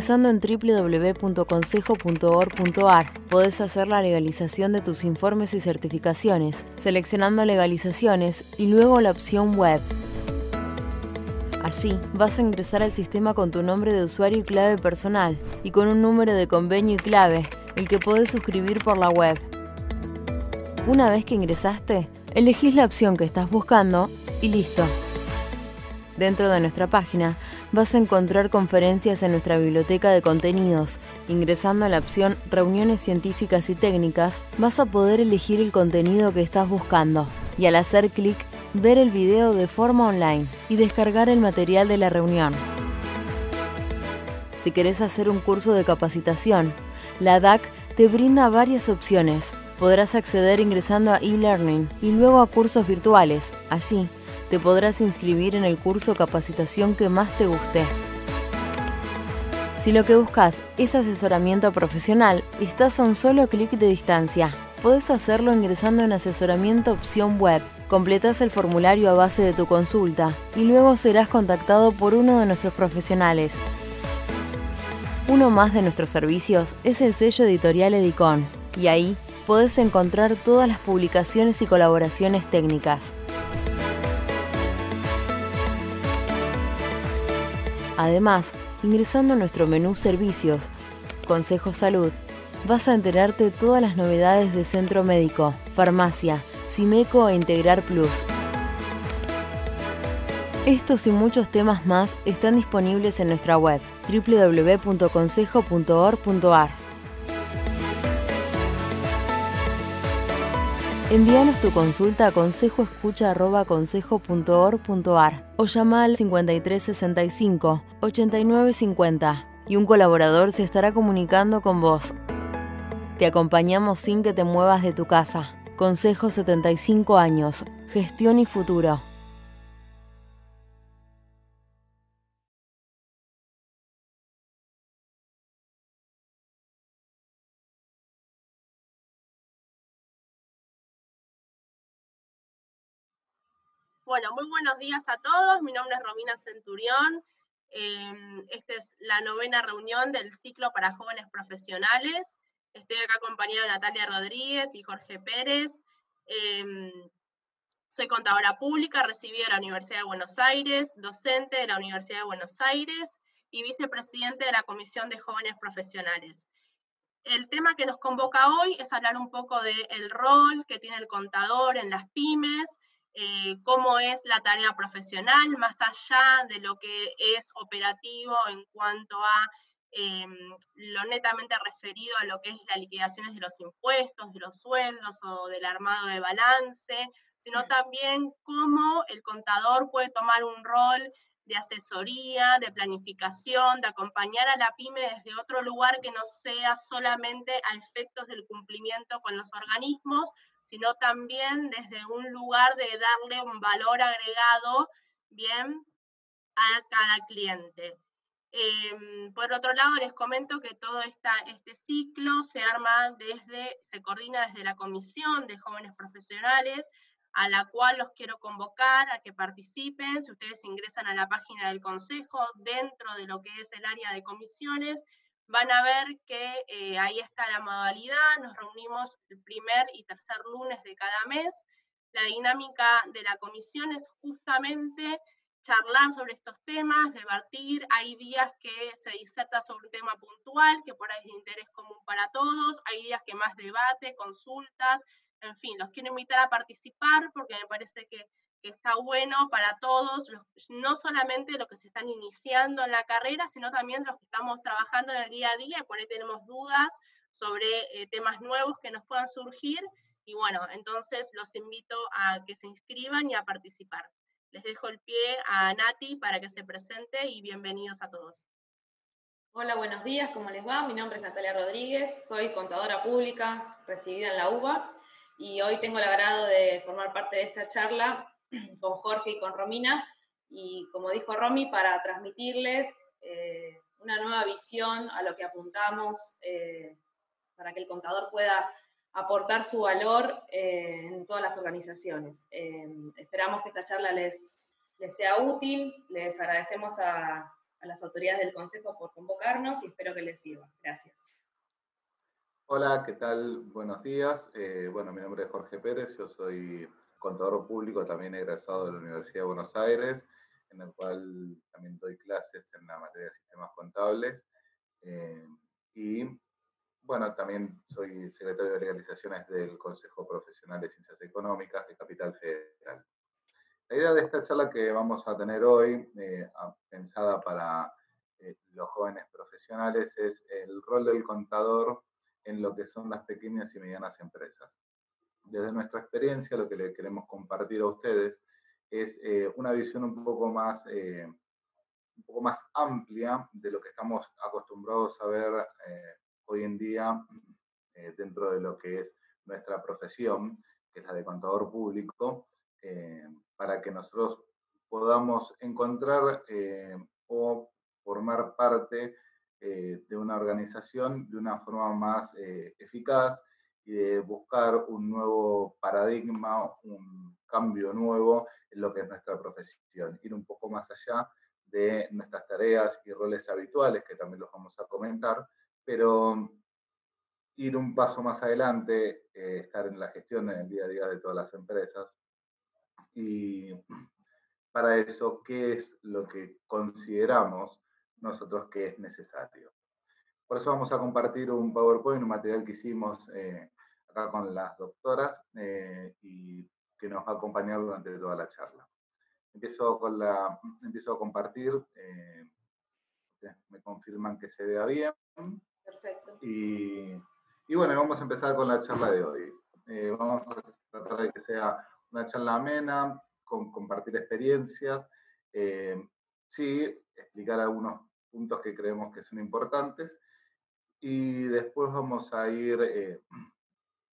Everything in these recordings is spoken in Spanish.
Ingresando en www.consejo.org.ar podés hacer la legalización de tus informes y certificaciones, seleccionando legalizaciones y luego la opción web. Allí vas a ingresar al sistema con tu nombre de usuario y clave personal y con un número de convenio y clave, el que podés suscribir por la web. Una vez que ingresaste, elegís la opción que estás buscando y listo. Dentro de nuestra página vas a encontrar conferencias en nuestra biblioteca de contenidos. Ingresando a la opción Reuniones científicas y técnicas, vas a poder elegir el contenido que estás buscando y al hacer clic, ver el video de forma online y descargar el material de la reunión. Si querés hacer un curso de capacitación, la DAC te brinda varias opciones. Podrás acceder ingresando a e-learning y luego a cursos virtuales. Allí te podrás inscribir en el curso capacitación que más te guste. Si lo que buscas es asesoramiento profesional, estás a un solo clic de distancia. Puedes hacerlo ingresando en asesoramiento opción web. Completas el formulario a base de tu consulta y luego serás contactado por uno de nuestros profesionales. Uno más de nuestros servicios es el sello editorial Edicon y ahí podés encontrar todas las publicaciones y colaboraciones técnicas. Además, ingresando a nuestro menú Servicios, Consejo Salud, vas a enterarte de todas las novedades de Centro Médico, Farmacia, Cimeco e Integrar Plus. Estos y muchos temas más están disponibles en nuestra web www.consejo.org.ar. Envíanos tu consulta a consejoescucha.consejo.org.ar o llama al 5365 8950 y un colaborador se estará comunicando con vos. Te acompañamos sin que te muevas de tu casa. Consejo 75 años. Gestión y futuro. Bueno, muy buenos días a todos. Mi nombre es Romina Centurión. Em, esta es la novena reunión del ciclo para jóvenes profesionales. Estoy acá acompañada de Natalia Rodríguez y Jorge Pérez. Em, soy contadora pública, recibida de la Universidad de Buenos Aires, docente de la Universidad de Buenos Aires y vicepresidente de la Comisión de Jóvenes Profesionales. El tema que nos convoca hoy es hablar un poco del rol que tiene el contador en las pymes, eh, cómo es la tarea profesional, más allá de lo que es operativo en cuanto a em, lo netamente referido a lo que es las liquidaciones de los impuestos, de los sueldos o del armado de balance, sino también cómo el contador puede tomar un rol de asesoría, de planificación, de acompañar a la pyme desde otro lugar que no sea solamente a efectos del cumplimiento con los organismos, sino también desde un lugar de darle un valor agregado, bien, a cada cliente. Em, por otro lado, les comento que todo este ciclo se arma desde, se coordina desde la Comisión de Jóvenes Profesionales, a la cual los quiero convocar a que participen. Si ustedes ingresan a la página del Consejo, dentro de lo que es el área de comisiones, van a ver que eh, ahí está la modalidad, nos reunimos el primer y tercer lunes de cada mes. La dinámica de la comisión es justamente charlar sobre estos temas, debatir. Hay días que se diserta sobre un tema puntual, que por ahí es de interés común para todos. Hay días que más debate, consultas, en fin, los quiero invitar a participar porque me parece que, está bueno para todos, no solamente los que se están iniciando en la carrera, sino también los que estamos trabajando en el día a día y por ahí tenemos dudas sobre eh, temas nuevos que nos puedan surgir. Y bueno, entonces los invito a que se inscriban y a participar. Les dejo el pie a Nati para que se presente y bienvenidos a todos. Hola, buenos días, ¿cómo les va? Mi nombre es Natalia Rodríguez, soy contadora pública residida en la UBA y hoy tengo el agrado de formar parte de esta charla con Jorge y con Romina y como dijo Romy, para transmitirles eh, una nueva visión a lo que apuntamos eh, para que el contador pueda aportar su valor eh, en todas las organizaciones. esperamos que esta charla les, les sea útil, les agradecemos a, las autoridades del Consejo por convocarnos y espero que les sirva. Gracias. Hola, ¿qué tal? Buenos días. Bueno, mi nombre es Jorge Pérez, yo soy contador público, también egresado de la Universidad de Buenos Aires, en el cual también doy clases en la materia de sistemas contables. Eh, y bueno, también soy secretario de legalizaciones del Consejo Profesional de Ciencias Económicas de Capital Federal. La idea de esta charla que vamos a tener hoy, eh, pensada para eh, los jóvenes profesionales, es el rol del contador en lo que son las pequeñas y medianas empresas. Desde nuestra experiencia, lo que le queremos compartir a ustedes es eh, una visión un poco más un poco más amplia de lo que estamos acostumbrados a ver hoy en día dentro de lo que es nuestra profesión, que es la de contador público, eh, para que nosotros podamos encontrar eh, o formar parte eh, de una organización de una forma más eficaz y de buscar un nuevo paradigma, un cambio nuevo en lo que es nuestra profesión, ir un poco más allá de nuestras tareas y roles habituales, que también los vamos a comentar, pero ir un paso más adelante, estar en la gestión en el día a día de todas las empresas, y para eso, ¿qué es lo que consideramos nosotros que es necesario? Por eso vamos a compartir un PowerPoint, un material que hicimos eh, acá con las doctoras eh, y que nos va a acompañar durante toda la charla. Empiezo, con la, empiezo a compartir, eh, me confirman que se vea bien. Perfecto. Y, y bueno, vamos a empezar con la charla de hoy. vamos a tratar de que sea una charla amena, con compartir experiencias, eh, sí, explicar algunos puntos que creemos que son importantes y después vamos a ir eh,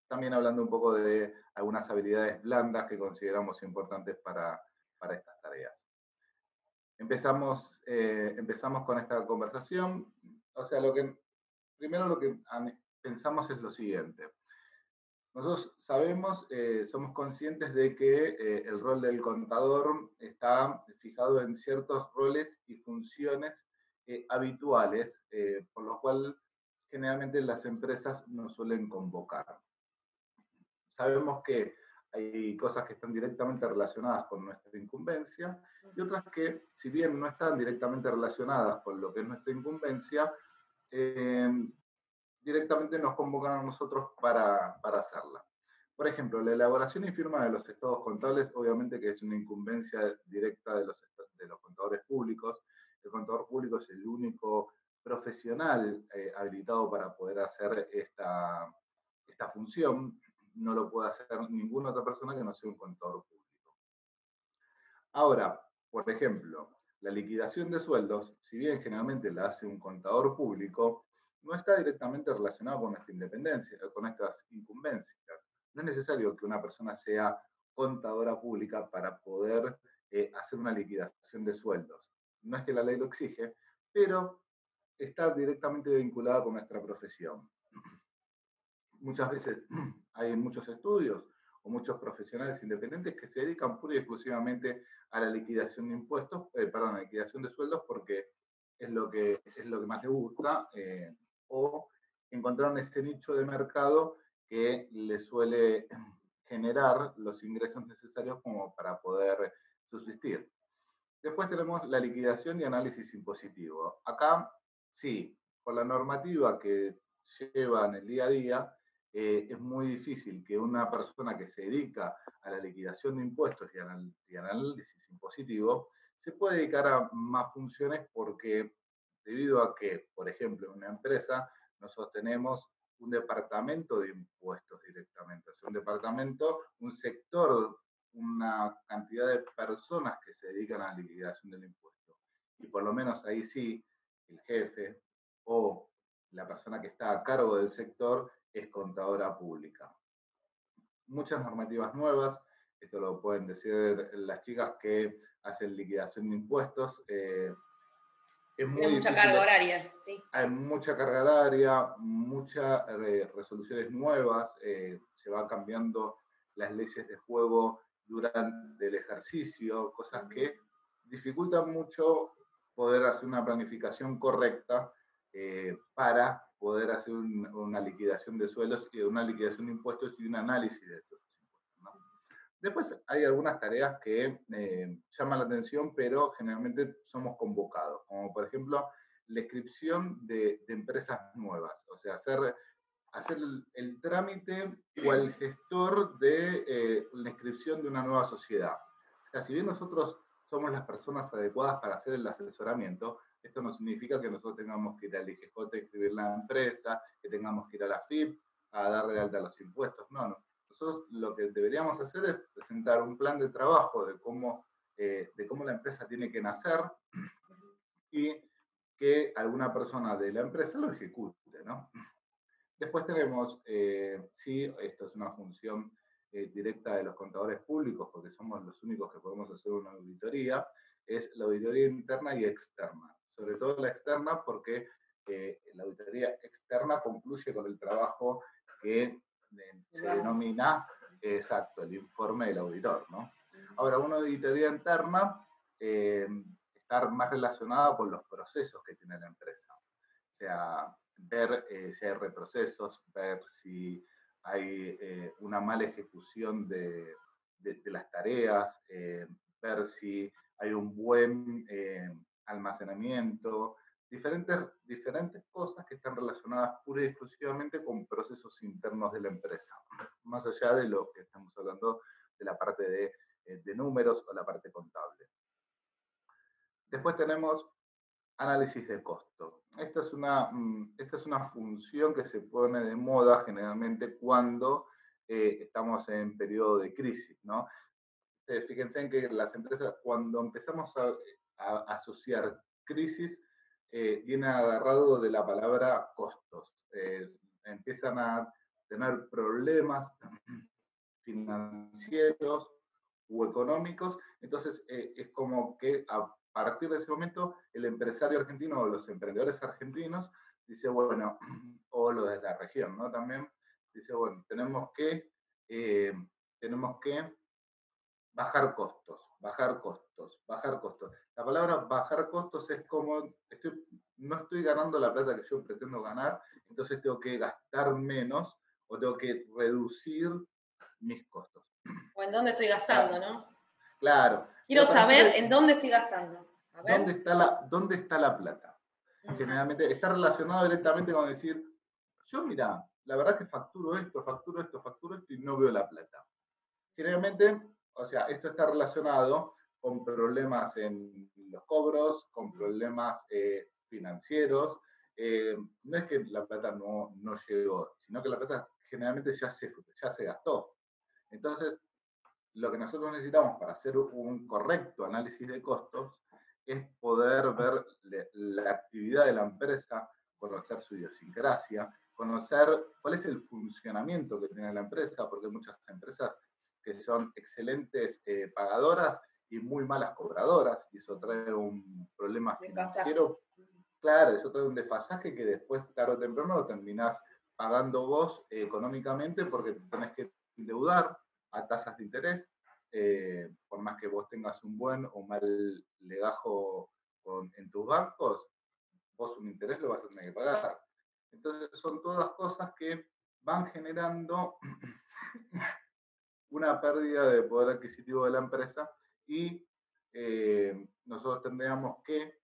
también hablando un poco de algunas habilidades blandas que consideramos importantes para, para estas tareas. Empezamos, eh, empezamos con esta conversación. O sea, lo que, primero lo que pensamos es lo siguiente. Nosotros sabemos, eh, somos conscientes de que el rol del contador está fijado en ciertos roles y funciones habituales, por lo cual generalmente las empresas nos suelen convocar. Sabemos que hay cosas que están directamente relacionadas con nuestra incumbencia y otras que, si bien no están directamente relacionadas con lo que es nuestra incumbencia, directamente nos convocan a nosotros para, para hacerla. Por ejemplo, la elaboración y firma de los estados contables, obviamente que es una incumbencia directa de los, de los contadores públicos. El contador público es el único profesional eh, habilitado para poder hacer esta, esta función. No lo puede hacer ninguna otra persona que no sea un contador público. Ahora, por ejemplo, la liquidación de sueldos, si bien generalmente la hace un contador público, no está directamente relacionado con nuestra independencia, con nuestras incumbencias. No es necesario que una persona sea contadora pública para poder eh, hacer una liquidación de sueldos. No es que la ley lo exige, pero está directamente vinculada con nuestra profesión. Muchas veces hay muchos estudios o muchos profesionales independientes que se dedican pura y exclusivamente a la liquidación de impuestos, eh, perdón, liquidación de sueldos porque es lo que, es lo que más les gusta. Eh, o encontraron ese nicho de mercado que le suele generar los ingresos necesarios como para poder subsistir. Después tenemos la liquidación y análisis impositivo. Acá, sí, con la normativa que lleva en el día a día, eh, es muy difícil que una persona que se dedica a la liquidación de impuestos y, al, análisis impositivo se pueda dedicar a más funciones porque debido a que, por ejemplo, en una empresa nosotros tenemos un departamento de impuestos directamente, o sea, un departamento, un sector, una cantidad de personas que se dedican a la liquidación del impuesto. Y por lo menos ahí sí, el jefe o la persona que está a cargo del sector es contadora pública. Muchas normativas nuevas, esto lo pueden decir las chicas que hacen liquidación de impuestos, eh, hay mucha carga horaria, sí. Hay mucha carga horaria, muchas eh, resoluciones nuevas, eh, se van cambiando las leyes de juego durante el ejercicio, cosas que dificultan mucho poder hacer una planificación correcta para poder hacer una liquidación de suelos, y una liquidación de impuestos y un análisis de estos impuestos. Después hay algunas tareas que llaman la atención, pero generalmente somos convocados, como por ejemplo la inscripción de, empresas nuevas, o sea, hacer, hacer el, trámite o el gestor de eh, la inscripción de una nueva sociedad. O sea, si bien nosotros somos las personas adecuadas para hacer el asesoramiento, esto no significa que nosotros tengamos que ir al IGJ a inscribir la empresa, que tengamos que ir a la FIP a darle alta a los impuestos. No, no. Nosotros lo que deberíamos hacer es presentar un plan de trabajo de cómo, eh, de cómo la empresa tiene que nacer y que alguna persona de la empresa lo ejecute, ¿no? Después tenemos, eh, sí, esto es una función eh, directa de los contadores públicos, porque somos los únicos que podemos hacer una auditoría, es la auditoría interna y externa. Sobre todo la externa, porque eh, la auditoría externa concluye con el trabajo que se denomina, exacto, el informe del auditor, ¿no? Ahora, una auditoría interna estar más relacionado con los procesos que tiene la empresa. O sea, ver eh, si hay reprocesos, ver si hay eh, una mala ejecución de, las tareas, eh, ver si hay un buen almacenamiento, diferentes, diferentes cosas que están relacionadas pura y exclusivamente con procesos internos de la empresa, más allá de lo que estamos hablando de la parte de, de números o la parte contable. Después tenemos análisis de costo. Esta es una, mm, esta es una función que se pone de moda generalmente cuando eh, estamos en periodo de crisis. ¿no? fíjense en que las empresas, cuando empezamos a, asociar crisis, eh, viene agarrado de la palabra costos. Eh, empiezan a tener problemas financieros o económicos, entonces es como que a a partir de ese momento, el empresario argentino o los emprendedores argentinos dice, bueno, o los de la región, ¿no? También dice, bueno, tenemos que, eh, tenemos que bajar costos, bajar costos, bajar costos. La palabra bajar costos es como, no estoy ganando la plata que yo pretendo ganar, entonces tengo que gastar menos o tengo que reducir mis costos. O en dónde estoy gastando, ¿no? Claro. Quiero saber en dónde estoy gastando. ¿Dónde está, la, ¿Dónde está la plata? Generalmente está relacionado directamente con decir, yo mira, la verdad que facturo esto, facturo esto, facturo esto y no veo la plata. Generalmente, o sea, esto está relacionado con problemas en los cobros, con problemas eh, financieros. Eh, no es que la plata no, no llegó, sino que la plata generalmente ya se, ya se gastó. Entonces, lo que nosotros necesitamos para hacer un correcto análisis de costos es poder ver la actividad de la empresa, conocer su idiosincrasia, conocer cuál es el funcionamiento que tiene la empresa, porque hay muchas empresas que son excelentes eh, pagadoras y muy malas cobradoras, y eso trae un problema financiero. Claro, eso trae un desfasaje que después, tarde o temprano, lo terminás pagando vos eh, económicamente porque tenés que endeudar a tasas de interés eh, por más que vos tengas un buen o mal legajo en tus bancos, vos un interés lo vas a tener que pagar. Entonces son todas cosas que van generando una pérdida de poder adquisitivo de la empresa y eh, nosotros tendríamos que,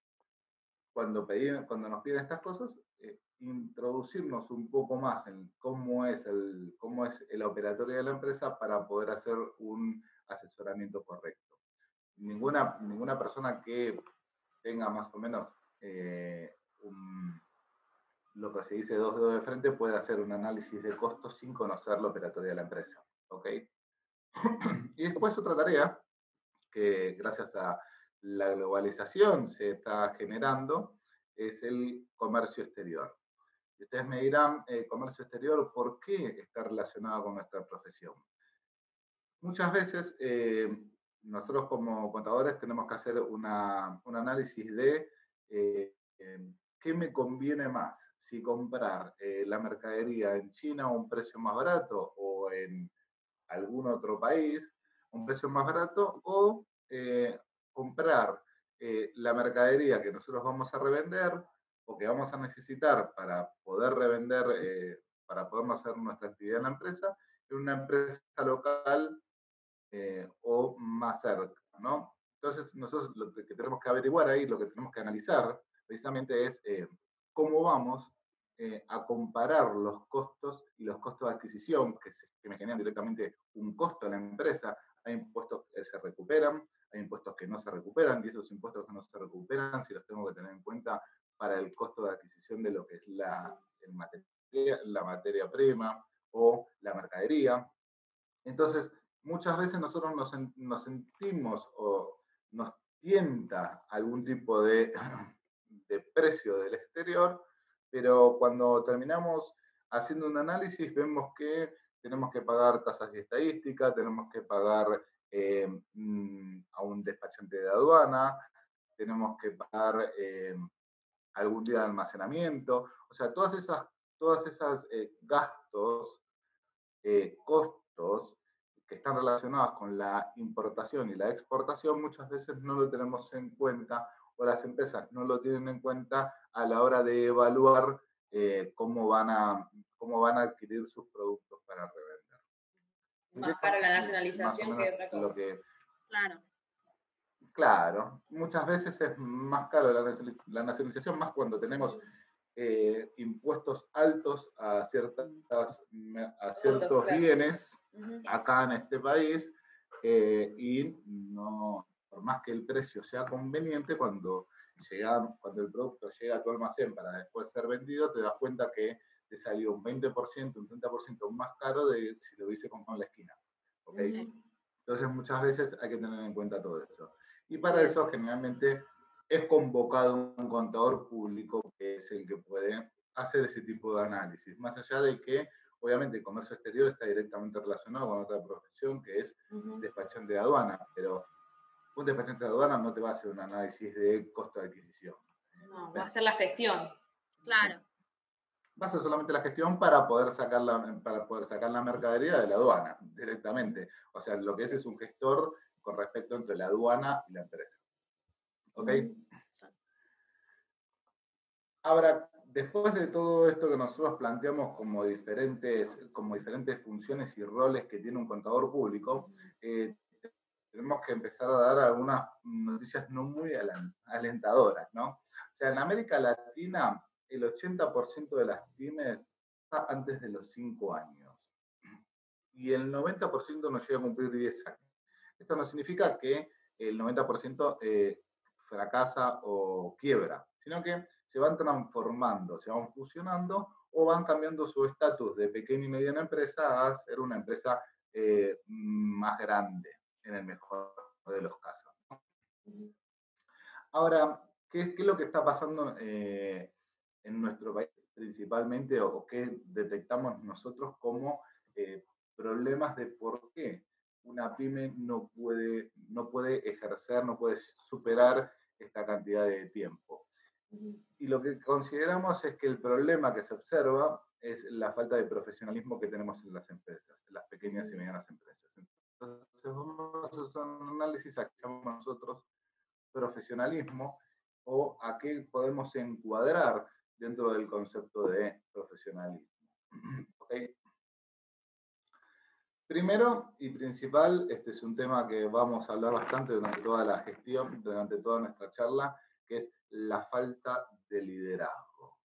cuando, cuando nos piden estas cosas, eh, introducirnos un poco más en cómo es, el, cómo es el operatorio de la empresa para poder hacer un asesoramiento correcto. Ninguna, ninguna persona que tenga más o menos eh, lo que se dice dos dedos de frente puede hacer un análisis de costos sin conocer la operatoria de la empresa. ¿ok? y después otra tarea que gracias a la globalización se está generando es el comercio exterior. Ustedes me dirán, eh, comercio exterior, ¿por qué está relacionado con nuestra profesión? Muchas veces eh, nosotros como contadores tenemos que hacer un análisis de eh, qué me conviene más, si comprar eh, la mercadería en China a un precio más barato o en algún otro país un precio más barato o comprar eh, la mercadería que nosotros vamos a revender o que vamos a necesitar para poder revender, eh, para poder hacer nuestra actividad en la empresa, en una empresa local eh, o más cerca, ¿no? Entonces, nosotros lo que tenemos que averiguar ahí, lo que tenemos que analizar precisamente es cómo vamos a comparar los costos y los costos de adquisición que, que me generan directamente un costo a la empresa. Hay impuestos que se recuperan, hay impuestos que no se recuperan y esos impuestos que no se recuperan, si los tengo que tener en cuenta para el costo de adquisición de lo que es la materia prima o la mercadería. Entonces, muchas veces nosotros nos, nos sentimos o nos tienta algún tipo de, de precio del exterior, pero cuando terminamos haciendo un análisis vemos que tenemos que pagar tasas y estadísticas, tenemos que pagar eh, mm, a un despachante de aduana, tenemos que pagar eh, algún día de almacenamiento, o sea, todas esas, todas esas eh, gastos, costos que están relacionados con la importación y la exportación, muchas veces no lo tenemos en cuenta o las empresas no lo tienen en cuenta a la hora de evaluar cómo, van a, cómo van a adquirir sus productos para revender más para la nacionalización que otra cosa. Claro. Claro, muchas veces es más caro la, nacionalización, más cuando tenemos eh, impuestos altos a, ciertas, a ciertos bienes acá en este país eh, y no, por más que el precio sea conveniente, cuando, llega, cuando el producto llega a tu almacén para después ser vendido, te das cuenta que te salió un 20%, un 30% más caro de si lo hubiese comprado en la esquina. Entonces muchas veces hay que tener en cuenta todo eso. Y para eso generalmente es convocado un contador público que es el que puede hacer ese tipo de análisis. Más allá de que obviamente el comercio exterior está directamente relacionado con otra profesión que es despachante de aduana, pero un despachante de aduana no te va a hacer un análisis de costo de adquisición. No, va a hacer la gestión. Claro va a ser solamente la gestión para poder, sacar la, para poder sacar la mercadería de la aduana directamente. O sea, lo que es es un gestor con respecto entre la aduana y la empresa. ¿Ok? Ahora, después de todo esto que nosotros planteamos como diferentes, como diferentes funciones y roles que tiene un contador público, eh, tenemos que empezar a dar algunas noticias no muy alentadoras, ¿no? O sea, en América Latina el 80% de las pymes está antes de los 5 años y el 90% no llega a cumplir 10 años. Esto no significa que el 90% eh, fracasa o quiebra, sino que se van transformando, se van fusionando o van cambiando su estatus de pequeña y mediana empresa a ser una empresa eh, más grande, en el mejor de los casos. Ahora, ¿qué, es lo que está pasando eh, en nuestro país principalmente o, que detectamos nosotros como eh, problemas de por qué una pyme no puede, no puede ejercer, no puede superar esta cantidad de tiempo. Y lo que consideramos es que el problema que se observa es la falta de profesionalismo que tenemos en las empresas, en las pequeñas y medianas empresas. Entonces, vamos a hacer un análisis a que nosotros profesionalismo o a qué podemos encuadrar dentro del concepto de profesionalismo. Primero y principal, este es un tema que vamos a hablar bastante durante toda la gestión, durante toda nuestra charla, que es la falta de liderazgo.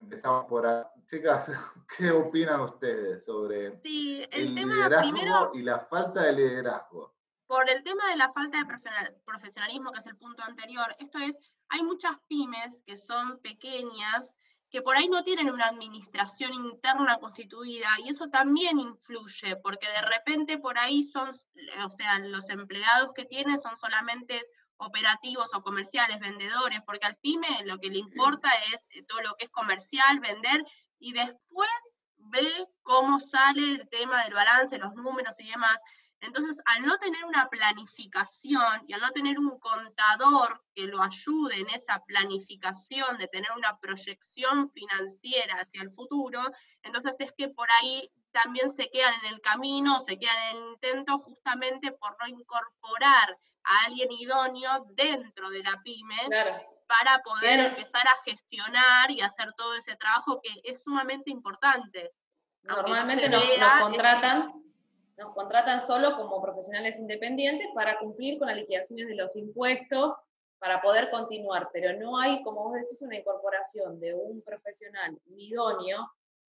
Empezamos por ahí. Chicas, ¿qué opinan ustedes sobre el, liderazgo y la falta de liderazgo? Por el tema de la falta de profesionalismo, que es el punto anterior, esto es hay muchas pymes que son pequeñas, que por ahí no tienen una administración interna constituida y eso también influye, porque de repente por ahí son, o sea, los empleados que tienen son solamente operativos o comerciales, vendedores, porque al pyme lo que le importa es todo lo que es comercial, vender, y después ve cómo sale el tema del balance, los números y demás. Entonces, al no tener una planificación y al no tener un contador que lo ayude en esa planificación de tener una proyección financiera hacia el futuro, entonces es que por ahí también se quedan en el camino, se quedan en el intento justamente por no incorporar a alguien idóneo dentro de la pyme para poder empezar a gestionar y hacer todo ese trabajo que es sumamente importante. Normalmente nos, contratan, nos contratan solo como profesionales independientes para cumplir con las liquidaciones de los impuestos para poder continuar, pero no hay, como vos decís, una incorporación de un profesional idóneo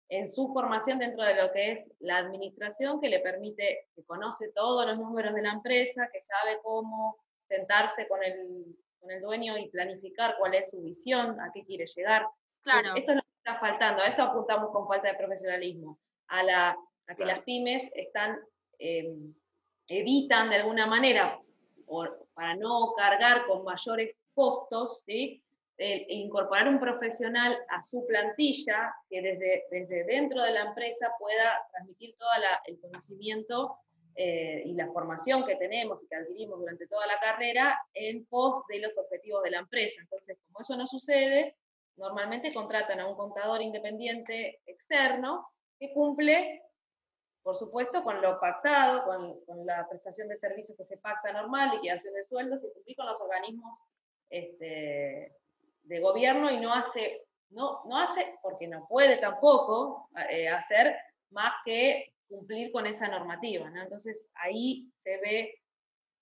en su formación dentro de lo que es la administración que le permite, que conoce todos los números de la empresa, que sabe cómo sentarse con el, con el dueño y planificar cuál es su visión, a qué quiere llegar. Claro. esto es lo que está faltando, a esto apuntamos con falta de profesionalismo, a, la, a que las pymes están, em, evitan de alguna manera, o para no cargar con mayores costos, incorporar un profesional a su plantilla que desde, desde dentro de la empresa pueda transmitir todo el conocimiento eh, y la formación que tenemos y que adquirimos durante toda la carrera en pos de los objetivos de la empresa. Entonces, como eso no sucede, normalmente contratan a un contador independiente externo que cumple, por supuesto, con lo pactado, con, la prestación de servicios que se pacta normal, liquidación de sueldos y cumplir con los organismos este, de gobierno y no hace, no, no hace, porque no puede tampoco eh, hacer más que cumplir con esa normativa. ¿no? Entonces ahí se ve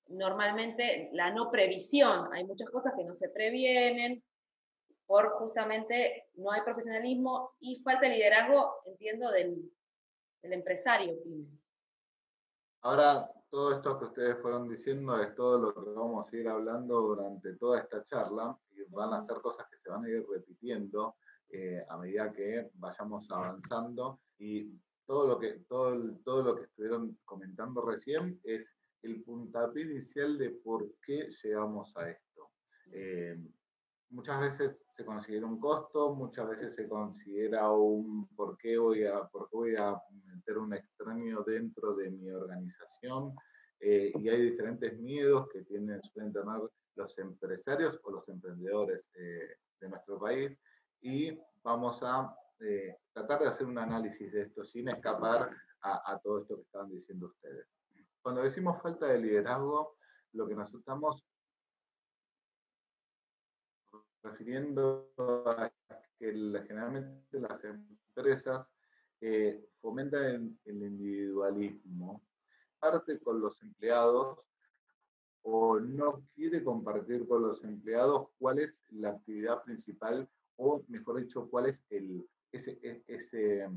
normalmente la no previsión. Hay muchas cosas que no se previenen por justamente no hay profesionalismo y falta de liderazgo, entiendo, del, del empresario. Ahora, todo esto que ustedes fueron diciendo es todo lo que vamos a ir hablando durante toda esta charla y van a ser cosas que se van a ir repitiendo eh, a medida que vayamos avanzando y todo lo que, todo, todo lo que estuvieron comentando recién es el puntapié inicial de por qué llegamos a esto. Eh, muchas veces se considera un costo, muchas veces se considera un por qué voy a, por qué voy a meter un extraño dentro de mi organización. Eh, y hay diferentes miedos que tienen, suelen tener los empresarios o los emprendedores eh, de nuestro país. Y vamos a eh, tratar de hacer un análisis de esto sin escapar a, a todo esto que estaban diciendo ustedes. Cuando decimos falta de liderazgo, lo que nos estamos refiriendo a que generalmente las empresas eh, fomentan el, individualismo, parte con los empleados o no quiere compartir con los empleados cuál es la actividad principal o, mejor dicho, cuál es el, ese, e, ese,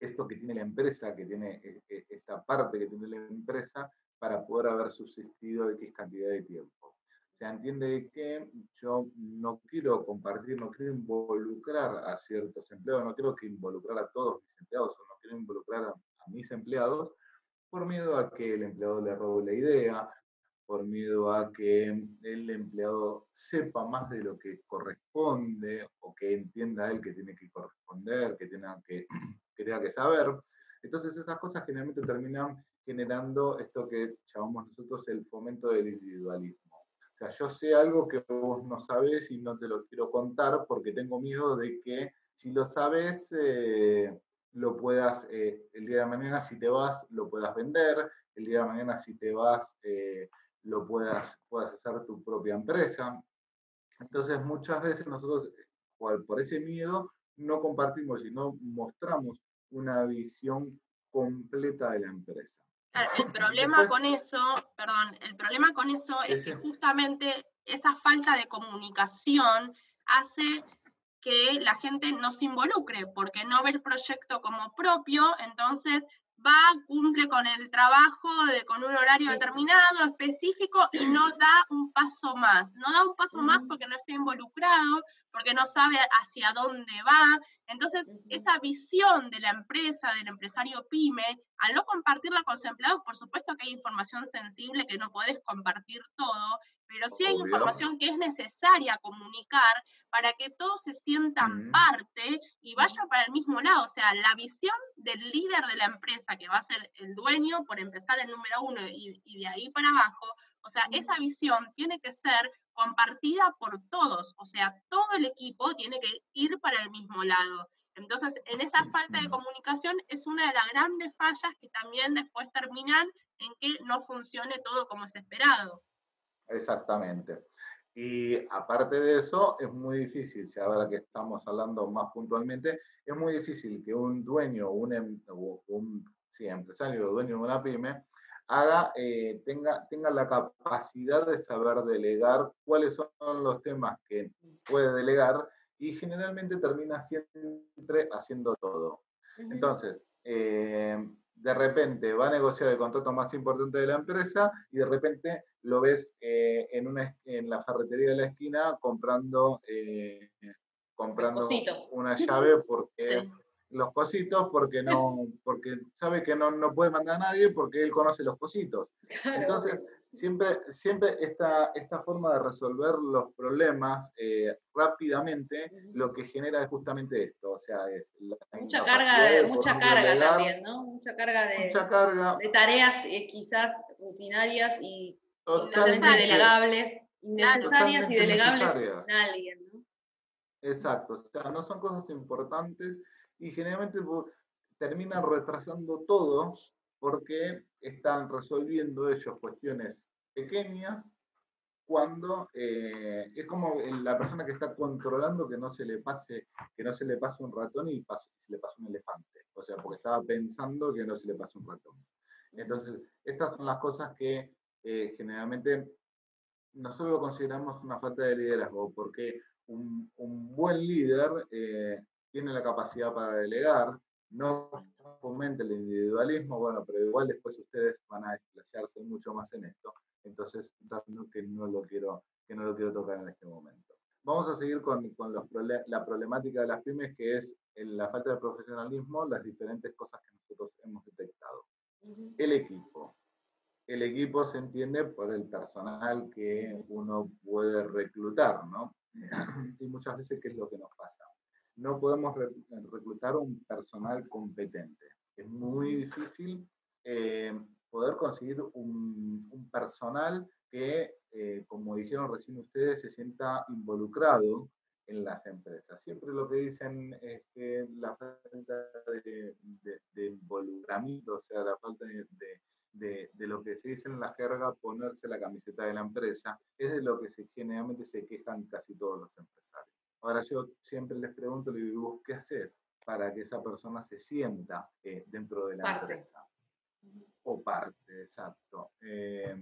esto que tiene la empresa, que tiene e, e, esta parte que tiene la empresa para poder haber subsistido X cantidad de tiempo se entiende que yo no quiero compartir, no quiero involucrar a ciertos empleados, no quiero que involucrar a todos mis empleados, o no quiero involucrar a, mis empleados por miedo a que el empleado le robe la idea, por miedo a que el empleado sepa más de lo que corresponde o que entienda él que tiene que corresponder, que tenga que, que, tenga que saber. Entonces esas cosas generalmente terminan generando esto que llamamos nosotros el fomento del individualismo. O sea, yo sé algo que vos no sabes y no te lo quiero contar porque tengo miedo de que si lo sabes, eh, lo puedas, eh, el día de mañana si te vas, lo puedas vender, el día de mañana si te vas, eh, lo puedas, puedas hacer tu propia empresa. Entonces, muchas veces nosotros, por ese miedo, no compartimos y no mostramos una visión completa de la empresa el problema con eso, perdón, el problema con eso es que justamente esa falta de comunicación hace que la gente no se involucre, porque no ve el proyecto como propio, entonces va, cumple con el trabajo de, con un horario determinado, específico, y no da un paso más. No da un paso más porque no está involucrado, porque no sabe hacia dónde va. Entonces, esa visión de la empresa, del empresario pyme, al no compartirla con los empleados, por supuesto que hay información sensible que no puedes compartir todo, pero sí hay información que es necesaria comunicar para que todos se sientan parte y vayan para el mismo lado. O sea, la visión del líder de la empresa, que va a ser el dueño, por empezar el número uno y, y de ahí para abajo, o sea, esa visión tiene que ser compartida por todos, o sea, todo el equipo tiene que ir para el mismo lado. Entonces, en esa falta de comunicación es una de las grandes fallas que también después terminan en que no funcione todo como es esperado. Exactamente. Y aparte de eso, es muy difícil, si ahora que estamos hablando más puntualmente, es muy difícil que un dueño un, em, un sí, empresario o dueño de una pyme haga, eh, tenga, tenga la capacidad de saber delegar cuáles son los temas que puede delegar y generalmente termina siempre haciendo todo. Entonces, eh, de repente va a negociar el contrato más importante de la empresa y de repente lo ves eh, en, una, en la ferretería de la esquina comprando, eh, comprando una llave porque los cositos porque no porque sabe que no, no puede mandar a nadie porque él conoce los cositos. Entonces, siempre, siempre esta, esta forma de resolver los problemas eh, rápidamente lo que genera es justamente esto, o sea, es mucha carga, mucha carga también, ¿no? Mucha carga de, carga. de tareas eh, quizás rutinarias y delegables, innecesarias y delegables en alguien, ¿no? Exacto, o sea, no son cosas importantes y generalmente terminan retrasando todo porque están resolviendo ellos cuestiones pequeñas cuando eh, es como la persona que está controlando que no se le pase que no se le pase un ratón y se le pase un elefante. O sea porque estaba pensando que no se le pase un ratón. Entonces estas son las cosas que eh, generalmente nosotros consideramos una falta de liderazgo porque un, buen líder eh, tiene la capacidad para delegar no fomente el individualismo, bueno, pero igual después ustedes van a desplazarse mucho más en esto, entonces que no lo quiero, que no lo quiero tocar en este momento. Vamos a seguir con, con los la problemática de las pymes, que es la falta de profesionalismo, las diferentes cosas que nosotros hemos detectado. El equipo. El equipo se entiende por el personal que uno puede reclutar, ¿no? y muchas veces, ¿qué es lo que nos pasa? No podemos reclutar un personal competente. Es muy difícil eh, poder conseguir un, personal que, eh, como dijeron recién ustedes, se sienta involucrado en las empresas. Siempre lo que dicen es que la falta de, involucramiento, o sea, la falta de, de, lo que se dice en la jerga, ponerse la camiseta de la empresa, es de lo que se, generalmente se quejan casi todos los empresarios. Ahora yo siempre les pregunto, le digo, ¿qué haces para que esa persona se sienta eh, dentro de la empresa? O parte, exacto. Eh,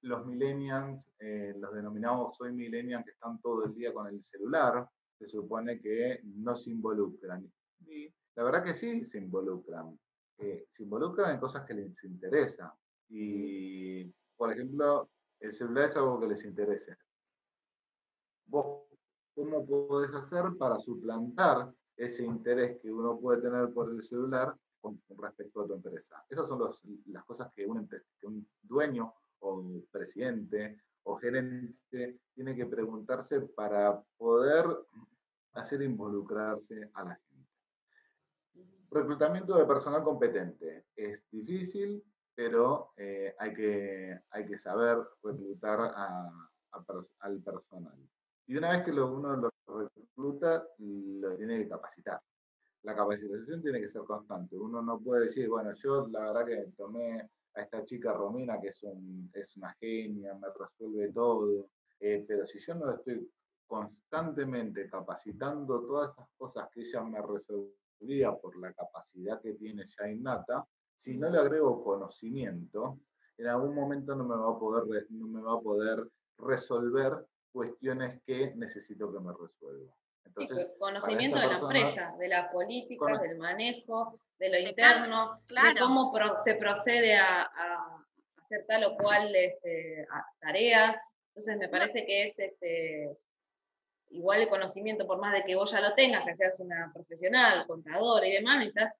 los millennials, eh, los denominados soy millennials que están todo el día con el celular, se supone que no se involucran. Y la verdad que sí se involucran. se involucran en cosas que les interesa. Y, por ejemplo, el celular es algo que les interese. Vos ¿Cómo puedes hacer para suplantar ese interés que uno puede tener por el celular con, respecto a tu empresa? Esas son las cosas que un, dueño o presidente o gerente tiene que preguntarse para poder hacer involucrarse a la gente. Reclutamiento de personal competente. Es difícil, pero eh, hay, que, hay que saber reclutar al personal. Y una vez que uno lo recluta, lo tiene que capacitar. La capacitación tiene que ser constante. Uno no puede decir, bueno, yo la verdad que tomé a esta chica Romina, que es, es una genia, me resuelve todo, eh, pero si yo no estoy constantemente capacitando todas esas cosas que ella me resolvía por la capacidad que tiene ya innata, si no le agrego conocimiento, en algún momento no me va a poder, no me va a poder resolver cuestiones que necesito que me resuelva. Entonces, conocimiento de la empresa, de las políticas, del manejo, de lo interno, de cómo se procede a, hacer tal o cual este, tarea. Entonces me parece que es este, igual el conocimiento, por más de que vos ya lo tengas, que seas una profesional, contadora y demás, necesitas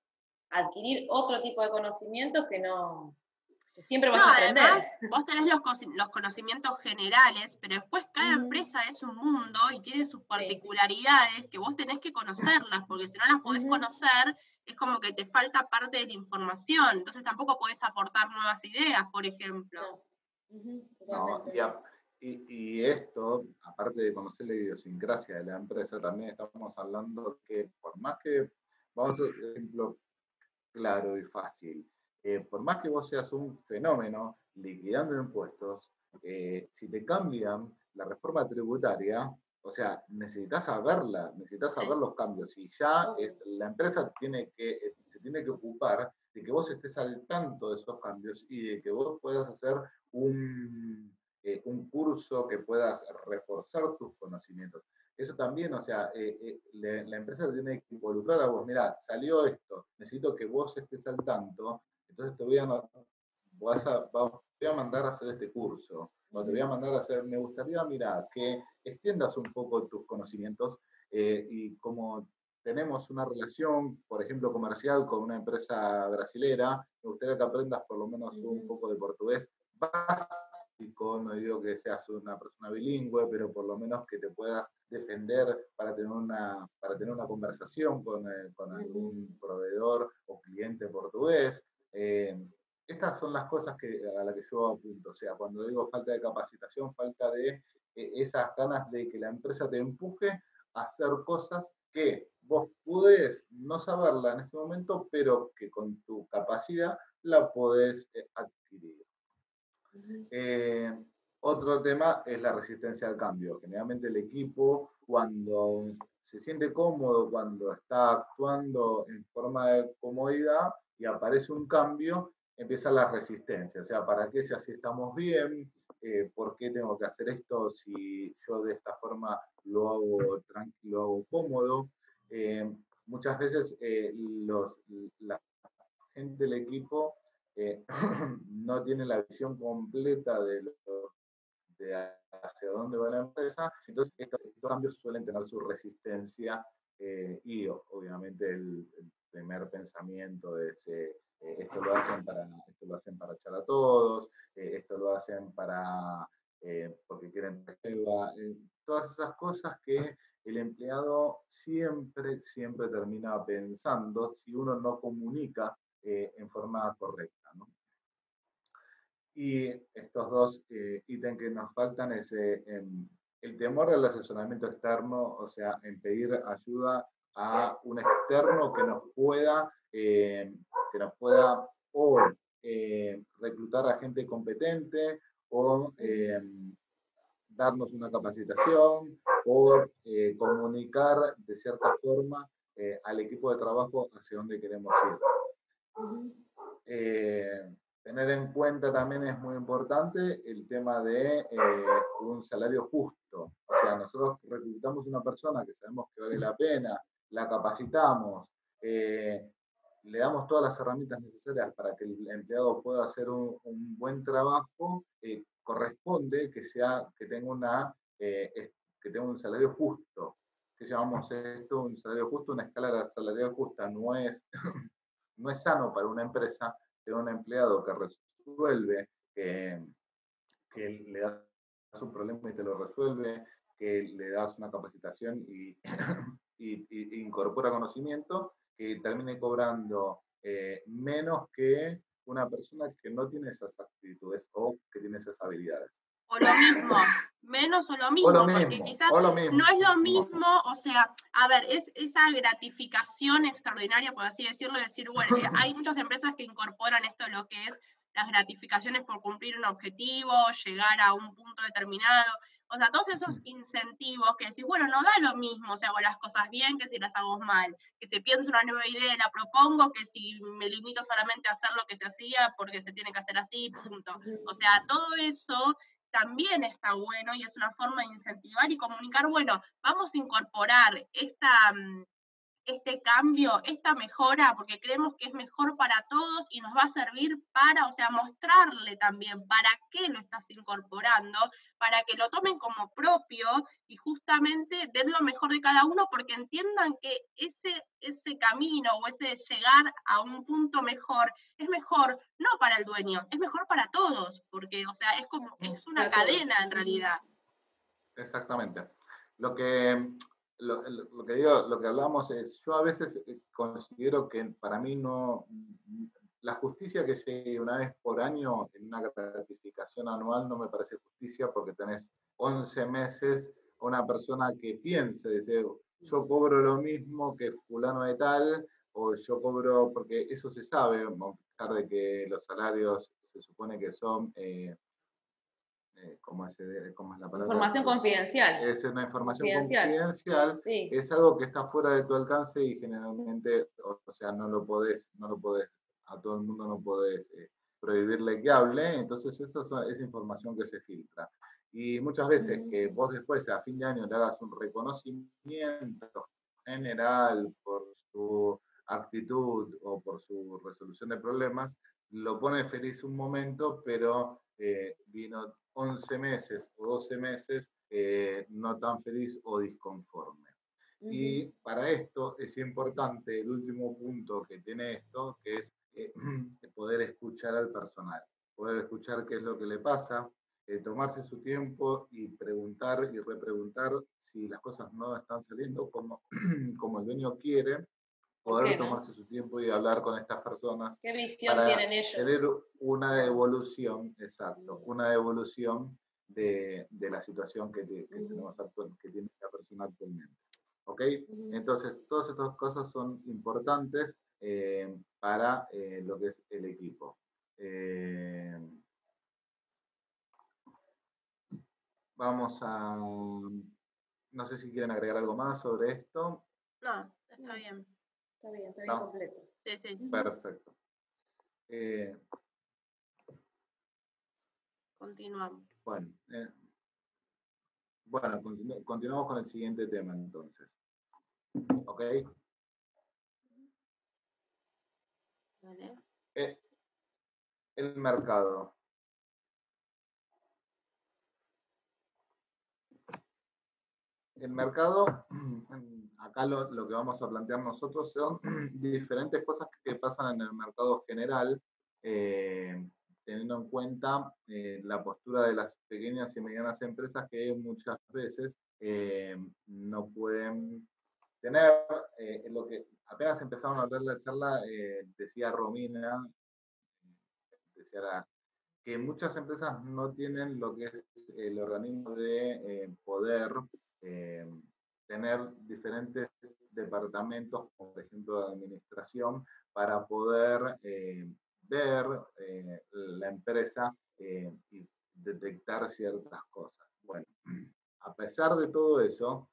adquirir otro tipo de conocimientos que no, siempre vas a aprender. Además, vos tenés los, los, conocimientos generales, pero después cada empresa es un mundo y tiene sus particularidades que vos tenés que conocerlas, porque si no las podés conocer, es como que te falta parte de la información, entonces tampoco podés aportar nuevas ideas, por ejemplo. No, y, y, esto, aparte de conocer la idiosincrasia de la empresa, también estamos hablando que por más que vamos a un ejemplo claro y fácil. Eh, por más que vos seas un fenómeno liquidando impuestos, eh, si te cambian la reforma tributaria, o sea, necesitas saberla, necesitas saber los cambios y ya es, la empresa tiene que, eh, se tiene que ocupar de que vos estés al tanto de esos cambios y de que vos puedas hacer un, un curso que puedas reforzar tus conocimientos. Eso también, o sea, la, empresa tiene que involucrar a vos. Mira, salió esto, necesito que vos estés al tanto entonces te voy a, voy a mandar a hacer este curso, o te voy a mandar a hacer, me gustaría, mira, que extiendas un poco tus conocimientos eh, y como tenemos una relación, por ejemplo, comercial con una empresa brasilera, me gustaría que aprendas por lo menos un poco de portugués básico, no digo que seas una persona bilingüe, pero por lo menos que te puedas defender para tener una, para tener una conversación con, eh, con algún proveedor o cliente portugués. Eh, estas son las cosas que, a las que yo apunto. O sea, cuando digo falta de capacitación, falta de eh, esas ganas de que la empresa te empuje a hacer cosas que vos podés no saberla en este momento, pero que con tu capacidad la podés eh, adquirir. otro tema es la resistencia al cambio. Generalmente el equipo, cuando se siente cómodo, cuando está actuando en forma de comodidad, y aparece un cambio, empieza la resistencia. O sea, ¿para qué si así estamos bien? Eh, ¿Por qué tengo que hacer esto si yo de esta forma lo hago tranquilo, lo hago cómodo? Eh, muchas veces eh, los, la gente del equipo no tiene la visión completa de, hacia dónde va la empresa, entonces estos, cambios suelen tener su resistencia y obviamente el primer pensamiento eh, esto lo hacen para esto lo hacen para echar a todos, eh, esto lo hacen para eh, porque quieren todas esas cosas que el empleado siempre, siempre termina pensando si uno no comunica en forma correcta. Y estos dos ítems que nos faltan es el temor al asesoramiento externo, o sea, en pedir ayuda a un externo que nos pueda, eh, que nos pueda o eh, reclutar a gente competente o eh, darnos una capacitación o comunicar de cierta forma al equipo de trabajo hacia dónde queremos ir. tener en cuenta también es muy importante el tema de un salario justo. O sea, nosotros reclutamos una persona que sabemos que vale la pena, la capacitamos, eh, le damos todas las herramientas necesarias para que el empleado pueda hacer un, buen trabajo, eh, corresponde que, sea, que, tenga una, eh, que tenga un salario justo. que llamamos esto? Un salario justo, una escala de salario justa. No es, no es sano para una empresa tener un empleado que resuelve, que le das un problema y te lo resuelve, que le das una capacitación y y, incorpora conocimiento, que termine cobrando eh, menos que una persona que no tiene esas actitudes o que tiene esas habilidades. O lo mismo, menos o lo mismo, porque quizás no es lo mismo, o sea, a ver, es esa gratificación extraordinaria, por así decirlo, decir, bueno, eh, hay muchas empresas que incorporan esto lo que es las gratificaciones por cumplir un objetivo, llegar a un punto determinado, o sea, todos esos incentivos que decís, bueno, no da lo mismo si hago las cosas bien que si las hago mal, que si pienso una nueva idea y la propongo, que si me limito solamente a hacer lo que se hacía porque se tiene que hacer así, punto. O sea, todo eso también está bueno y es una forma de incentivar y comunicar, bueno, vamos a incorporar esta mm, este cambio, esta mejora, porque creemos que es mejor para todos y nos va a servir para, o sea, mostrarle también para qué lo estás incorporando, para que lo tomen como propio y justamente den lo mejor de cada uno porque entiendan que ese, ese camino o ese llegar a un punto mejor es mejor no para el dueño, es mejor para todos, porque, o sea, es como, es una cadena en realidad. Exactamente. Lo que lo, que digo, lo que hablamos es, yo a veces eh, considero que para mí no, la justicia que llegue una vez por año en una gratificación anual no me parece justicia porque tenés 11 meses una persona que piense, dice, yo cobro lo mismo que fulano de tal, o yo cobro, porque eso se sabe, a pesar de que los salarios se supone que son, eh, eh, ¿cómo, es, la palabra? Información confidencial. Es una información confidencial, es algo que está fuera de tu alcance y generalmente, o, sea, no lo podés, no lo podés, a todo el mundo no podés eh, prohibirle que hable, entonces eso es información que se filtra. Y muchas veces que vos después a fin de año le hagas un reconocimiento general por su actitud o por su resolución de problemas, lo pone feliz un momento, pero eh, vino 11 meses o 12 meses eh, no tan feliz o disconforme. Y para esto es importante el último punto que tiene esto, que es eh, poder escuchar al personal, poder escuchar qué es lo que le pasa, tomarse su tiempo y preguntar y repreguntar si las cosas no están saliendo como, como el dueño quiere poder tomarse su tiempo y hablar con estas personas. ¿Qué visión tienen ellos? Tener una evolución, exacto, una evolución de, de la situación que, tenemos que tiene la persona actualmente. ¿Ok? Entonces, todas estas cosas son importantes eh, para eh, lo que es el equipo. Eh, vamos a... No sé si quieren agregar algo más sobre esto. No, está bien. Está bien, está bien completo. Sí, sí. Perfecto. Eh, continuamos. Bueno, eh, bueno continuamos con el siguiente tema entonces. ¿Ok? Vale. Eh, el mercado. El mercado, acá lo, que vamos a plantear nosotros son diferentes cosas que pasan en el mercado general, eh, teniendo en cuenta eh, la postura de las pequeñas y medianas empresas que muchas veces eh, no pueden tener lo que apenas empezaron a hablar la charla, decía Romina, decía que muchas empresas no tienen lo que es el organismo de poder tener diferentes departamentos, por ejemplo de administración, para poder eh, ver eh, la empresa eh, y detectar ciertas cosas. Bueno, a pesar de todo eso,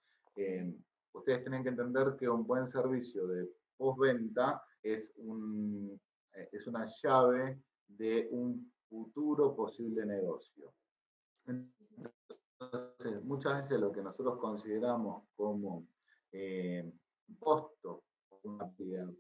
ustedes tienen que entender que un buen servicio de postventa es, es una llave de un futuro posible negocio. Entonces, muchas veces lo que nosotros consideramos como eh, costo, una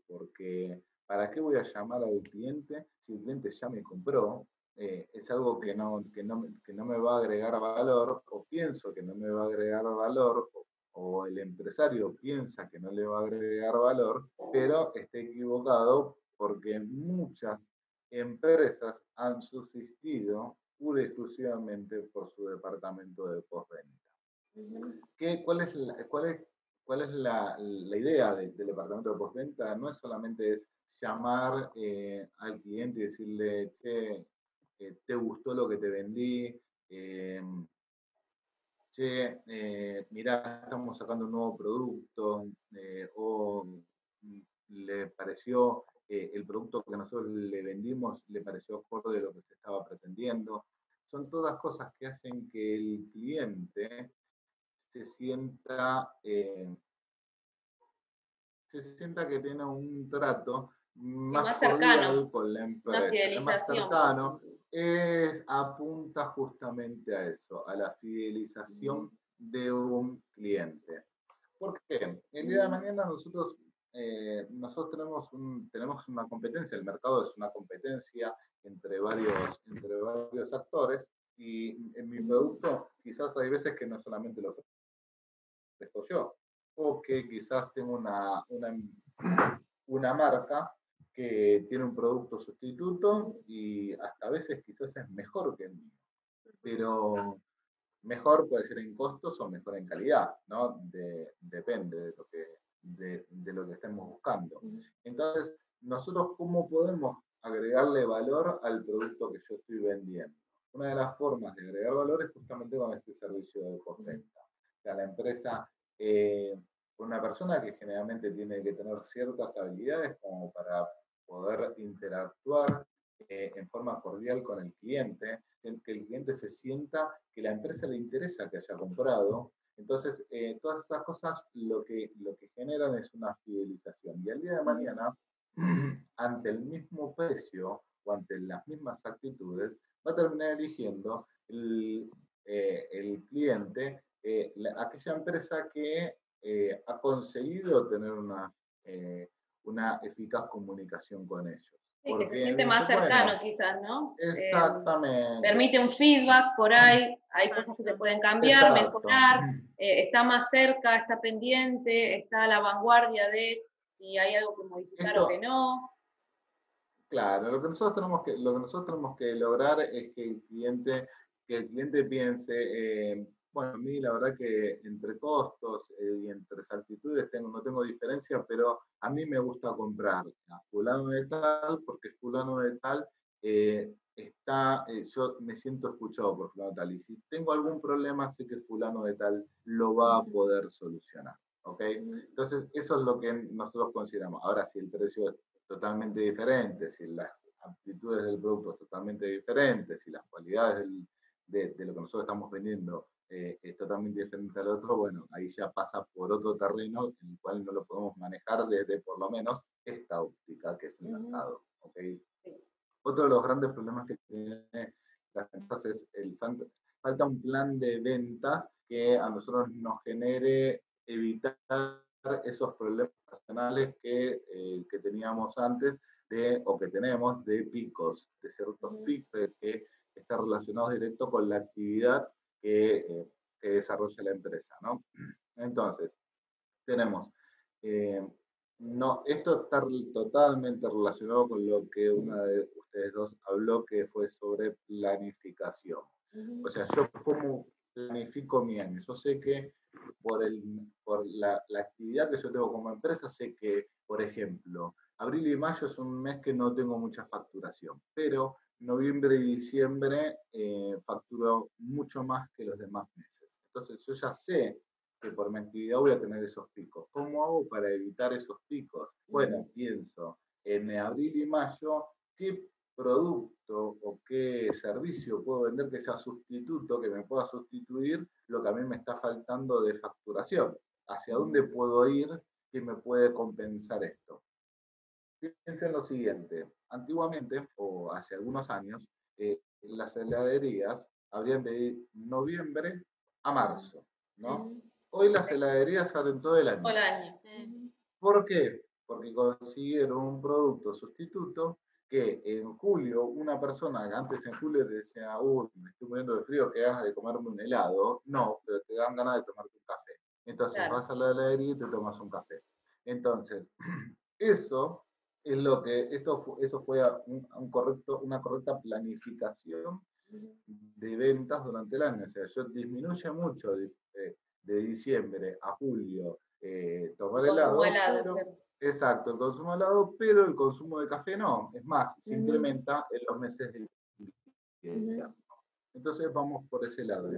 porque ¿para qué voy a llamar al cliente si el cliente ya me compró? Eh, es algo que no, que, no, que no me va a agregar valor o pienso que no me va a agregar valor o, o el empresario piensa que no le va a agregar valor, pero está equivocado porque muchas empresas han subsistido pura y exclusivamente por su departamento de postventa. ¿Cuál es la, cuál es, cuál es la, la idea del departamento de postventa? No es solamente es llamar eh, al cliente y decirle, che, eh, te gustó lo que te vendí, eh, che, mira, estamos sacando un nuevo producto, o mm, le pareció el producto que nosotros le vendimos le pareció acorde de lo que se estaba pretendiendo. Son todas cosas que hacen que el cliente se sienta, eh, se sienta que tiene un trato más, cercano con la empresa, más cercano, es, apunta justamente a eso, a la fidelización de un cliente. ¿Por qué? El día de mañana nosotros eh, nosotros tenemos, un, tenemos una competencia, el mercado es una competencia entre varios, entre varios actores y en mi producto quizás hay veces que no solamente lo ofrezco yo, o que quizás tengo una, una, una marca que tiene un producto sustituto y hasta a veces quizás es mejor que el mío. Pero mejor puede ser en costos o mejor en calidad, ¿no? depende de lo que de, lo que estemos buscando. Entonces, nosotros cómo podemos agregarle valor al producto que yo estoy vendiendo. Una de las formas de agregar valor es justamente con este servicio de postventa. O sea, la empresa eh, una persona que generalmente tiene que tener ciertas habilidades como para poder interactuar eh, en forma cordial con el cliente, que el cliente se sienta que la empresa le interesa que haya comprado. Entonces, eh, todas esas cosas lo que, lo que generan es una fidelización. Y al día de mañana, ante el mismo precio o ante las mismas actitudes, va a terminar eligiendo el, eh, el cliente aquella empresa que ha conseguido tener una, una eficaz comunicación con ellos. Sí, que se siente más cercano quizás, ¿no? Eh, Exactamente. permite un feedback por ahí, hay cosas que se pueden cambiar, mejorar, eh, está más cerca, está pendiente, está a la vanguardia de si hay algo que modificar o que no. Claro, lo que nosotros tenemos que, lo que nosotros tenemos que lograr es que el cliente, que el cliente piense, eh, bueno, a mí la verdad que entre costos eh, y entre actitudes tengo, no tengo diferencia, pero a mí me gusta comprar a fulano de tal porque fulano de tal eh, está, eh, yo me siento escuchado por fulano de tal y si tengo algún problema sé que fulano de tal lo va a poder solucionar. ¿ok? Entonces, eso es lo que nosotros consideramos. Ahora, si el precio es totalmente diferente, si las aptitudes del producto son totalmente diferentes, si las cualidades de, de, lo que nosotros estamos vendiendo eh, es totalmente diferente al otro, bueno, ahí ya pasa por otro terreno en el cual no lo podemos manejar desde por lo menos esta óptica que es el mercado. ¿okay? Otro de los grandes problemas que tiene las empresas es el falta un plan de ventas que a nosotros nos genere evitar esos problemas nacionales que, eh, que teníamos antes de, o que tenemos de picos, de ciertos picos que están relacionados directo con la actividad eh, que, desarrolla la empresa. ¿no? Entonces, tenemos, eh, no, esto está totalmente relacionado con lo que una de ustedes dos habló, que fue sobre planificación. O sea, yo cómo planifico mi año. Yo sé que por, el, por la, la, actividad que yo tengo como empresa, sé que, por ejemplo, abril y mayo es un mes que no tengo mucha facturación, pero noviembre y diciembre eh, facturo mucho más que los demás meses. Entonces yo ya sé que por mi actividad voy a tener esos picos. ¿Cómo hago para evitar esos picos? Bueno, pienso en abril y mayo, ¿qué producto o qué servicio puedo vender que sea sustituto, que me pueda sustituir lo que a mí me está faltando de facturación? ¿Hacia dónde puedo ir que me puede compensar esto? Piensen lo siguiente, antiguamente, o hace algunos años, eh, las heladerías habrían de noviembre a marzo, ¿no? Hoy las heladerías abren todo el año. Todo el año. ¿Por qué? Porque consiguieron un producto sustituto que en julio una persona que antes en julio decía, uy, me estoy muriendo de frío, que ganas de comerme un helado. No, pero te dan ganas de tomarte un café. Entonces vas a la heladería y te tomas un café. Entonces, eso es lo que, esto, eso fue un, correcto, una correcta planificación de ventas durante el año. O sea, yo disminuye mucho de, de diciembre a julio eh, tomar helado. helado exacto, el consumo de helado, pero el consumo de café no. Es más, se incrementa en los meses de invierno. Entonces vamos por ese lado,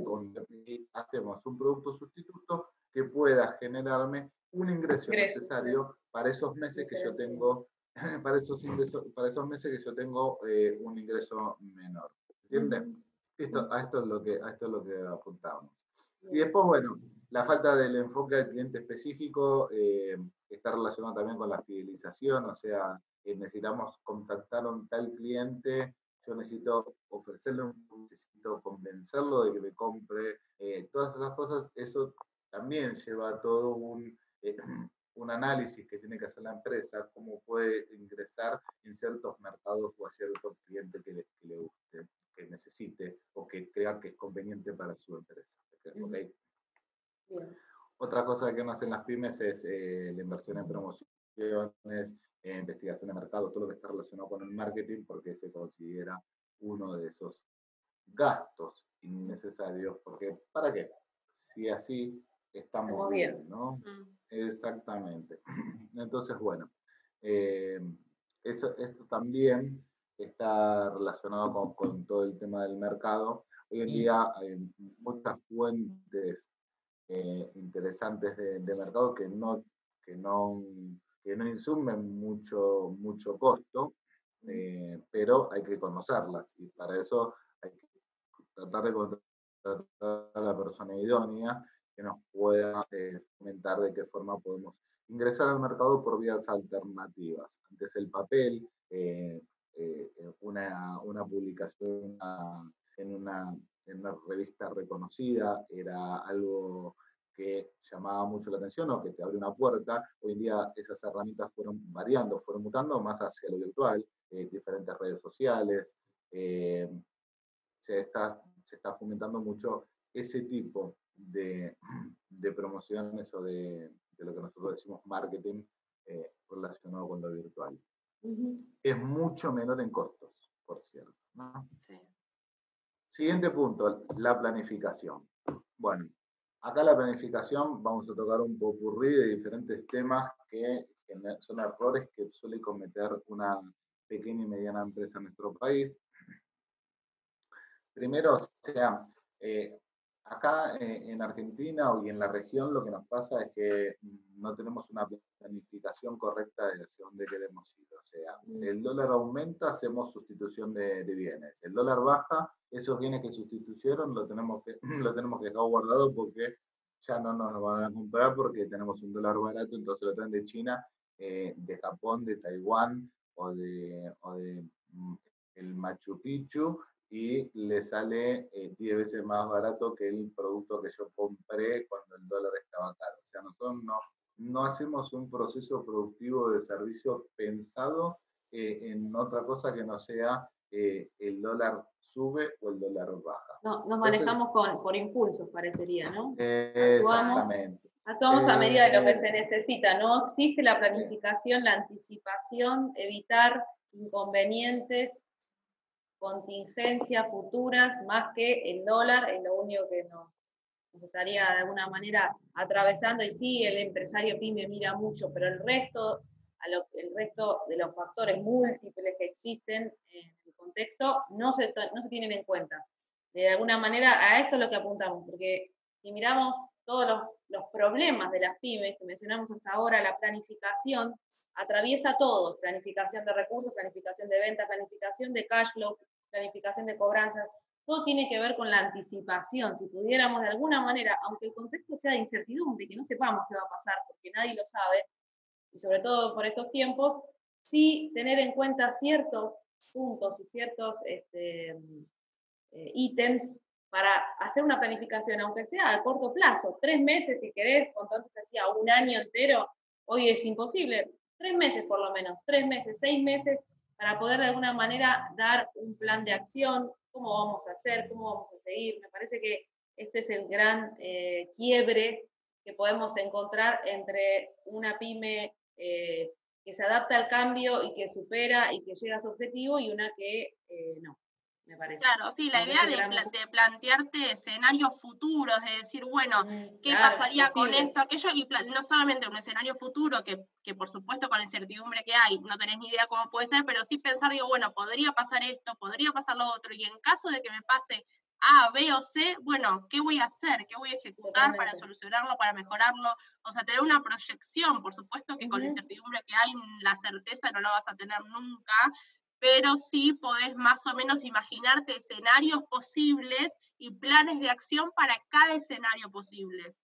y hacemos un producto sustituto que pueda generarme un ingreso, necesario para esos meses que yo tengo para esos, para esos meses que yo tengo eh, un ingreso menor. ¿Entienden? Esto, a, esto es lo que, a esto es lo que apuntamos. Y después, bueno, la falta del enfoque al cliente específico eh, está relacionado también con la fidelización, o sea, necesitamos contactar a un tal cliente, yo necesito ofrecerle un, necesito convencerlo de que me compre, eh, todas esas cosas, eso también lleva todo un, un análisis que tiene que hacer la empresa, cómo puede ingresar en ciertos mercados o a ciertos clientes que le, guste, que necesite o que crea que es conveniente para su empresa. Otra cosa que no hacen las pymes es eh, la inversión en promociones, en investigación de mercado, todo lo que está relacionado con el marketing, porque se considera uno de esos gastos innecesarios. Porque, ¿para qué? Si así estamos bien, ¿no? Exactamente. Entonces, bueno, eh, eso, esto también está relacionado con, todo el tema del mercado. Hoy en día hay muchas fuentes eh, interesantes de, mercado que no, que no, que no insumen mucho, mucho costo, eh, pero hay que conocerlas y para eso hay que tratar de contratar a la persona idónea que nos pueda eh, comentar de qué forma podemos ingresar al mercado por vías alternativas. Antes el papel, una, una, publicación en una en una revista reconocida, era algo que llamaba mucho la atención o que te abre una puerta. Hoy en día esas herramientas fueron variando, fueron mutando más hacia lo virtual, eh, diferentes redes sociales. Eh, se, está, se está fomentando mucho ese tipo de, de promociones o de, de, lo que nosotros decimos marketing eh, relacionado con lo virtual. Es mucho menor en costos, por cierto. ¿no? Sí. Siguiente punto, la planificación. Bueno, acá la planificación vamos a tocar un popurrí de diferentes temas que son errores que suele cometer una pequeña y mediana empresa en nuestro país. Primero, o sea, eh, Acá eh, en Argentina y en la región lo que nos pasa es que no tenemos una planificación correcta de hacia dónde queremos ir. O sea, mm. el dólar aumenta, hacemos sustitución de, bienes. El dólar baja, esos bienes que sustituyeron lo tenemos que, lo tenemos que dejar guardado porque ya no nos van a comprar porque tenemos un dólar barato, entonces lo traen de China, eh, de Japón, de Taiwán o de, o de mm, el Machu Picchu y le sale 10 eh, veces más barato que el producto que yo compré cuando el dólar estaba caro. O sea, nosotros no, no hacemos un proceso productivo de servicio pensado eh, en otra cosa que no sea eh, el dólar sube o el dólar baja. No, nos manejamos con, por impulsos, parecería, ¿no? exactamente. Actuamos a medida de lo que se necesita, no existe la planificación, la anticipación, evitar inconvenientes contingencias futuras más que el dólar, es lo único que nos, estaría de alguna manera atravesando. Y sí, el empresario pyme mira mucho, pero el resto, a lo, el resto de los factores múltiples que existen en el contexto no se, no se tienen en cuenta. De alguna manera, a esto es lo que apuntamos, porque si miramos todos los, los problemas de las pymes que mencionamos hasta ahora, la planificación atraviesa todo, planificación de recursos, planificación de ventas, planificación de cash flow, planificación de cobranzas, todo tiene que ver con la anticipación. Si pudiéramos de alguna manera, aunque el contexto sea de incertidumbre, que no sepamos qué va a pasar, porque nadie lo sabe, y sobre todo por estos tiempos, sí tener en cuenta ciertos puntos y ciertos este, eh, ítems para hacer una planificación, aunque sea a corto plazo, tres meses si querés, con tanto se hacía un año entero, hoy es imposible, tres meses por lo menos, tres meses, seis meses, para poder de alguna manera dar un plan de acción, cómo vamos a hacer, cómo vamos a seguir. Me parece que este es el gran eh, quiebre que podemos encontrar entre una pyme eh, que se adapta al cambio y que supera y que llega a su objetivo y una que eh, no. Claro, sí, la idea de, plantearte escenarios futuros, de decir, bueno, mm, ¿qué pasaría con esto, aquello? Y no solamente un escenario futuro, que, que, por supuesto con la incertidumbre que hay, no tenés ni idea cómo puede ser, pero sí pensar, digo, bueno, podría pasar esto, podría pasar lo otro, y en caso de que me pase A, B o C, bueno, ¿qué voy a hacer? ¿Qué voy a ejecutar para solucionarlo, para mejorarlo? O sea, tener una proyección, por supuesto que con la incertidumbre que hay, la certeza no la vas a tener nunca, pero sí podés más o menos imaginarte escenarios posibles y planes de acción para cada escenario posible.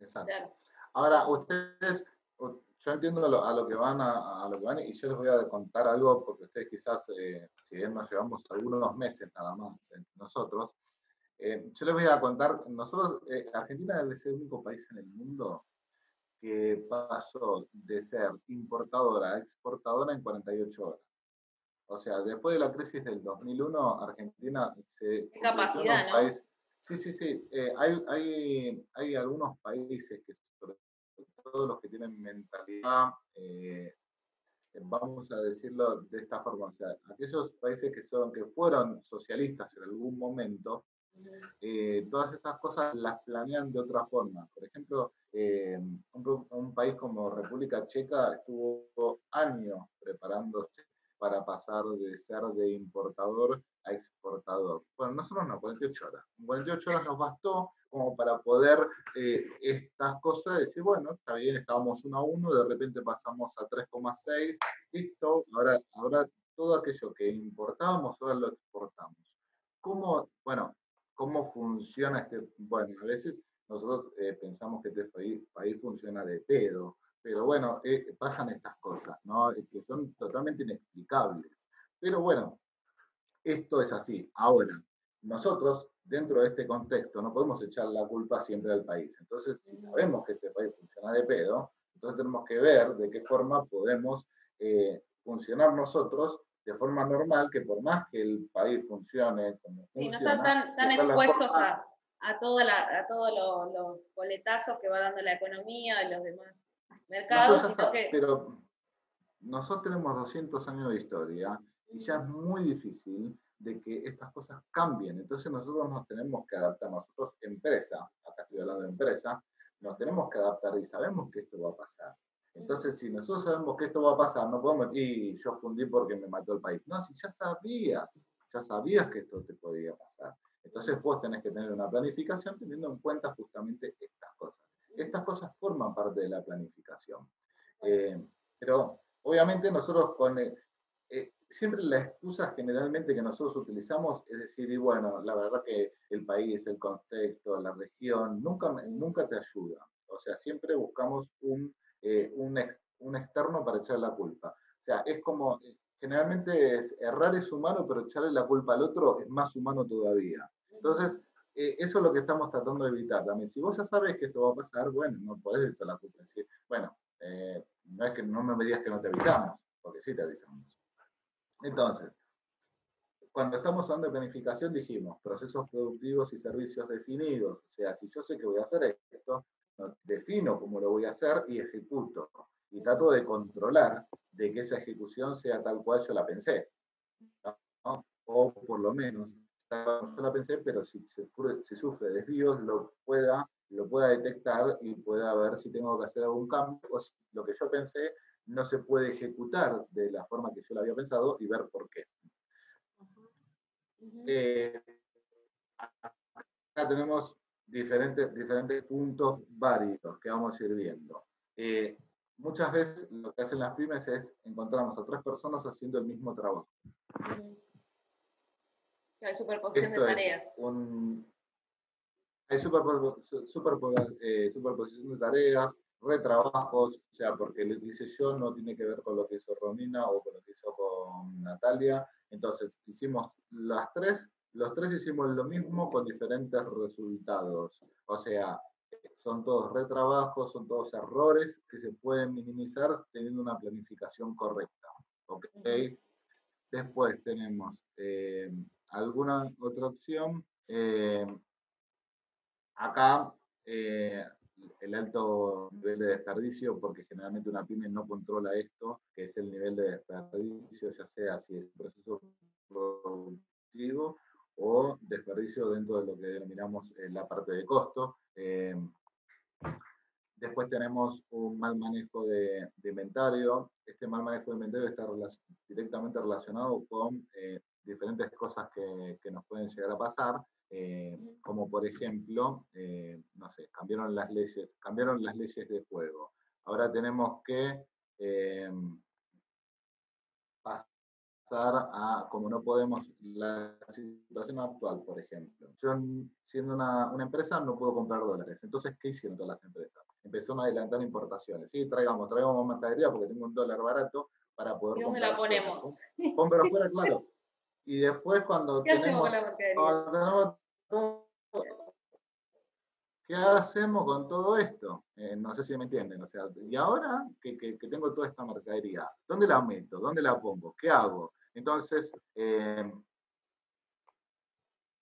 Exacto. Ahora, ustedes, yo entiendo a lo, que van a, lo que van y yo les voy a contar algo porque ustedes quizás, eh, si bien nos llevamos algunos meses nada más nosotros, eh, yo les voy a contar, nosotros, eh, Argentina debe ser el único país en el mundo que pasó de ser importadora a exportadora en 48 horas. O sea, después de la crisis del 2001, Argentina se... ¿Qué capacidad, ¿no? sí, sí, sí. Eh, hay, hay, hay, algunos países que, sobre todo los que tienen mentalidad, eh, vamos a decirlo de esta forma, o sea, aquellos países que, son, que fueron socialistas en algún momento, eh, todas estas cosas las planean de otra forma. Por ejemplo, un, un, país como República Checa estuvo años preparándose para pasar de ser de importador a exportador. Bueno, nosotros no, 48 horas. 48 horas nos bastó como para poder eh, estas cosas decir, bueno, está bien, estábamos 1 a 1, de repente pasamos a 3,6, listo, ahora, ahora todo aquello que importábamos, ahora lo exportamos. ¿Cómo, bueno, cómo funciona este? Bueno, a veces nosotros eh, pensamos que este país, funciona de pedo, pero bueno, eh, pasan estas cosas, ¿no? Que son totalmente inexplicables. Pero bueno, esto es así. Ahora, nosotros, dentro de este contexto, no podemos echar la culpa siempre al país. Entonces, si sabemos que este país funciona de pedo, entonces tenemos que ver de qué forma podemos eh, funcionar nosotros de forma normal, que por más que el país funcione como funciona... Sí, no están tan, expuestos a, a, todos los boletazos que va dando la economía y los demás Pero nosotros tenemos 200 años de historia y ya es muy difícil de que estas cosas cambien. Entonces nosotros nos tenemos que adaptar, nosotros empresa, acá estoy hablando de empresa, nos tenemos que adaptar y sabemos que esto va a pasar. Entonces, si nosotros sabemos que esto va a pasar, no podemos y yo fundí porque me mató el país. No, si ya sabías, ya sabías que esto te podía pasar. Entonces vos tenés que tener una planificación teniendo en cuenta justamente estas cosas. Estas cosas forman parte de la planificación. Eh, pero obviamente nosotros con, eh, siempre la excusa generalmente que nosotros utilizamos es decir, y bueno, la verdad que el país, el contexto, la región, nunca, nunca te ayuda. O sea, siempre buscamos un, eh, un, externo para echar la culpa. O sea, es como, eh, generalmente es, errar es humano, pero echarle la culpa al otro es más humano todavía. Entonces, eso es lo que estamos tratando de evitar también. Si vos ya sabes que esto va a pasar, bueno, no podés echar la culpa. Decir, bueno, no es que no me digas que no te avisamos, porque sí te avisamos. Entonces, cuando estamos hablando de planificación dijimos procesos productivos y servicios definidos. O sea, si yo sé que voy a hacer esto, defino cómo lo voy a hacer y ejecuto. Y trato de controlar de que esa ejecución sea tal cual yo la pensé. O por lo menos, yo la pensé, pero si, si sufre desvíos, lo pueda, lo pueda detectar y pueda ver si tengo que hacer algún cambio o si lo que yo pensé no se puede ejecutar de la forma que yo lo había pensado y ver por qué. Eh, acá tenemos diferentes, diferentes puntos válidos que vamos a ir viendo. Eh, muchas veces lo que hacen las pymes es encontramos a tres personas haciendo el mismo trabajo. Hay superposición de tareas. hay eh, superposición de tareas, retrabajos, o sea, porque lo que hice yo no tiene que ver con lo que hizo Romina o con lo que hizo con Natalia. Entonces, hicimos las tres, los tres hicimos lo mismo con diferentes resultados. O sea, son todos retrabajos, son todos errores que se pueden minimizar teniendo una planificación correcta. ¿ok? Después tenemos eh, alguna otra opción. Eh, acá eh, el alto nivel de desperdicio, porque generalmente una pyme no controla esto, que es el nivel de desperdicio, ya sea si es proceso productivo o desperdicio dentro de lo que denominamos eh, la parte de costo. Después tenemos un mal manejo de, inventario. Este mal manejo de inventario está directamente relacionado con diferentes cosas que, que, nos pueden llegar a pasar. Eh, como por ejemplo, eh, no sé, cambiaron las leyes, cambiaron las leyes de juego. Ahora tenemos que eh, pasar a, como no podemos, la situación actual, por ejemplo. Yo, siendo una, una, empresa, no puedo comprar dólares. Entonces, ¿qué hicieron todas las empresas? Empezaron a adelantar importaciones. Sí, traigamos, traigamos mercadería porque tengo un dólar barato para poder ¿Y dónde la ponemos? Comprar afuera, claro. Y después cuando ¿Qué tenemos, hacemos ¿Qué hacemos con todo esto? Eh, no sé si me entienden. O sea, y ahora que, tengo toda esta mercadería, ¿dónde la meto? ¿Dónde la pongo? ¿Qué hago? Entonces, eh,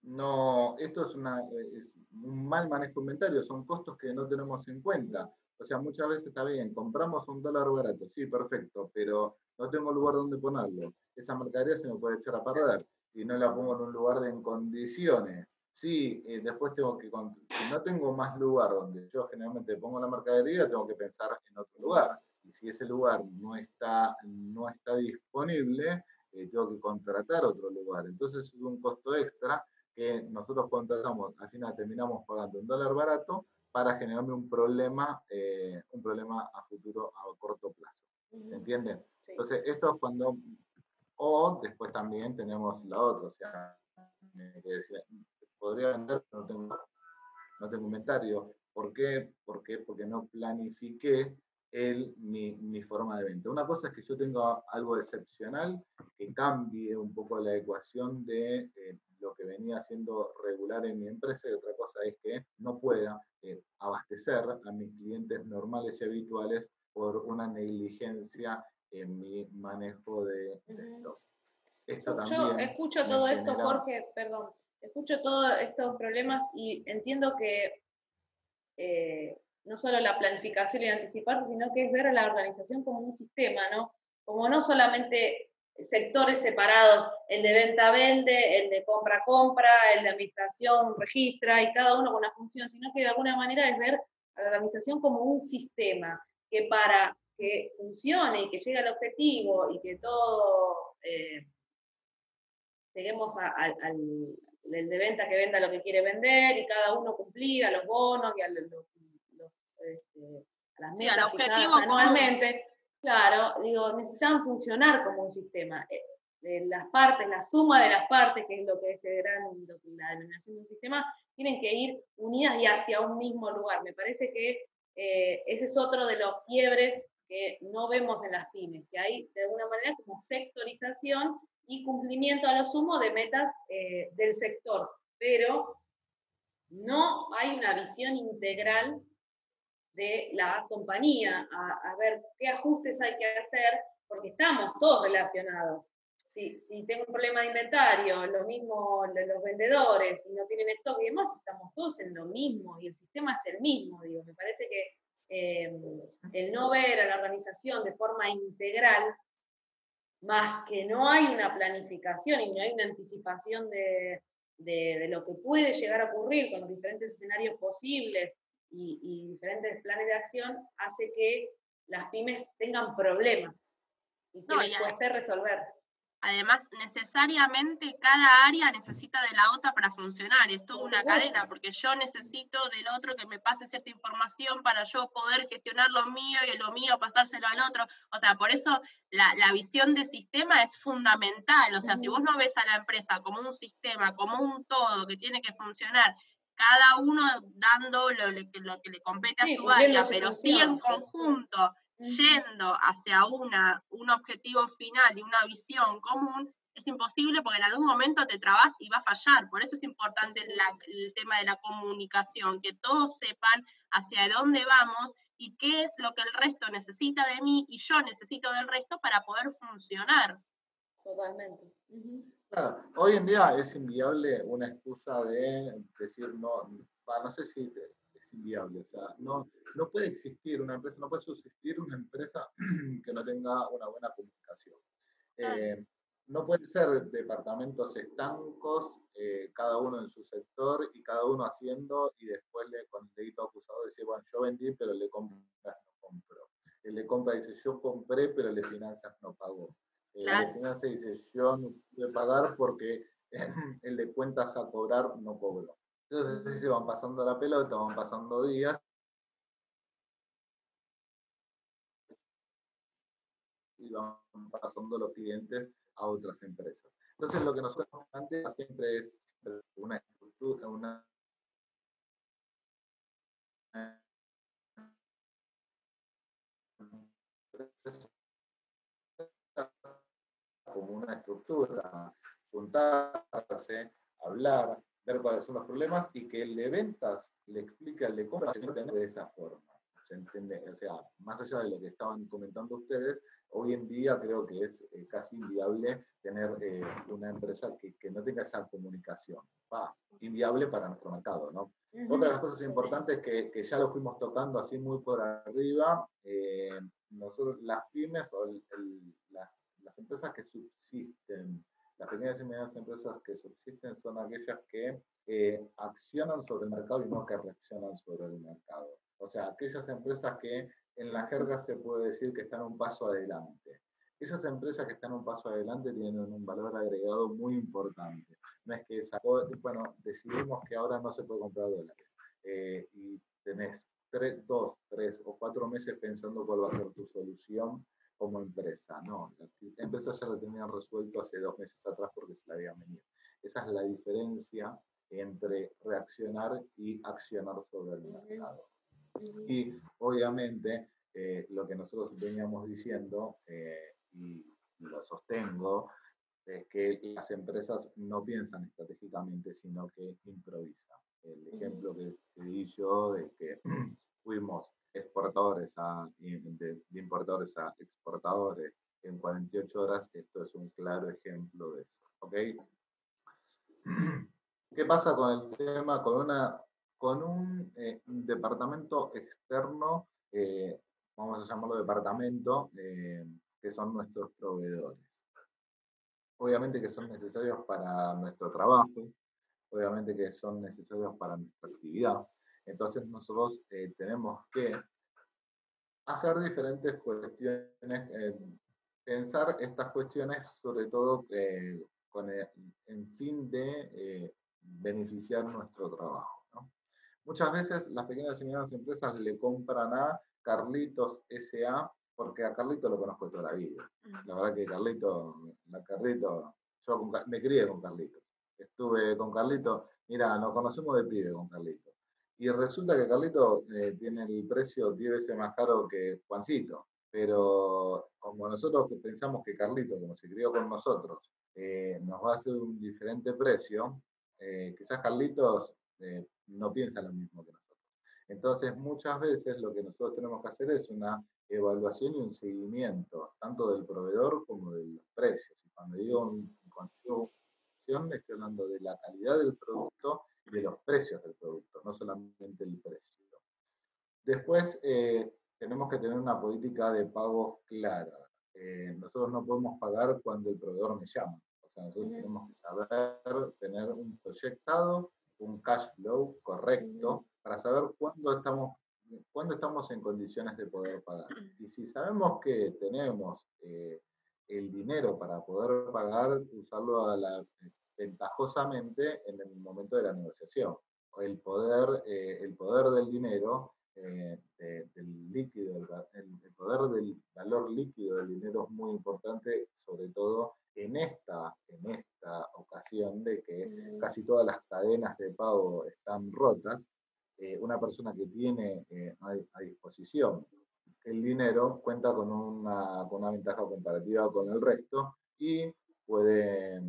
no, esto es, una, es un mal manejo inventario, son costos que no tenemos en cuenta. O sea, muchas veces está bien, compramos un dólar barato, sí, perfecto, pero no tengo lugar donde ponerlo. Esa mercadería se me puede echar a perder si no la pongo en un lugar de en condiciones. Sí, eh, después tengo que, si no tengo más lugar donde yo generalmente pongo la mercadería, tengo que pensar en otro lugar. y si ese lugar no está, no está disponible, eh, tengo que contratar otro lugar. Entonces es un costo extra que nosotros contratamos, al final terminamos pagando un dólar barato para generarme un problema, eh, un problema a futuro, a corto plazo. ¿Se entiende? Entonces, esto es cuando, o después también tenemos la otra, o sea, que decía, podría vender, pero no tengo, no tengo inventario. ¿Por qué? ¿Por qué? Porque no planifiqué el, mi, mi, forma de venta. Una cosa es que yo tenga algo excepcional que cambie un poco la ecuación de eh, lo que venía siendo regular en mi empresa y otra cosa es que no pueda eh, abastecer a mis clientes normales y habituales por una negligencia en mi manejo de. Esto Yo escucho todo esto, Jorge, perdón, escucho todos estos problemas y entiendo que eh, no solo la planificación y anticiparse, sino que es ver a la organización como un sistema, ¿no? Como no solamente sectores separados, el de venta vende, el de compra compra, el de administración registra y cada uno con una función, sino que de alguna manera es ver a la organización como un sistema que para que funcione y que llegue al objetivo y que todo eh, lleguemos al, el de venta que venda lo que quiere vender y cada uno cumplir a los bonos y a, los, este, a las metas anualmente. Claro, digo, necesitan funcionar como un sistema. Eh, las partes, la suma de las partes, que es lo que es gran, la denominación de un sistema, tienen que ir unidas y hacia un mismo lugar. Me parece que eh, ese es otro de los quiebres que no vemos en las pymes, que hay de alguna manera como sectorización y cumplimiento a lo sumo de metas eh, del sector, pero no hay una visión integral de la compañía, a, ver qué ajustes hay que hacer, porque estamos todos relacionados. Si, si, tengo un problema de inventario, lo mismo los vendedores, si no tienen stock y demás, estamos todos en lo mismo y el sistema es el mismo. Digo. Me parece que eh, el no ver a la organización de forma integral, más que no hay una planificación y no hay una anticipación de, de, de lo que puede llegar a ocurrir con los diferentes escenarios posibles y, diferentes planes de acción hace que las pymes tengan problemas y que les cueste resolver. Además, necesariamente cada área necesita de la otra para funcionar, es toda una cadena, porque yo necesito del otro que me pase cierta información para yo poder gestionar lo mío y lo mío pasárselo al otro. O sea, por eso la, visión de sistema es fundamental. O sea, si vos no ves a la empresa como un sistema, como un todo que tiene que funcionar cada uno dando lo, que le compete a su área, pero sí en conjunto, yendo hacia una, un objetivo final y una visión común, es imposible porque en algún momento te trabas y va a fallar. Por eso es importante el tema de la comunicación, que todos sepan hacia dónde vamos y qué es lo que el resto necesita de mí y yo necesito del resto para poder funcionar. Totalmente. Claro, hoy en día es inviable una excusa de decir no, no sé si es inviable, o sea, no, no puede existir una empresa, no puede subsistir una empresa que no tenga una buena comunicación. Eh, no pueden ser departamentos estancos, eh, cada uno en su sector y cada uno haciendo y después le, con el dedito acusado decir, bueno, yo vendí, pero le compré, no compró. El de compra dice, yo compré, pero el de finanzas no pagó. Claro. El de dice, yo no pude pagar porque el de cuentas a cobrar no cobró. Entonces se van pasando la pelota, van pasando días. Y van pasando los clientes a otras empresas. Entonces lo que nosotros planteamos siempre es una estructura, una como una estructura, juntarse, hablar, ver cuáles son los problemas y que el de ventas le explique al de compras de esa forma. ¿Se entiende? O sea, más allá de lo que estaban comentando ustedes, hoy en día creo que es eh, casi inviable tener eh, una empresa que, que, no tenga esa comunicación. Va, inviable para nuestro mercado, ¿no? Otra de las cosas importantes que, que, ya lo fuimos tocando así muy por arriba, eh, nosotros las pymes o las las empresas que subsisten, las pequeñas y medianas empresas que subsisten son aquellas que eh, accionan sobre el mercado y no que reaccionan sobre el mercado. O sea, aquellas empresas que en la jerga se puede decir que están un paso adelante. Esas empresas que están un paso adelante tienen un valor agregado muy importante. No es que sacó, bueno, decidimos que ahora no se puede comprar dólares eh, y tenés tres, dos, tres o cuatro meses pensando cuál va a ser tu solución como empresa. No, la empresa ya lo tenían resuelto hace dos meses atrás porque se la habían venido. Esa es la diferencia entre reaccionar y accionar sobre el mercado. Y obviamente eh, lo que nosotros veníamos diciendo, eh, y, lo sostengo, es que las empresas no piensan estratégicamente, sino que improvisan. El ejemplo que, que di yo de que fuimos exportadores a, de, importadores a exportadores en 48 horas, esto es un claro ejemplo de eso. ¿ok? ¿Qué pasa con el tema, con, una, con un, eh, departamento externo, eh, vamos a llamarlo departamento, eh, que son nuestros proveedores? Obviamente que son necesarios para nuestro trabajo, obviamente que son necesarios para nuestra actividad. Entonces nosotros tenemos que hacer diferentes cuestiones, pensar estas cuestiones sobre todo con el, en fin de beneficiar nuestro trabajo. Muchas veces las pequeñas y medianas empresas le compran a Carlitos SA, porque a Carlito lo conozco toda la vida. La verdad que Carlito, la Carlito, yo me crié con Carlito. Estuve con Carlito, mira, nos conocemos de pibe con Carlito. Y resulta que Carlito eh, tiene el precio 10 veces más caro que Juancito. Pero como nosotros pensamos que Carlito, como se crió con nosotros, eh, nos va a hacer un diferente precio, eh, quizás Carlitos eh, no piensa lo mismo que nosotros. Entonces, muchas veces lo que nosotros tenemos que hacer es una evaluación y un seguimiento, tanto del proveedor como de los precios. Y cuando digo, cuando estoy hablando de la calidad del producto de los precios del producto, no solamente el precio. Después, eh, tenemos que tener una política de pagos clara. nosotros no podemos pagar cuando el proveedor me llama nosotros tenemos que saber tener un proyectado, un cash flow correcto para saber cuándo estamos, cuándo estamos en condiciones de poder pagar. Y si sabemos que tenemos eh, el dinero para poder pagar, usarlo a la, ventajosamente en el momento de la negociación. El poder, eh, el poder del dinero, eh, del líquido, el, poder del valor líquido del dinero es muy importante, sobre todo en esta, en esta ocasión de que casi todas las cadenas de pago están rotas, eh, una persona que tiene eh, a, disposición el dinero cuenta con una, con una, ventaja comparativa con el resto y puede,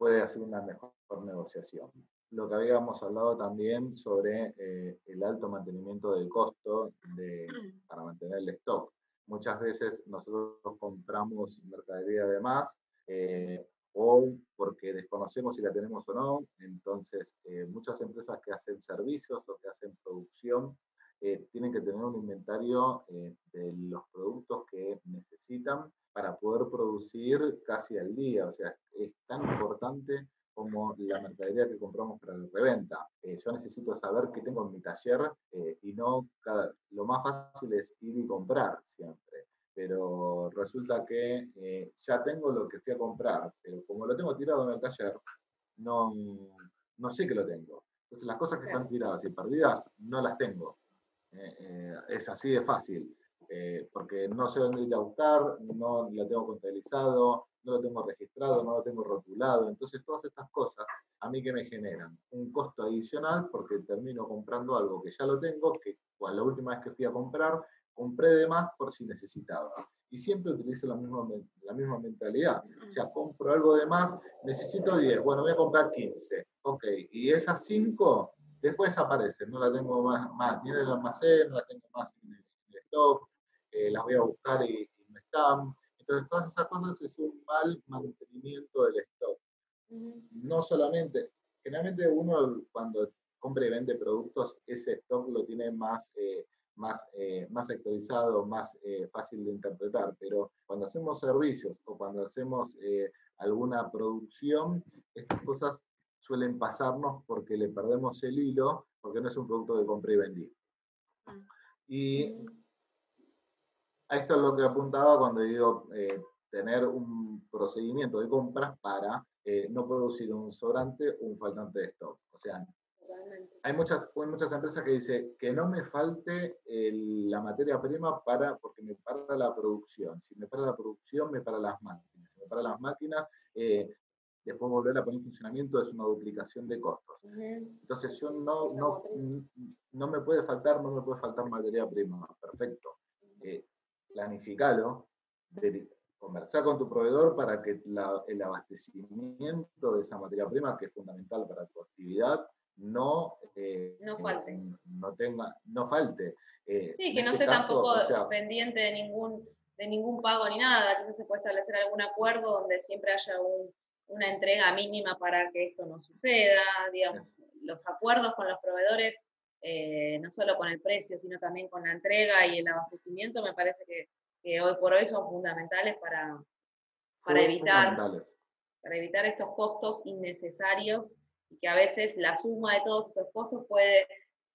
puede hacer una mejor negociación. Lo que habíamos hablado también sobre eh, el alto mantenimiento del costo de, para mantener el stock. Muchas veces nosotros compramos mercadería de más eh, o porque desconocemos si la tenemos o no. Entonces, eh, muchas empresas que hacen servicios o que hacen producción eh, tienen que tener un inventario de los productos que necesitan para poder producir casi al día. O sea, es tan importante como la mercadería que compramos para la reventa. Eh, yo necesito saber qué tengo en mi taller eh, y no lo más fácil es ir y comprar siempre. Pero resulta que eh, ya tengo lo que fui a comprar, pero como lo tengo tirado en el taller, no, no sé que lo tengo. Entonces las cosas que están tiradas y perdidas no las tengo. Es así de fácil. porque no sé dónde ir a buscar, no la tengo contabilizado, no lo tengo registrado, no lo tengo rotulado. Entonces, todas estas cosas a mí que me generan un costo adicional porque termino comprando algo que ya lo tengo, que cuando la última vez que fui a comprar, compré de más por si necesitaba. Y siempre utilizo la misma, la misma mentalidad. O sea, compro algo de más, necesito 10, bueno, voy a comprar 15. Ok, y esas 5 después aparecen, no las tengo más, más ni en el almacén, no las tengo más en el, stock, eh, las voy a buscar y, y no están entonces, todas esas cosas es un mal mantenimiento del stock. No solamente, generalmente uno cuando compra y vende productos, ese stock lo tiene más, eh, más, eh, más actualizado, más eh, fácil de interpretar, pero cuando hacemos servicios o cuando hacemos alguna producción, estas cosas suelen pasarnos porque le perdemos el hilo, porque no es un producto que compré y vendí. Mm. Y a esto es lo que apuntaba cuando digo eh, tener un procedimiento de compras para eh, no producir un sobrante o un faltante de stock. O sea, hay muchas, hay muchas empresas que dicen que no me falte la materia prima para, porque me para la producción. Si me para la producción, me para las máquinas. Si me para las máquinas, eh, después volver a poner en funcionamiento es una duplicación de costos. Entonces yo no, no, no me puede faltar, no me puede faltar materia prima. Perfecto. Eh, planificalo, conversar con tu proveedor para que el abastecimiento de esa materia prima, que es fundamental para tu actividad, no, eh, no falte. No, tenga, no falte. Eh, sí, que no este esté tampoco pendiente de ningún, de ningún pago ni nada. Quizás se puede establecer algún acuerdo donde siempre haya un, una entrega mínima para que esto no suceda. Digamos, los acuerdos con los proveedores, eh, no solo con el precio, sino también con la entrega y el abastecimiento, me parece que, que hoy por hoy son fundamentales para, para, evitar, para evitar estos costos innecesarios y que a veces la suma de todos esos costos puede,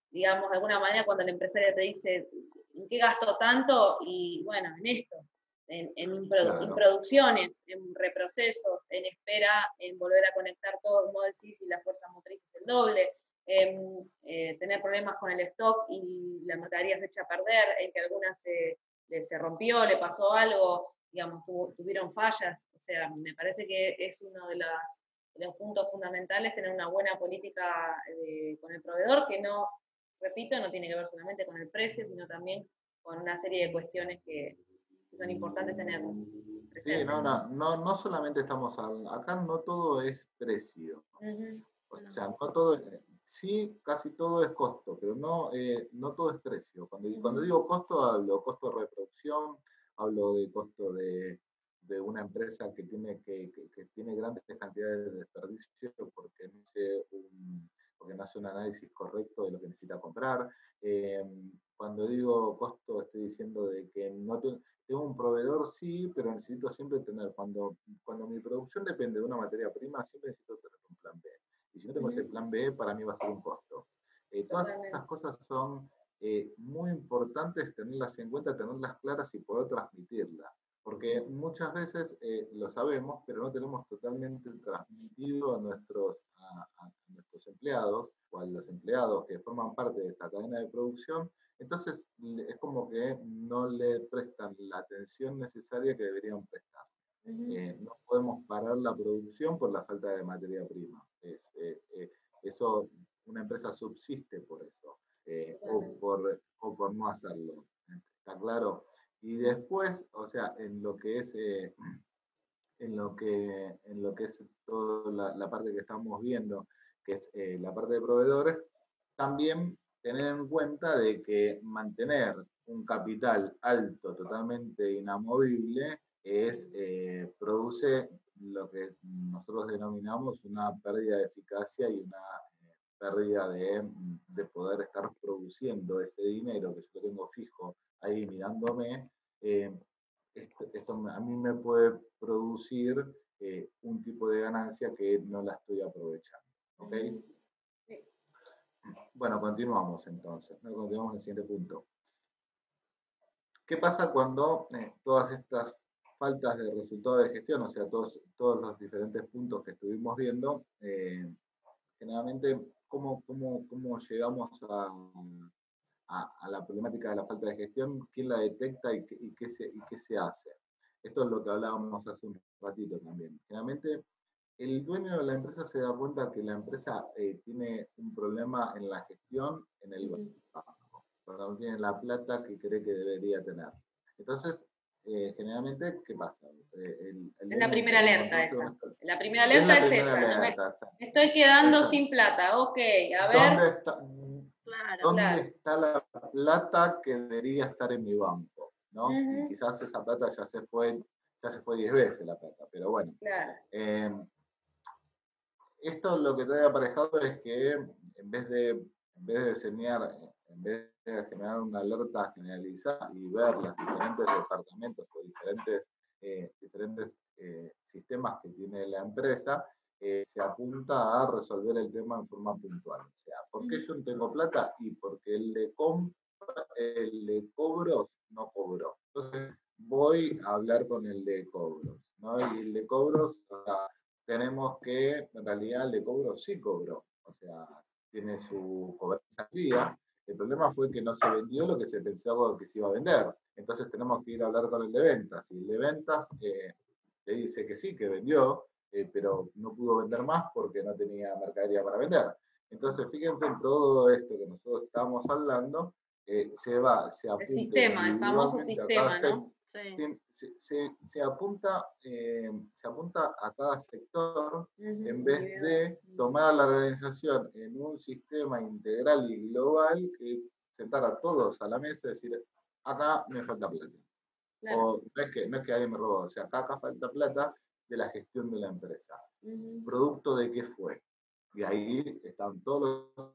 digamos, de alguna manera cuando el empresario te dice, ¿en qué gasto tanto? Y bueno, en esto, en, en, producciones, en reprocesos, en espera, en volver a conectar todo, como decís, y la fuerza motriz es el doble, en eh, tener problemas con el stock y la mercadería se echa a perder, en que alguna se, se rompió, le pasó algo, digamos, tuvieron fallas. O sea, me parece que es uno de las los puntos fundamentales, tener una buena política eh, con el proveedor, que no, repito, no tiene que ver solamente con el precio, sino también con una serie de cuestiones que, son importantes tener. Sí, no, no, no, no solamente estamos, acá no todo es precio. O sea, no todo, sí, casi todo es costo, pero no, eh, no todo es precio. Cuando, cuando digo costo, hablo costo de reproducción, hablo de costo de, de una empresa que tiene, que, que, tiene grandes cantidades de desperdicio porque no, hace un, porque no hace un análisis correcto de lo que necesita comprar. Em, cuando digo costo, estoy diciendo de que no tengo un proveedor, sí, pero necesito siempre tener, cuando, cuando mi producción depende de una materia prima, siempre necesito tener un plan B. Y si no tengo ese plan B, para mí va a ser un costo. Eh, todas esas cosas son eh, muy importantes tenerlas en cuenta, tenerlas claras y poder transmitirlas porque muchas veces eh, lo sabemos, pero no tenemos totalmente transmitido a nuestros, a, nuestros empleados o a los empleados que forman parte de esa cadena de producción, entonces es como que no le prestan la atención necesaria que deberían prestar. Eh, no podemos parar la producción por la falta de materia prima. Es, eh, eso, una empresa subsiste por eso, o, por, o por no hacerlo. ¿Está claro? Y después, o sea, en lo que es, eh, en lo que, en lo que es toda la, parte que estamos viendo, que es eh, la parte de proveedores, también tener en cuenta de que mantener un capital alto, totalmente inamovible, es, eh, produce lo que nosotros denominamos una pérdida de eficacia y una pérdida de, de, poder estar produciendo ese dinero que yo tengo fijo ahí mirándome, eh, esto, a mí me puede producir eh, un tipo de ganancia que no la estoy aprovechando. Bueno, continuamos entonces. Continuamos en el siguiente punto. ¿Qué pasa cuando eh, todas estas faltas de resultado de gestión, o sea, todos, todos los diferentes puntos que estuvimos viendo, generalmente, ¿cómo, cómo, cómo llegamos a, a, la problemática de la falta de gestión, quién la detecta y, qué, se, y qué se hace. Esto es lo que hablábamos hace un ratito también. Generalmente, el dueño de la empresa se da cuenta que la empresa eh, tiene un problema en la gestión en el banco, cuando no tiene la plata que cree que debería tener. Entonces, eh, generalmente, ¿qué pasa? Eh, es la primera alerta esa. La primera alerta es, esa. estoy quedando sin plata, ok, a ver. ¿Dónde está la plata que debería estar en mi banco? ¿no? quizás esa plata ya se fue, ya se fue 10 veces la plata, pero bueno. Eh, esto lo que trae aparejado es que en vez de, en vez de diseñar, en vez de generar una alerta generalizada y ver los diferentes departamentos o diferentes, eh, diferentes eh, sistemas que tiene la empresa, eh, se apunta a resolver el tema en forma puntual. O sea, ¿por qué yo no tengo plata? Y porque el de cobros no cobró. Entonces voy a hablar con el de cobros, ¿no? Y el de cobros, tenemos que, en realidad el de cobros sí cobró, o sea, tiene su cobranza día. El problema fue que no se vendió lo que se pensaba que se iba a vender. Entonces tenemos que ir a hablar con el de ventas. Y el de ventas eh, le dice que sí, que vendió, eh, pero no pudo vender más porque no tenía mercadería para vender. Entonces, fíjense en todo esto que nosotros estamos hablando, eh, se va, se apunta. El sistema, el famoso sistema, ¿no? Se, apunta, eh, se apunta a cada sector en vez de tomar la organización en un sistema integral y global que sentar a todos a la mesa y decir, acá me falta plata. O no es, que, no es que alguien me robó, o sea, acá, acá falta plata de la gestión de la empresa. ¿Producto de qué fue? Y ahí están todos los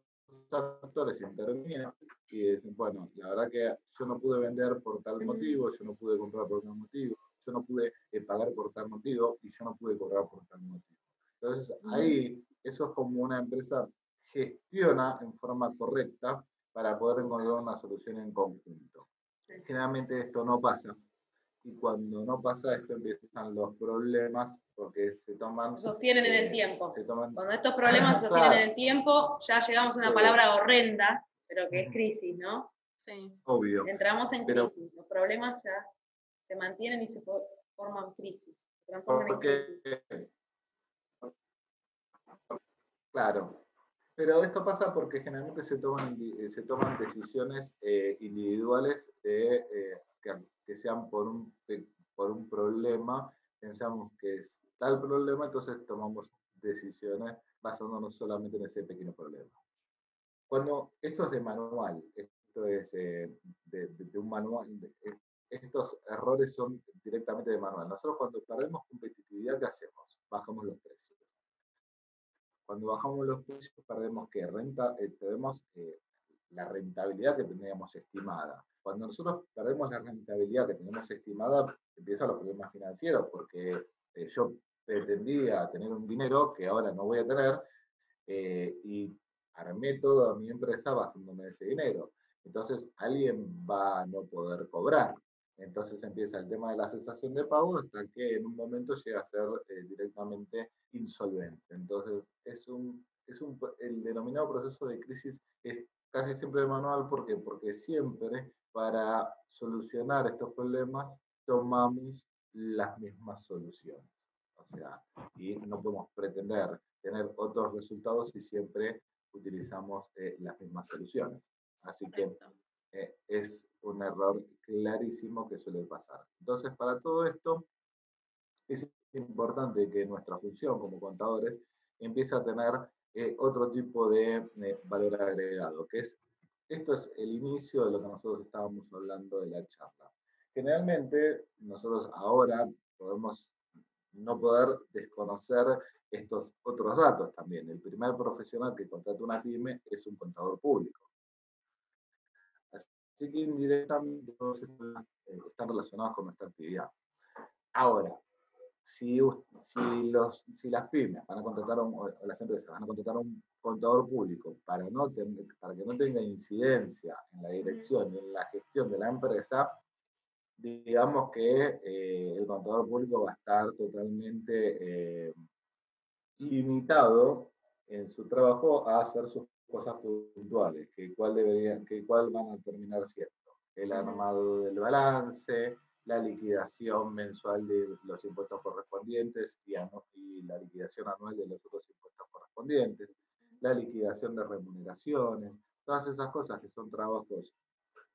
actores intervienen y dicen, bueno, la verdad que yo no pude vender por tal motivo, yo no pude comprar por tal motivo, yo no pude eh, pagar por tal motivo y yo no pude cobrar por tal motivo. Entonces ahí eso es como una empresa gestiona en forma correcta para poder encontrar una solución en conjunto. Generalmente esto no pasa y cuando no pasa esto empiezan los problemas porque se toman... Sostienen en el eh, tiempo. Cuando estos problemas se sostienen en el tiempo, ya llegamos a una palabra horrenda, pero que es crisis, ¿no? Sí. Obvio. Entramos en crisis. Los problemas ya se mantienen y se forman crisis. Se transforman en crisis. Claro. Pero esto pasa porque generalmente se toman, se toman decisiones eh, individuales de, que que sean por un, por un problema, pensamos que es tal problema, entonces tomamos decisiones basándonos solamente en ese pequeño problema. Cuando esto es de manual, esto es eh, de, un manual, eh, estos errores son directamente de manual. Nosotros cuando perdemos competitividad, ¿qué hacemos? Bajamos los precios. Cuando bajamos los precios, perdemos que renta, eh, perdemos la rentabilidad que teníamos estimada. Cuando nosotros perdemos la rentabilidad que tenemos estimada, empiezan los problemas financieros, porque eh, yo pretendía tener un dinero que ahora no voy a tener eh, y armé toda mi empresa basándome en ese dinero. Entonces alguien va a no poder cobrar. Entonces empieza el tema de la cesación de pago hasta que en un momento llega a ser eh, directamente insolvente. Entonces es un, es un, el denominado proceso de crisis es casi siempre manual. ¿Por qué? Porque siempre para solucionar estos problemas tomamos las mismas soluciones. O sea, y no podemos pretender tener otros resultados si siempre utilizamos eh, las mismas soluciones. Así que eh, es un error clarísimo que suele pasar. Entonces, para todo esto, es importante que nuestra función como contadores empiece a tener eh, otro tipo de valor agregado, que es esto es el inicio de lo que nosotros estábamos hablando de la charla. Generalmente, nosotros ahora podemos no poder desconocer estos otros datos también. El primer profesional que contrata una pyme es un contador público. Así que indirectamente todos están relacionados con nuestra actividad. Ahora, si, los, si las pymes van a contratar o las empresas van a contratar a un contador público para, no para que no tenga incidencia en la dirección y en la gestión de la empresa, digamos que eh, el contador público va a estar totalmente eh, limitado en su trabajo a hacer sus cosas puntuales, que cuál, deberían, que cuál van a terminar siendo. El armado del balance, la liquidación mensual de los impuestos correspondientes y, y la liquidación anual de los otros impuestos correspondientes, la liquidación de remuneraciones, todas esas cosas que son trabajos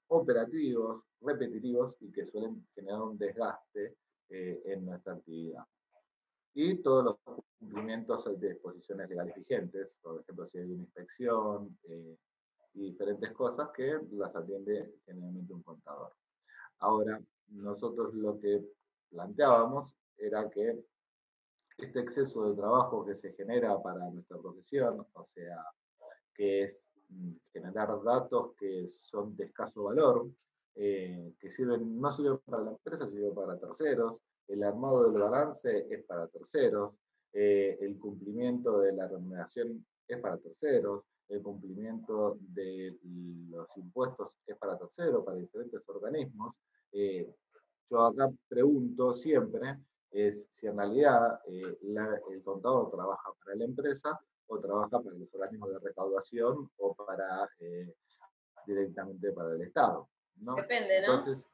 operativos, repetitivos y que suelen generar un desgaste eh, en nuestra actividad. Y todos los cumplimientos de disposiciones legales vigentes, por ejemplo, si hay una inspección eh, y diferentes cosas que las atiende generalmente un contador. Ahora, nosotros lo que planteábamos era que este exceso de trabajo que se genera para nuestra profesión, o sea, que es mm, generar datos que son de escaso valor, eh, que sirven, no sirven para la empresa, sirven para terceros, el armado del balance es para terceros, eh, el cumplimiento de la remuneración es para terceros, el cumplimiento de los impuestos es para terceros, para diferentes organismos. Eh, yo acá pregunto siempre es si en realidad eh, el contador trabaja para la empresa o trabaja para los organismos de recaudación o para eh, directamente para el Estado. ¿no? Depende, ¿no? Entonces,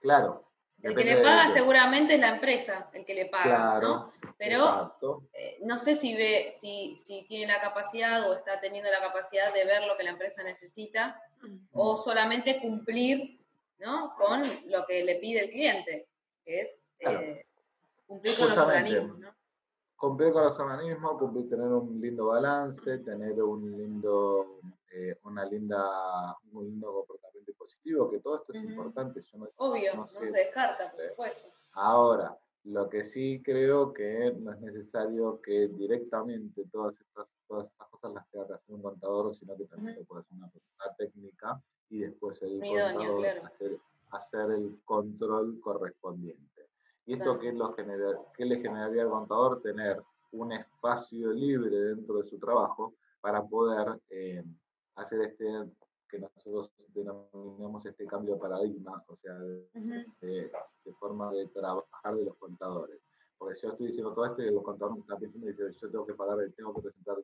claro, el que le paga seguramente es la empresa el que le paga, ¿no? Pero eh, no sé si ve, si, si, tiene la capacidad o está teniendo la capacidad de ver lo que la empresa necesita o solamente cumplir ¿no? con lo que le pide el cliente, que es eh, cumplir con los organismos, ¿no? Cumplir con los organismos, cumplir, tener un lindo balance, tener un lindo, eh, una linda, un lindo comportamiento positivo, que todo esto es importante. Obvio, no, se descarta, por supuesto. Ahora, lo que sí creo que no es necesario que directamente todas estas, todas estas cosas las tenga que hacer un contador, sino que también lo puede hacer una persona técnica y después el contador hacer, hacer, el control correspondiente. ¿Y esto qué, lo genera, qué le generaría al contador? Tener un espacio libre dentro de su trabajo para poder eh, hacer este que nosotros denominamos este cambio de paradigma, o sea, de, forma de trabajar de los contadores. Porque yo estoy diciendo todo esto y el contador me está pensando y dice, yo tengo que pagar, tengo que presentar,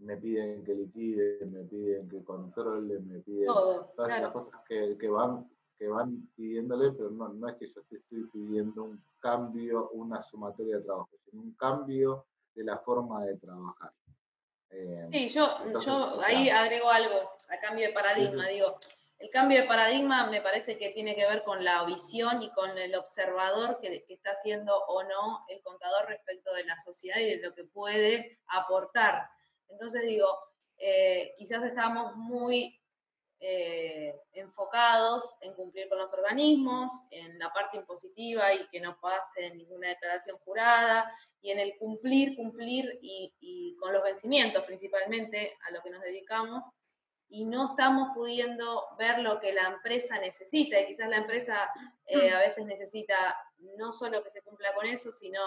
me, piden que liquide, me piden que controle, me piden todas esas cosas que, que, van que van pidiéndole, pero no, no es que yo estoy pidiendo un cambio, una sumatoria de trabajo, sino un cambio de la forma de trabajar. Eh, sí, yo, yo ahí agrego algo a cambio de paradigma. Digo, el cambio de paradigma me parece que tiene que ver con la visión y con el observador que, está haciendo o no el contador respecto de la sociedad y de lo que puede aportar. Entonces digo, eh, quizás estamos muy eh, enfocados en cumplir con los organismos, en la parte impositiva y que no pase ninguna declaración jurada, y en el cumplir, cumplir y, con los vencimientos principalmente a lo que nos dedicamos, y no estamos pudiendo ver lo que la empresa necesita, y quizás la empresa eh, a veces necesita no solo que se cumpla con eso, sino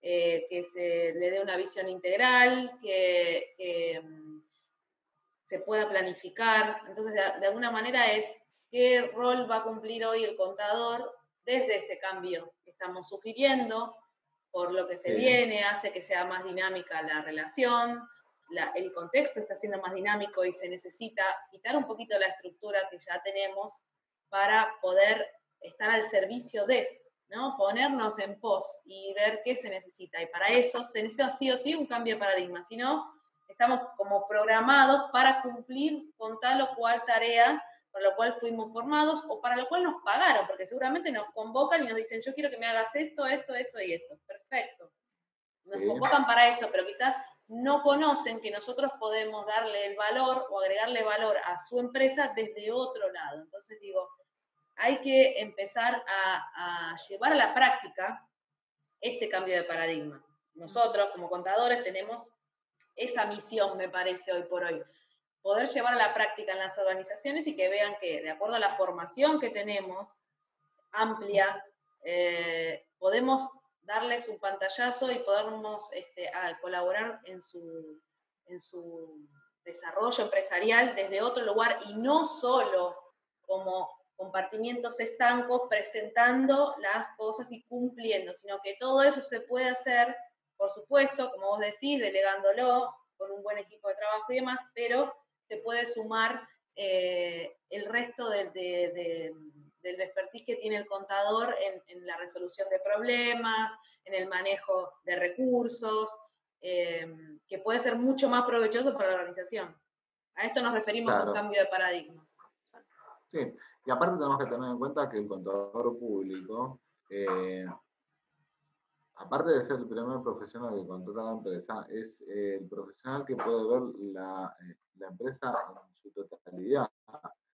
eh, que se le dé una visión integral, que mm, se pueda planificar. Entonces, de, alguna manera es qué rol va a cumplir hoy el contador desde este cambio que estamos sugiriendo, por lo que se viene, hace que sea más dinámica la relación, el contexto está siendo más dinámico y se necesita quitar un poquito la estructura que ya tenemos para poder estar al servicio de, ¿no? Ponernos en pos y ver qué se necesita. Y para eso se necesita sí o sí un cambio de paradigma, si no, estamos como programados para cumplir con tal o cual tarea para lo cual fuimos formados o para lo cual nos pagaron, porque seguramente nos convocan y nos dicen, yo quiero que me hagas esto, esto, esto y esto. Perfecto. Nos convocan para eso, pero quizás no conocen que nosotros podemos darle el valor o agregarle valor a su empresa desde otro lado. Entonces digo, hay que empezar a, a llevar a la práctica este cambio de paradigma. Nosotros como contadores tenemos esa misión, me parece, hoy por hoy. Poder llevar a la práctica en las organizaciones y que vean que, de acuerdo a la formación que tenemos, amplia, eh, podemos darles un pantallazo y podernos este, colaborar en su, en su desarrollo empresarial desde otro lugar y no solo como compartimientos estancos presentando las cosas y cumpliendo, sino que todo eso se puede hacer por supuesto, como vos decís, delegándolo con un buen equipo de trabajo y demás, pero se puede sumar eh, el resto del expertise que tiene el contador en, la resolución de problemas, en el manejo de recursos, eh, que puede ser mucho más provechoso para la organización. A esto nos referimos con cambio de paradigma. Sí, y aparte tenemos que tener en cuenta que el contador público eh, aparte de ser el primer profesional que contrata la empresa, es eh, el profesional que puede ver la, eh, la, empresa en su totalidad.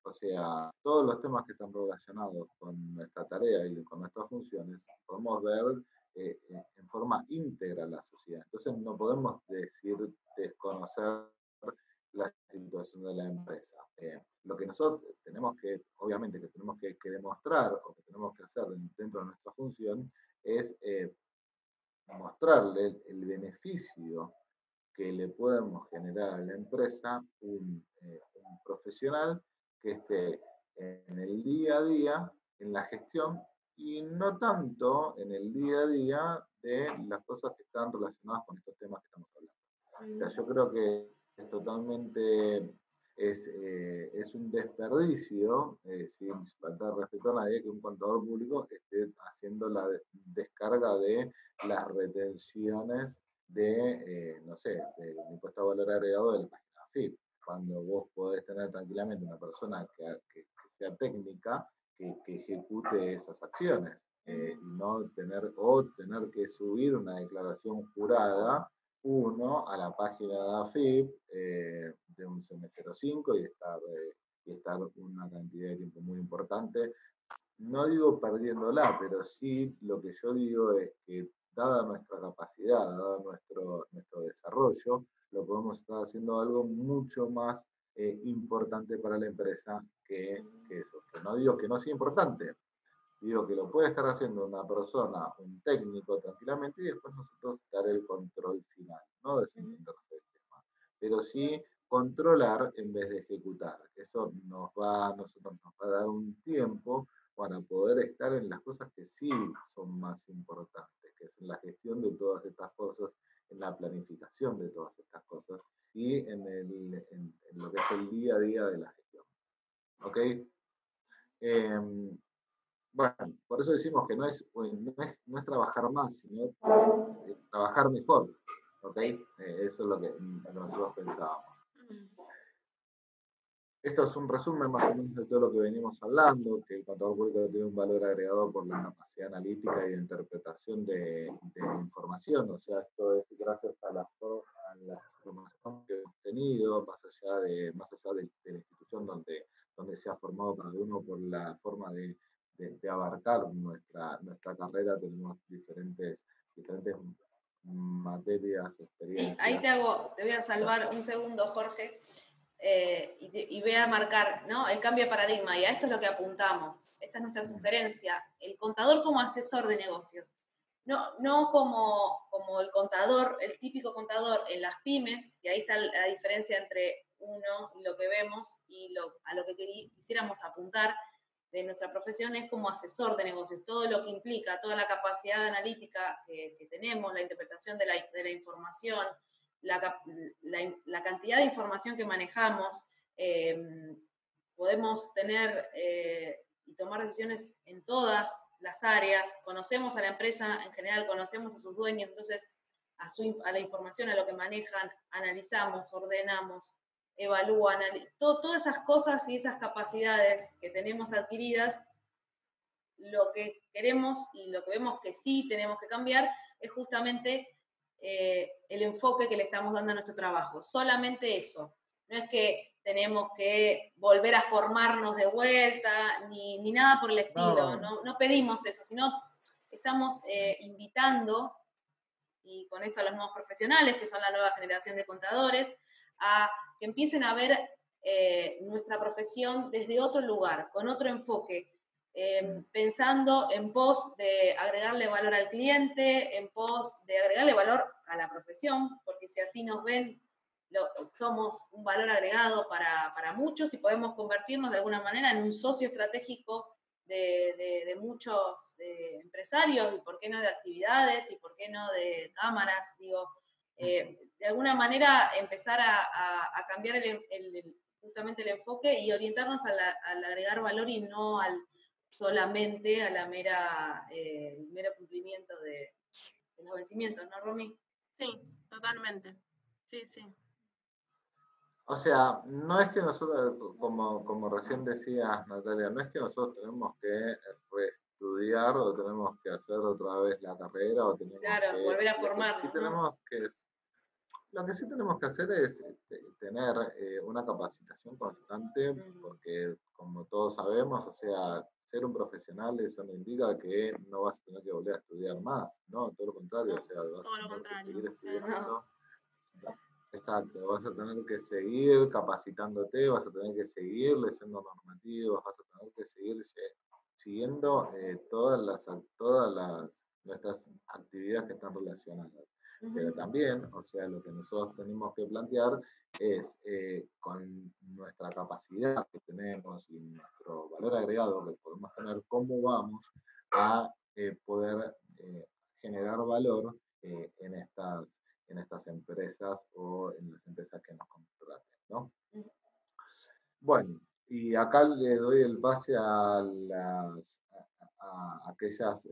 O sea, todos los temas que están relacionados con nuestra tarea y con nuestras funciones, podemos ver eh, en forma íntegra la sociedad. Entonces no podemos decir desconocer la situación de la empresa. lo que nosotros tenemos que, obviamente, que tenemos que, demostrar o que tenemos que hacer dentro de nuestra función es mostrarle el, beneficio que le podemos generar a la empresa un, eh, un profesional que esté en el día a día, en la gestión y no tanto en el día a día de las cosas que están relacionadas con estos temas que estamos hablando. O sea, yo creo que es totalmente, es, eh, es un desperdicio, eh, sin faltar respeto a nadie, que un contador público esté haciendo la descarga de las retenciones de, eh, no sé, del impuesto a valor agregado de la página FIP. Cuando vos podés tener tranquilamente una persona que, que, sea técnica, que, que, ejecute esas acciones. y no tener o tener que subir una declaración jurada uno a la página de AFIP eh, de un CM05 y estar, eh, y estar una cantidad de tiempo muy importante. No digo perdiéndola, pero sí lo que yo digo es que dada nuestra capacidad, dado nuestro, nuestro desarrollo, lo podemos estar haciendo algo mucho más eh, importante para la empresa que, que, eso. Que no digo que no sea importante, Digo que lo puede estar haciendo una persona, un técnico tranquilamente y después nosotros dar el control final, no desentenderse del tema. Pero sí controlar en vez de ejecutar. Eso nos va, nosotros nos va a dar un tiempo para poder estar en las cosas que sí son más importantes, que es en la gestión de todas estas cosas, en la planificación de todas estas cosas y en, el, en, lo que es el día a día de la gestión. ¿Ok? Em, bueno, por eso decimos que no es, no es, trabajar más, sino eh, trabajar mejor. ¿Ok? Eh, eso es lo que, nosotros pensábamos. Esto es un resumen más o menos de todo lo que venimos hablando, que el contador público tiene un valor agregado por la capacidad analítica y de interpretación de, información. O sea, esto es gracias a la, a la información que hemos tenido, más allá de, más allá de, de la institución donde, donde se ha formado cada uno por la forma de de, abarcar nuestra, nuestra carrera, tenemos diferentes, diferentes materias, experiencias. ahí te hago, te voy a salvar un segundo, Jorge, eh, y, voy a marcar ¿no? el cambio de paradigma, y a esto es lo que apuntamos. Esta es nuestra sugerencia. El contador como asesor de negocios. No, no como, como el contador, el típico contador en las pymes, y ahí está la diferencia entre uno y lo que vemos y lo, a lo que quisiéramos apuntar, de nuestra profesión es como asesor de negocios, todo lo que implica, toda la capacidad analítica que, tenemos, la interpretación de la, de la información, la, la, cantidad de información que manejamos, em, podemos tener eh, y tomar decisiones en todas las áreas, conocemos a la empresa en general, conocemos a sus dueños, entonces a, su, a la información, a lo que manejan, analizamos, ordenamos, evalúan, todas esas cosas y esas capacidades que tenemos adquiridas, lo que queremos y lo que vemos que sí tenemos que cambiar es justamente eh, el enfoque que le estamos dando a nuestro trabajo. Solamente eso. No es que tenemos que volver a formarnos de vuelta, ni, ni nada por el estilo. No. no, pedimos eso, sino estamos eh, invitando, y con esto a los nuevos profesionales, que son la nueva generación de contadores, a que empiecen a ver eh, nuestra profesión desde otro lugar, con otro enfoque, em, pensando en pos de agregarle valor al cliente, en pos de agregarle valor a la profesión, porque si así nos ven, somos un valor agregado para, muchos y podemos convertirnos de alguna manera en un socio estratégico de, muchos empresarios, y por qué no de actividades, y por qué no de cámaras, digo, eh, de alguna manera empezar a, cambiar el, justamente el enfoque y orientarnos al agregar valor y no al solamente a la mera, eh, el mero cumplimiento de, los vencimientos, ¿no, Romy? Sí, totalmente. Sí, sí. O sea, no es que nosotros, como, como recién decía Natalia, no es que nosotros tenemos que reestudiar o tenemos que hacer otra vez la carrera o tenemos claro, volver a formarnos. Sí tenemos que lo que sí tenemos que hacer es este, tener eh, una capacitación constante, porque como todos sabemos, o sea, ser un profesional eso no indica que no vas a tener que volver a estudiar más, ¿no? Todo lo contrario, o sea, vas a tener que seguir estudiando. Exacto, vas a tener que seguir capacitándote, vas a tener que seguir leyendo normativas, vas a tener que seguir siguiendo eh, todas las todas las nuestras actividades que están relacionadas. Pero también, o sea, lo que nosotros tenemos que plantear es eh, con nuestra capacidad que tenemos y nuestro valor agregado que podemos tener, cómo vamos a eh, poder eh, generar valor en, estas, en estas empresas o en las empresas que nos contraten. ¿no? Bueno, y acá le doy el pase a, las, a, aquellas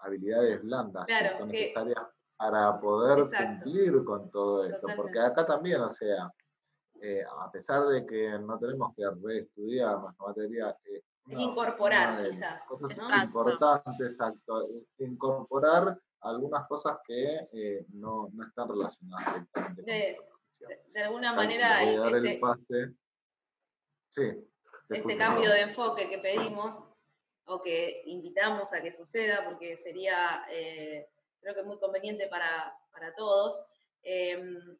habilidades blandas que son necesarias para poder cumplir con todo esto, porque acá también, o sea, eh, a pesar de que no tenemos que reestudiar nuestra materia, eh, incorporar quizás. Cosas importantes, exacto, incorporar algunas cosas que eh, no, no, están relacionadas directamente de, con de, alguna manera, este, el pase. Sí, este cambio de enfoque que pedimos o que invitamos a que suceda, porque sería creo que es muy conveniente para, todos. Em,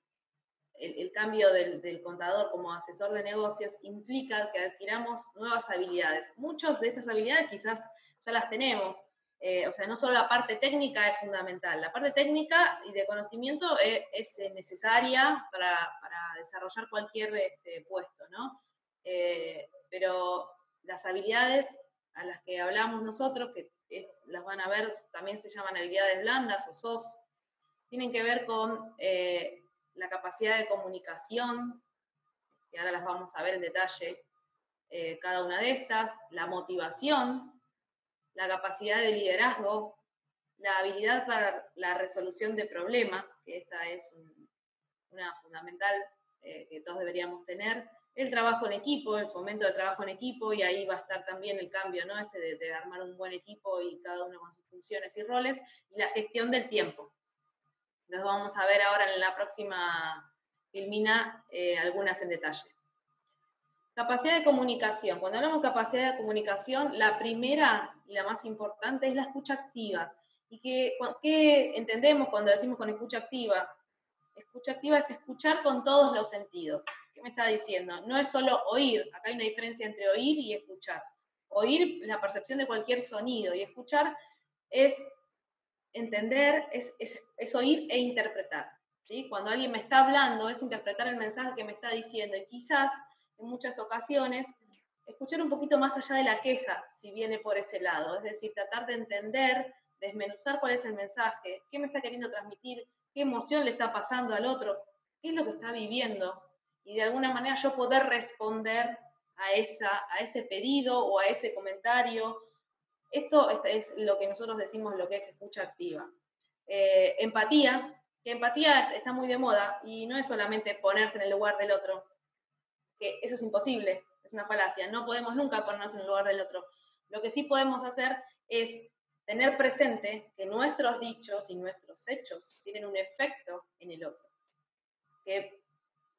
el, cambio del, contador como asesor de negocios implica que adquiramos nuevas habilidades. Muchas de estas habilidades quizás ya las tenemos. Eh, o sea, no solo la parte técnica es fundamental, la parte técnica y de conocimiento es, necesaria para, desarrollar cualquier este, puesto, ¿no? Eh, pero las habilidades a las que hablamos nosotros, que las van a ver, también se llaman habilidades blandas o soft, tienen que ver con eh, la capacidad de comunicación, que ahora las vamos a ver en detalle, eh, cada una de estas, la motivación, la capacidad de liderazgo, la habilidad para la resolución de problemas, que esta es una fundamental eh, que todos deberíamos tener, el trabajo en equipo, el fomento de trabajo en equipo, y ahí va a estar también el cambio, ¿no? Este de, armar un buen equipo y cada uno con sus funciones y roles, y la gestión del tiempo. Los vamos a ver ahora en la próxima filmina eh, algunas en detalle. Capacidad de comunicación. Cuando hablamos de capacidad de comunicación, la primera y la más importante es la escucha activa. ¿Y qué, qué entendemos cuando decimos con escucha activa? Escucha activa es escuchar con todos los sentidos me está diciendo? No es solo oír, acá hay una diferencia entre oír y escuchar. Oír la percepción de cualquier sonido y escuchar es entender, es, es, oír e interpretar. ¿sí? Cuando alguien me está hablando es interpretar el mensaje que me está diciendo y quizás en muchas ocasiones escuchar un poquito más allá de la queja si viene por ese lado, es decir, tratar de entender, desmenuzar cuál es el mensaje, qué me está queriendo transmitir, qué emoción le está pasando al otro, qué es lo que está viviendo, y de alguna manera yo poder responder a, esa, a ese pedido o a ese comentario. Esto es lo que nosotros decimos lo que es escucha activa. Eh, empatía, que empatía está muy de moda y no es solamente ponerse en el lugar del otro, que eso es imposible, es una falacia, no podemos nunca ponernos en el lugar del otro. Lo que sí podemos hacer es tener presente que nuestros dichos y nuestros hechos tienen un efecto en el otro. Que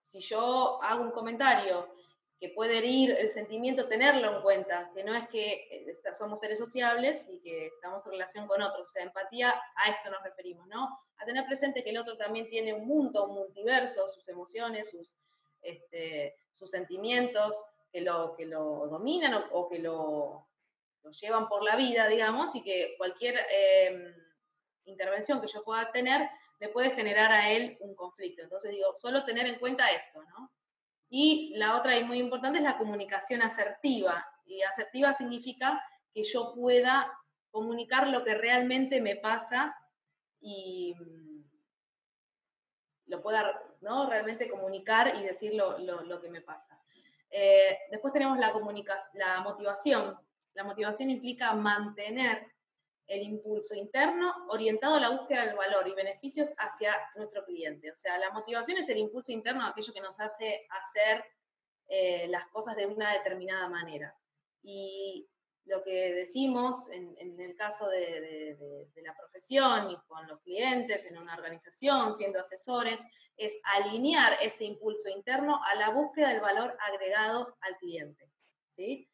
si yo hago un comentario que puede herir el sentimiento, tenerlo en cuenta, que no es que eh, somos seres sociables y que estamos en relación con otros, o sea, empatía, a esto nos referimos, ¿no? A tener presente que el otro también tiene un mundo, un multiverso, sus emociones, sus, este, sus sentimientos, que lo, que lo dominan o, que lo, lo, llevan por la vida, digamos, y que cualquier em, intervención que yo pueda tener le puede generar a él un conflicto. Entonces digo, solo tener en cuenta esto, ¿no? Y la otra y muy importante es la comunicación asertiva. Y asertiva significa que yo pueda comunicar lo que realmente me pasa y mm, lo pueda ¿no? realmente comunicar y decir lo, lo, que me pasa. Eh, después tenemos la, la motivación. La motivación implica mantener el impulso interno orientado a la búsqueda del valor y beneficios hacia nuestro cliente. O sea, la motivación es el impulso interno, aquello que nos hace hacer eh, las cosas de una determinada manera. Y lo que decimos en, el caso de, de, la profesión y con los clientes, en una organización, siendo asesores, es alinear ese impulso interno a la búsqueda del valor agregado al cliente. ¿sí?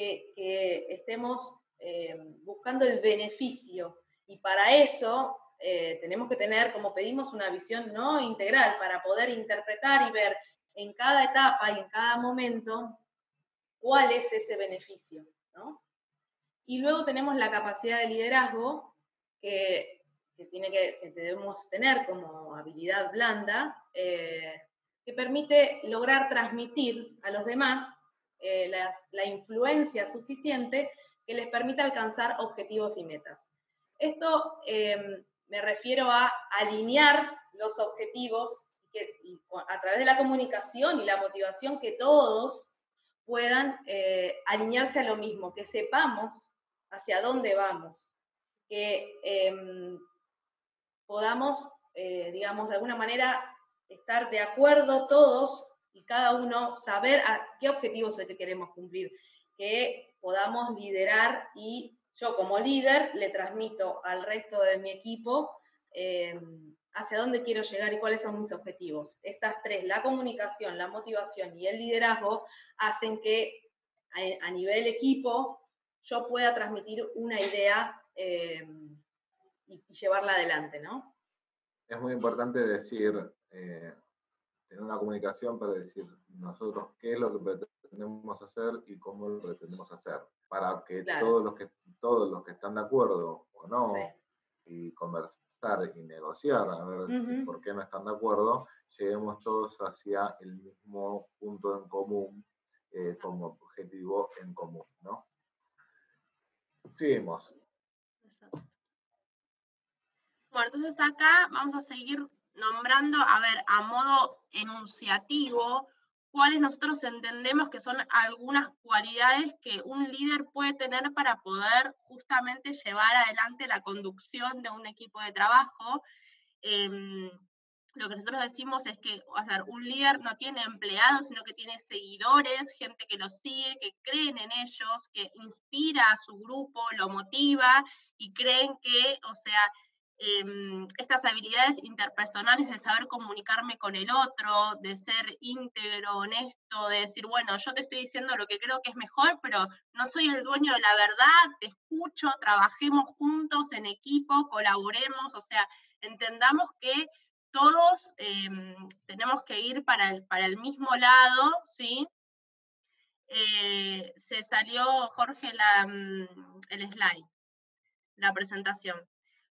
Que, que estemos eh, buscando el beneficio. Y para eso eh, tenemos que tener, como pedimos, una visión ¿no? integral para poder interpretar y ver en cada etapa y en cada momento cuál es ese beneficio. Y luego tenemos la capacidad de liderazgo, que, que, tiene que, debemos tener como habilidad blanda, eh, que permite lograr transmitir a los demás eh, la influencia suficiente que les permita alcanzar objetivos y metas. Esto em, me refiero a alinear los objetivos a través de la comunicación y la motivación que todos puedan eh, alinearse a lo mismo, que sepamos hacia dónde vamos, que em, podamos, eh, digamos, de alguna manera estar de acuerdo todos y cada uno saber a qué objetivos es el que queremos cumplir, que podamos liderar y yo como líder le transmito al resto de mi equipo em, hacia dónde quiero llegar y cuáles son mis objetivos. Estas tres, la comunicación, la motivación y el liderazgo, hacen que a, nivel equipo yo pueda transmitir una idea em, y, llevarla adelante, ¿no? Es muy importante decir, eh, tener una comunicación para decir nosotros qué es lo que pretendemos hacer y cómo lo pretendemos hacer, para que todos los que todos los que están de acuerdo o no y conversar y negociar a ver por qué no están de acuerdo, lleguemos todos hacia el mismo punto en común eh, como objetivo en común, ¿no? Seguimos. Bueno, entonces acá vamos a seguir nombrando, a ver, a modo enunciativo, cuáles nosotros entendemos que son algunas cualidades que un líder puede tener para poder justamente llevar adelante la conducción de un equipo de trabajo. Em, lo que nosotros decimos es que o sea, un líder no tiene empleados, sino que tiene seguidores, gente que lo sigue, que creen en ellos, que inspira a su grupo, lo motiva y creen que, o sea, Em, estas habilidades interpersonales de saber comunicarme con el otro, de ser íntegro, honesto, de decir, bueno, yo te estoy diciendo lo que creo que es mejor, pero no soy el dueño de la verdad, te escucho, trabajemos juntos en equipo, colaboremos, o sea, entendamos que todos em, tenemos que ir para el, para el mismo lado, ¿sí? Eh, se salió, Jorge, la, mm, el slide, la presentación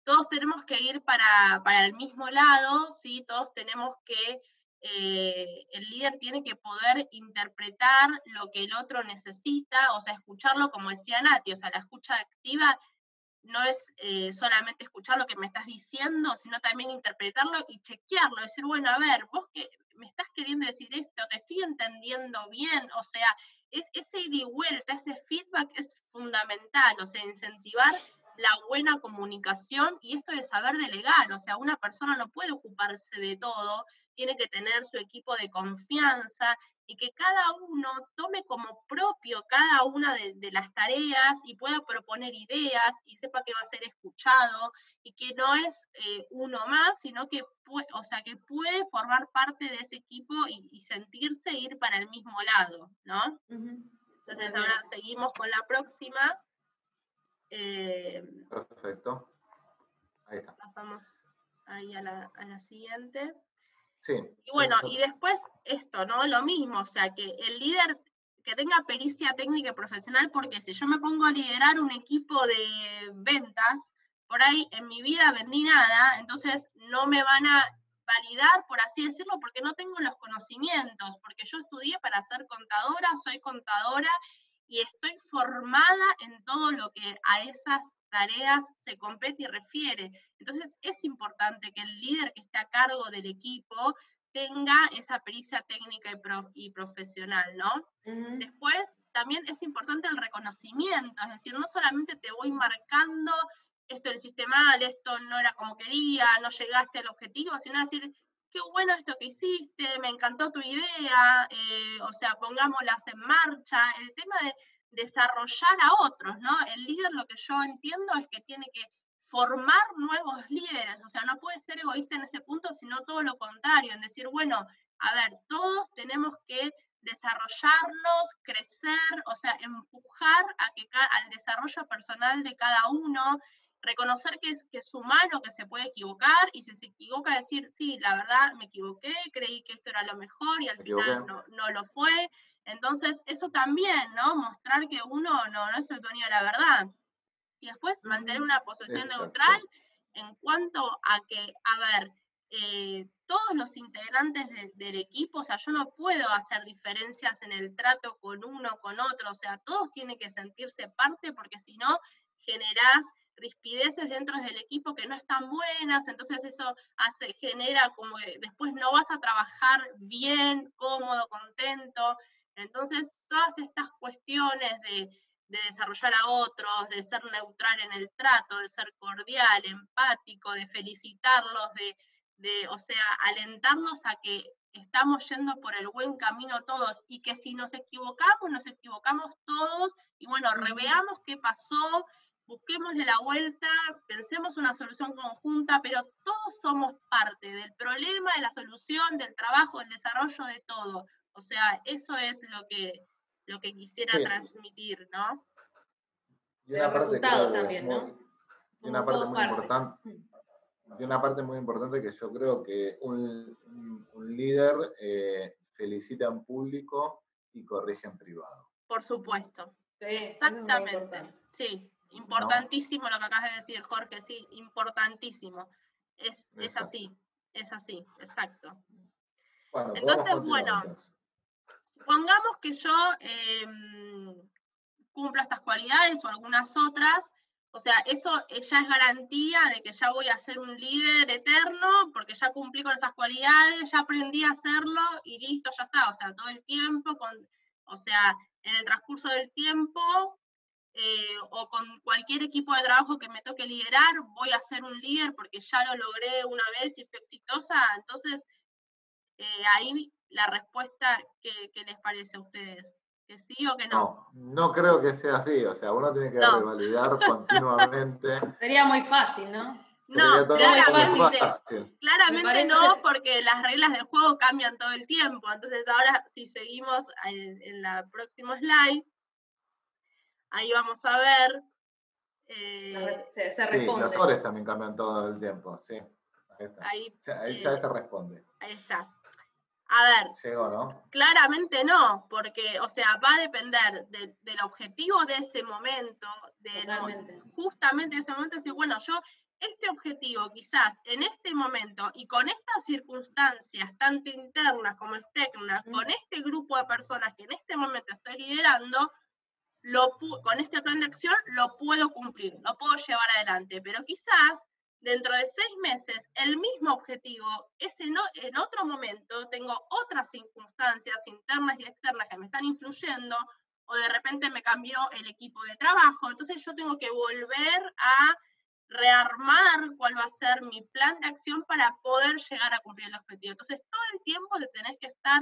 todos tenemos que ir para, el mismo lado, ¿sí? todos tenemos que, eh, el líder tiene que poder interpretar lo que el otro necesita, o sea, escucharlo como decía Nati, o sea, la escucha activa no es eh, solamente escuchar lo que me estás diciendo, sino también interpretarlo y chequearlo, decir, bueno, a ver, vos que me estás queriendo decir esto, te estoy entendiendo bien, o sea, es, ese ida y vuelta, ese feedback es fundamental, o sea, incentivar la buena comunicación y esto de saber delegar, o sea, una persona no puede ocuparse de todo, tiene que tener su equipo de confianza y que cada uno tome como propio cada una de, las tareas y pueda proponer ideas y sepa que va a ser escuchado y que no es eh, uno más, sino que, puede, o sea, que puede formar parte de ese equipo y, sentirse ir para el mismo lado, ¿no? Entonces ahora seguimos con la próxima. Eh, Perfecto. Ahí está. Pasamos ahí a la, a la siguiente. Sí. Y bueno, y después esto, ¿no? Lo mismo, o sea, que el líder que tenga pericia técnica y profesional, porque si yo me pongo a liderar un equipo de ventas, por ahí en mi vida vendí nada, entonces no me van a validar, por así decirlo, porque no tengo los conocimientos, porque yo estudié para ser contadora, soy contadora y estoy formada en todo lo que a esas tareas se compete y refiere. Entonces es importante que el líder que esté a cargo del equipo tenga esa pericia técnica y, profesional, ¿no? Después, también es importante el reconocimiento, es decir, no solamente te voy marcando esto lo hiciste mal, esto no era como quería, no llegaste al objetivo, sino decir, qué bueno esto que hiciste, me encantó tu idea, eh, o sea, pongámoslas en marcha. El tema de desarrollar a otros, ¿no? El líder lo que yo entiendo es que tiene que formar nuevos líderes, o sea, no puede ser egoísta en ese punto, sino todo lo contrario, en decir, bueno, a ver, todos tenemos que desarrollarnos, crecer, o sea, empujar a que, al desarrollo personal de cada uno, reconocer que es, que es humano, que se puede equivocar, y si se equivoca, decir, sí, la verdad me equivoqué, creí que esto era lo mejor y al final no, no, lo fue. Entonces, eso también, ¿no? Mostrar que uno no, no es el dueño de la verdad. Y después mantener una posición neutral en cuanto a que, a ver, eh, todos los integrantes del equipo, o sea, yo no puedo hacer diferencias en el trato con uno, con otro, o sea, todos tienen que sentirse parte porque si no, generás rispideces dentro del equipo que no están buenas, entonces eso hace, genera como que después no vas a trabajar bien, cómodo, contento. Entonces, todas estas cuestiones de, de desarrollar a otros, de ser neutral en el trato, de ser cordial, empático, de felicitarlos, de, de, o sea, alentarnos a que estamos yendo por el buen camino todos y que si nos equivocamos, nos equivocamos todos y bueno, reveamos qué pasó, busquémosle la vuelta, pensemos una solución conjunta, pero todos somos parte del problema, de la solución, del trabajo, del desarrollo, de todo. O sea, eso es lo que, lo que quisiera transmitir, ¿no? Y una parte, también, ¿no? Y una parte muy importante mm y una parte muy importante que yo creo que un, líder eh, felicita en público y corrige en privado. Por supuesto. Exactamente. Sí, importantísimo lo que acabas de decir, Jorge, sí, importantísimo. Es, es así, es así, exacto. Entonces, bueno, supongamos que yo em, cumplo estas cualidades o algunas otras, o sea, eso ya es garantía de que ya voy a ser un líder eterno, porque ya cumplí con esas cualidades, ya aprendí a hacerlo y listo, ya está. O sea, todo el tiempo, con, o sea, en el transcurso del tiempo eh, o con cualquier equipo de trabajo que me toque liderar, voy a ser un líder porque ya lo logré una vez y fui exitosa. Entonces, eh, ahí la respuesta, ¿qué, ¿qué les parece a ustedes? sí o que no? No, creo que sea así, o sea, uno tiene que revalidar continuamente. Sería muy fácil, ¿no? no, claramente, claramente no, porque las reglas del juego cambian todo el tiempo. Entonces ahora, si seguimos en, la próxima slide, ahí vamos a ver. Eh, se, sí, los horas también cambian todo el tiempo, sí. Ahí, está. ahí, ahí ya eh, se responde. Ahí está. A ver, claramente no, porque, o sea, va a depender del objetivo de ese momento, de justamente de ese momento, decir, bueno, yo este objetivo quizás en este momento y con estas circunstancias, tanto internas como externas, con este grupo de personas que en este momento estoy liderando, lo, con este plan de acción lo puedo cumplir, lo puedo llevar adelante, pero quizás dentro de seis meses el mismo objetivo, es en, en, otro momento tengo otras circunstancias internas y externas que me están influyendo, o de repente me cambió el equipo de trabajo, entonces yo tengo que volver a rearmar cuál va a ser mi plan de acción para poder llegar a cumplir el objetivo. Entonces todo el tiempo te tenés que estar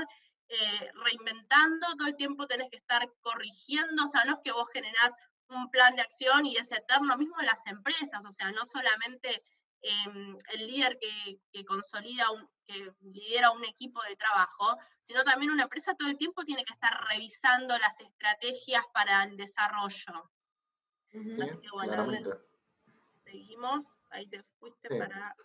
eh, reinventando, todo el tiempo tenés que estar corrigiendo, o sea, no es que vos generás un plan de acción y es eterno, mismo en las empresas, o sea, no solamente em, el líder que, consolida, un, que lidera un equipo de trabajo, sino también una empresa todo el tiempo tiene que estar revisando las estrategias para el desarrollo. Así que bueno, seguimos, ahí te fuiste para...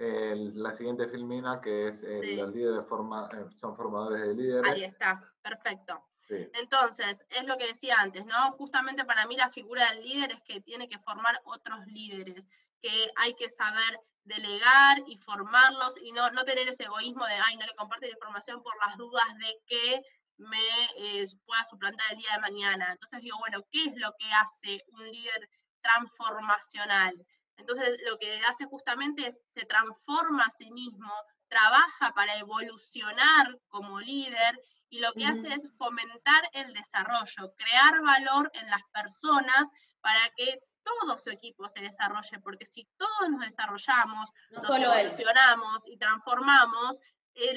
la siguiente filmina que es los líderes forma, eh, son formadores de líderes. Ahí está, perfecto. Entonces, es lo que decía antes, ¿no? Justamente para mí la figura del líder es que tiene que formar otros líderes, que hay que saber delegar y formarlos y no, no tener ese egoísmo de, ay, no le comparte la información por las dudas de que me eh, pueda suplantar el día de mañana. Entonces digo, bueno, ¿qué es lo que hace un líder transformacional? Entonces, lo que hace justamente es, se transforma a sí mismo, trabaja para evolucionar como líder y lo que hace es fomentar el desarrollo, crear valor en las personas para que todo su equipo se desarrolle, porque si todos nos desarrollamos, nos evolucionamos y transformamos,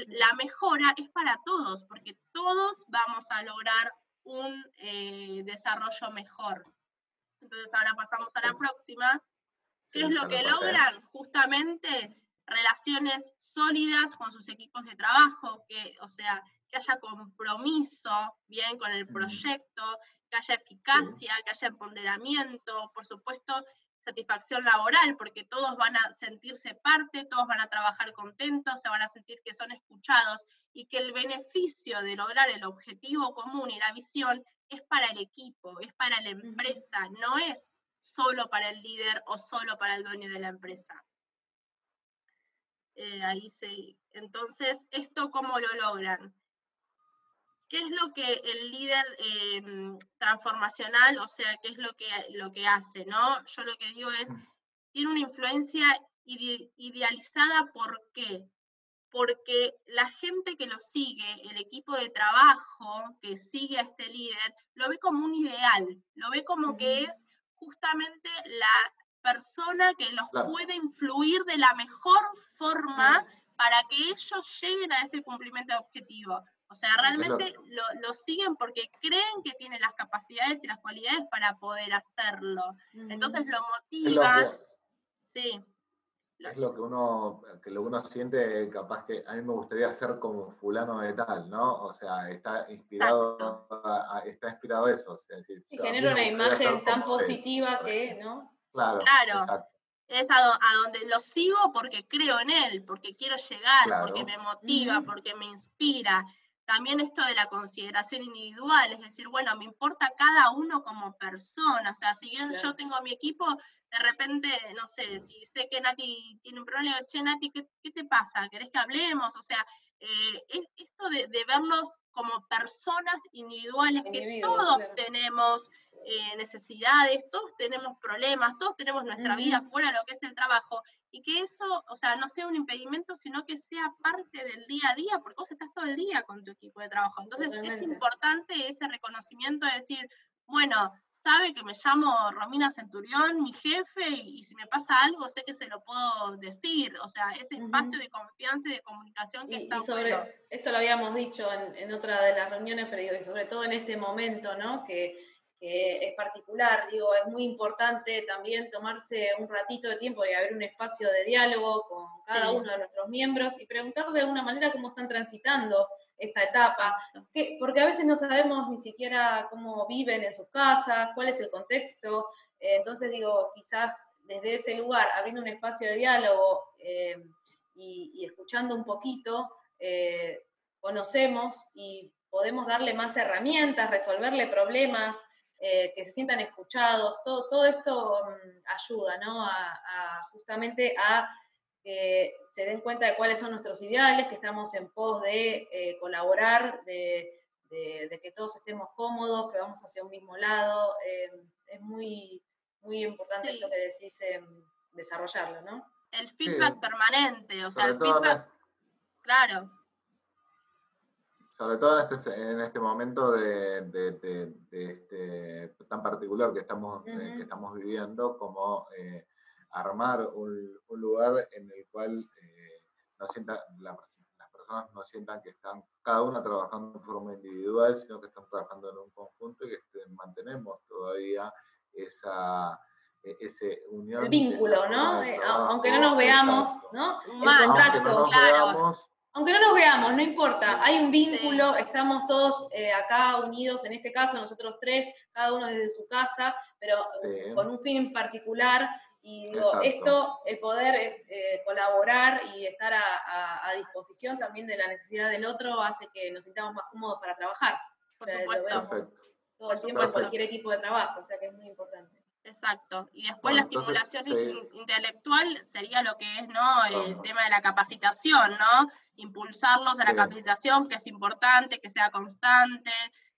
la mejora es para todos, porque todos vamos a lograr un eh, desarrollo mejor. Entonces ahora pasamos a la próxima. ¿Qué es lo que logran? Justamente relaciones sólidas con sus equipos de trabajo, que, o sea, que haya compromiso bien con el proyecto, que haya eficacia, que haya empoderamiento, por supuesto, satisfacción laboral, porque todos van a sentirse parte, todos van a trabajar contentos, se van a sentir que son escuchados y que el beneficio de lograr el objetivo común y la visión es para el equipo, es para la empresa, no es solo para el líder o solo para el dueño de la empresa. Eh, ahí sí. Entonces, ¿esto cómo lo logran? ¿Qué es lo que el líder em, transformacional, o sea, qué es lo que, lo que hace? ¿no? Yo lo que digo es, tiene una influencia idealizada, ¿por qué? Porque la gente que lo sigue, el equipo de trabajo que sigue a este líder, lo ve como un ideal, lo ve como que es justamente la persona que los puede influir de la mejor forma para que ellos lleguen a ese cumplimiento de objetivo. O sea, realmente lo, siguen porque creen que tiene las capacidades y las cualidades para poder hacerlo. Entonces lo motivan. sí. Es lo que uno, que lo uno siente capaz que a mí me gustaría ser como fulano de tal, ¿no? O sea, está inspirado, a, está inspirado eso. O sea, genera una imagen tan positiva que, ¿no? Claro, claro. Es a, donde lo sigo porque creo en él, porque quiero llegar, porque me motiva, porque me inspira. También esto de la consideración individual, es decir, bueno, me importa cada uno como persona. O sea, si bien yo tengo mi equipo, de repente, no sé, si sé que Nati tiene un problema, che, Nati, ¿qué, te pasa? ¿Querés que hablemos? O sea, eh, esto de, verlos como personas individuales, que todos tenemos eh, necesidades, todos tenemos problemas, todos tenemos nuestra vida fuera de lo que es el trabajo, y que eso, o sea, no sea un impedimento, sino que sea parte del día a día, porque vos estás todo el día con tu equipo de trabajo. Entonces es importante ese reconocimiento de decir, bueno, sabe que me llamo Romina Centurión, mi jefe, y, si me pasa algo sé que se lo puedo decir. O sea, ese espacio de confianza y de comunicación que está sobre, Esto lo habíamos dicho en, en, otra de las reuniones, pero y sobre todo en este momento, ¿no? Que es particular, digo, es muy importante también tomarse un ratito de tiempo y haber un espacio de diálogo con cada uno de nuestros miembros y preguntar de alguna manera cómo están transitando esta etapa, porque a veces no sabemos ni siquiera cómo viven en sus casas, cuál es el contexto, eh, entonces digo, quizás desde ese lugar, abriendo un espacio de diálogo eh, y, escuchando un poquito, eh, conocemos y podemos darle más herramientas, resolverle problemas, eh, que se sientan escuchados, todo, todo esto mm, ayuda ¿no? a, justamente a que se den cuenta de cuáles son nuestros ideales, que estamos en pos de eh, colaborar, de, que todos estemos cómodos, que vamos hacia un mismo lado. Eh, es muy, muy importante esto que decís, desarrollarlo, ¿no? El feedback permanente, o sea, el feedback, claro sobre todo en este, en este momento de, de, este, tan particular que estamos, eh, que estamos viviendo, como eh, armar un, un, lugar en el cual eh, no sienta, las personas no sientan que están cada una trabajando de forma individual, sino que están trabajando en un conjunto y que este, mantenemos todavía esa e, ese unión. El vínculo, ¿no? Aunque no nos veamos, ¿no? El contacto, claro aunque no nos veamos, no importa, hay un vínculo, estamos todos eh, acá unidos, en este caso nosotros tres, cada uno desde su casa, pero con un fin particular. Y digo, esto, el poder eh, colaborar y estar a, disposición también de la necesidad del otro hace que nos sintamos más cómodos para trabajar. Por supuesto. todo el tiempo en cualquier equipo de trabajo, o sea que es muy importante. Exacto. Y después la estimulación intelectual sería lo que es, ¿no? El tema de la capacitación, ¿no? Impulsarlos a la capacitación, que es importante, que sea constante.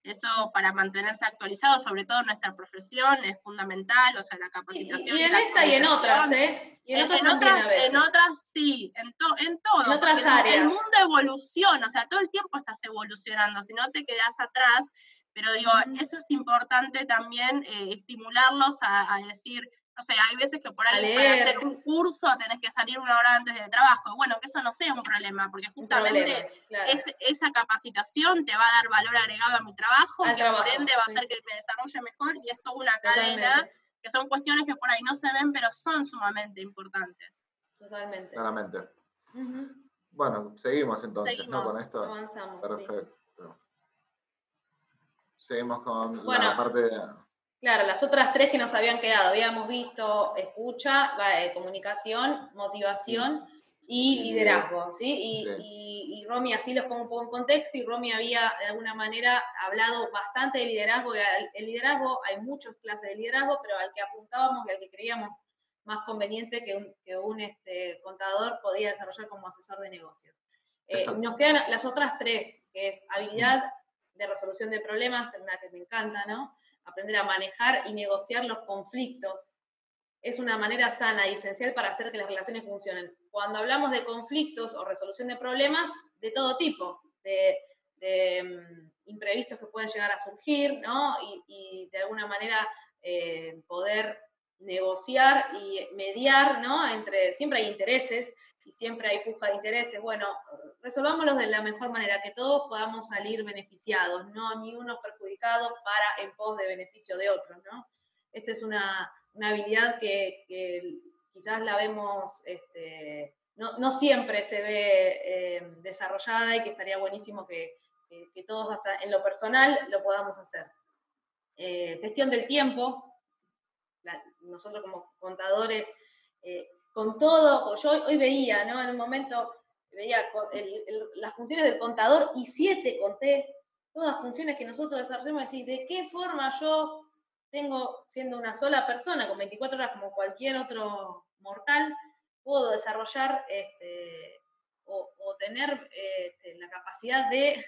Eso para mantenerse actualizado, sobre todo en nuestra profesión, es fundamental, o sea, la capacitación. Y, en esta y en otras, ¿eh? Y en, otras, en otras sí, en, en todo. En otras áreas. El mundo evoluciona, o sea, todo el tiempo estás evolucionando, si no te quedas atrás pero digo, eso es importante también eh, estimularlos a, decir, no sé, hay veces que por ahí para hacer un curso tenés que salir una hora antes del trabajo. Bueno, que eso no sea un problema, porque justamente esa capacitación te va a dar valor agregado a mi trabajo, que por ende va a hacer que me desarrolle mejor y es toda una cadena, que son cuestiones que por ahí no se ven, pero son sumamente importantes. Totalmente. Claramente. Bueno, seguimos entonces, ¿no? Con esto. Avanzamos. Perfecto. Seguimos con la parte de... Claro, las otras tres que nos habían quedado, habíamos visto escucha, eh, comunicación, motivación y liderazgo, ¿sí? Y, y, Romy, así los pongo un poco en contexto, y Romy había de alguna manera hablado bastante de liderazgo, el liderazgo, hay muchas clases de liderazgo, pero al que apuntábamos y al que creíamos más conveniente que un, que un este, contador podía desarrollar como asesor de negocios. Eh, nos quedan las otras tres, que es habilidad de resolución de problemas, una que me encanta, ¿no? Aprender a manejar y negociar los conflictos es una manera sana y esencial para hacer que las relaciones funcionen. Cuando hablamos de conflictos o resolución de problemas, de todo tipo, de, mm, imprevistos que pueden llegar a surgir, ¿no? Y, de alguna manera eh, poder negociar y mediar, ¿no? Entre, siempre hay intereses y siempre hay puja de intereses. Bueno, resolvámoslos de la mejor manera, que todos podamos salir beneficiados, no ni uno perjudicado para en pos de beneficio de otros, ¿no? Esta es una, habilidad que, quizás la vemos, este, no, siempre se ve eh, desarrollada y que estaría buenísimo que, todos hasta en lo personal lo podamos hacer. Eh, gestión del tiempo, nosotros como contadores, eh, con todo, yo hoy, veía, ¿no? En un momento veía las funciones del contador y siete conté, todas funciones que nosotros desarrollamos, y ¿de qué forma yo tengo, siendo una sola persona, con 24 horas como cualquier otro mortal, puedo desarrollar este, o, tener este, la capacidad de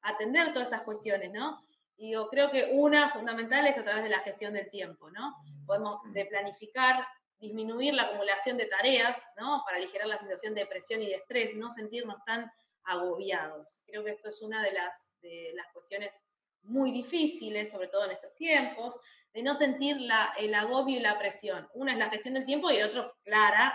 atender todas estas cuestiones, ¿no? Y yo creo que una fundamental es a través de la gestión del tiempo, ¿no? Podemos de planificar, disminuir la acumulación de tareas, ¿no? Para aligerar la sensación de presión y de estrés, no sentirnos tan agobiados. Creo que esto es una de las, de las cuestiones muy difíciles, sobre todo en estos tiempos, de no sentir la, el agobio y la presión. Una es la gestión del tiempo y el otro, clara,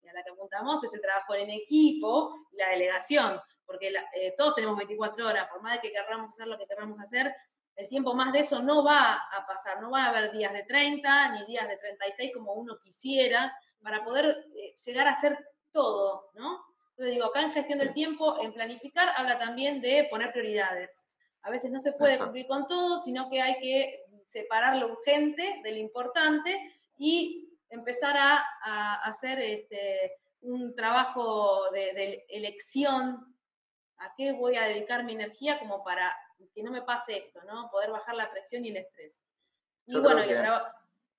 y a la que apuntamos, es el trabajo en equipo y la delegación, porque eh, todos tenemos 24 horas, por más de que querramos hacer lo que querramos hacer, el tiempo más de eso no va a pasar, no va a haber días de 30 ni días de 36 como uno quisiera para poder eh, llegar a hacer todo, ¿no? Entonces digo, acá en gestión del tiempo, en planificar, habla también de poner prioridades. A veces no se puede cumplir con todo, sino que hay que separar lo urgente de lo importante y empezar a, hacer este, un trabajo de, de elección a qué voy a dedicar mi energía como para que no me pase esto, ¿no? Poder bajar la presión y el estrés. Y bueno,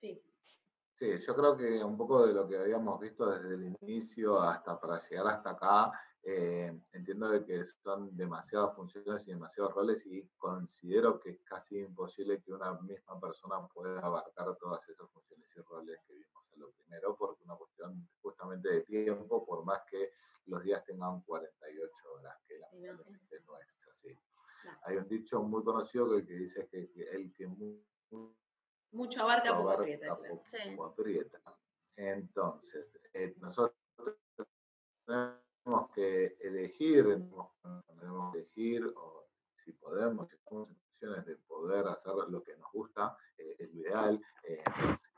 sí. Sí, yo creo que un poco de lo que habíamos visto desde el inicio hasta para llegar hasta acá, eh, entiendo de que son demasiadas funciones y demasiados roles y considero que es casi imposible que una misma persona pueda abarcar todas esas funciones y roles que vimos en lo primero, porque una cuestión justamente de tiempo, por más que los días tengan 48 horas, que lamentablemente no es así. Hay un dicho muy conocido que, dice que, el que mucho abarca, poco aprieta. Entonces, eh, nosotros tenemos que elegir, tenemos que elegir, o si podemos, si estamos en condiciones de poder hacer lo que nos gusta, eh, es lo ideal. Eh,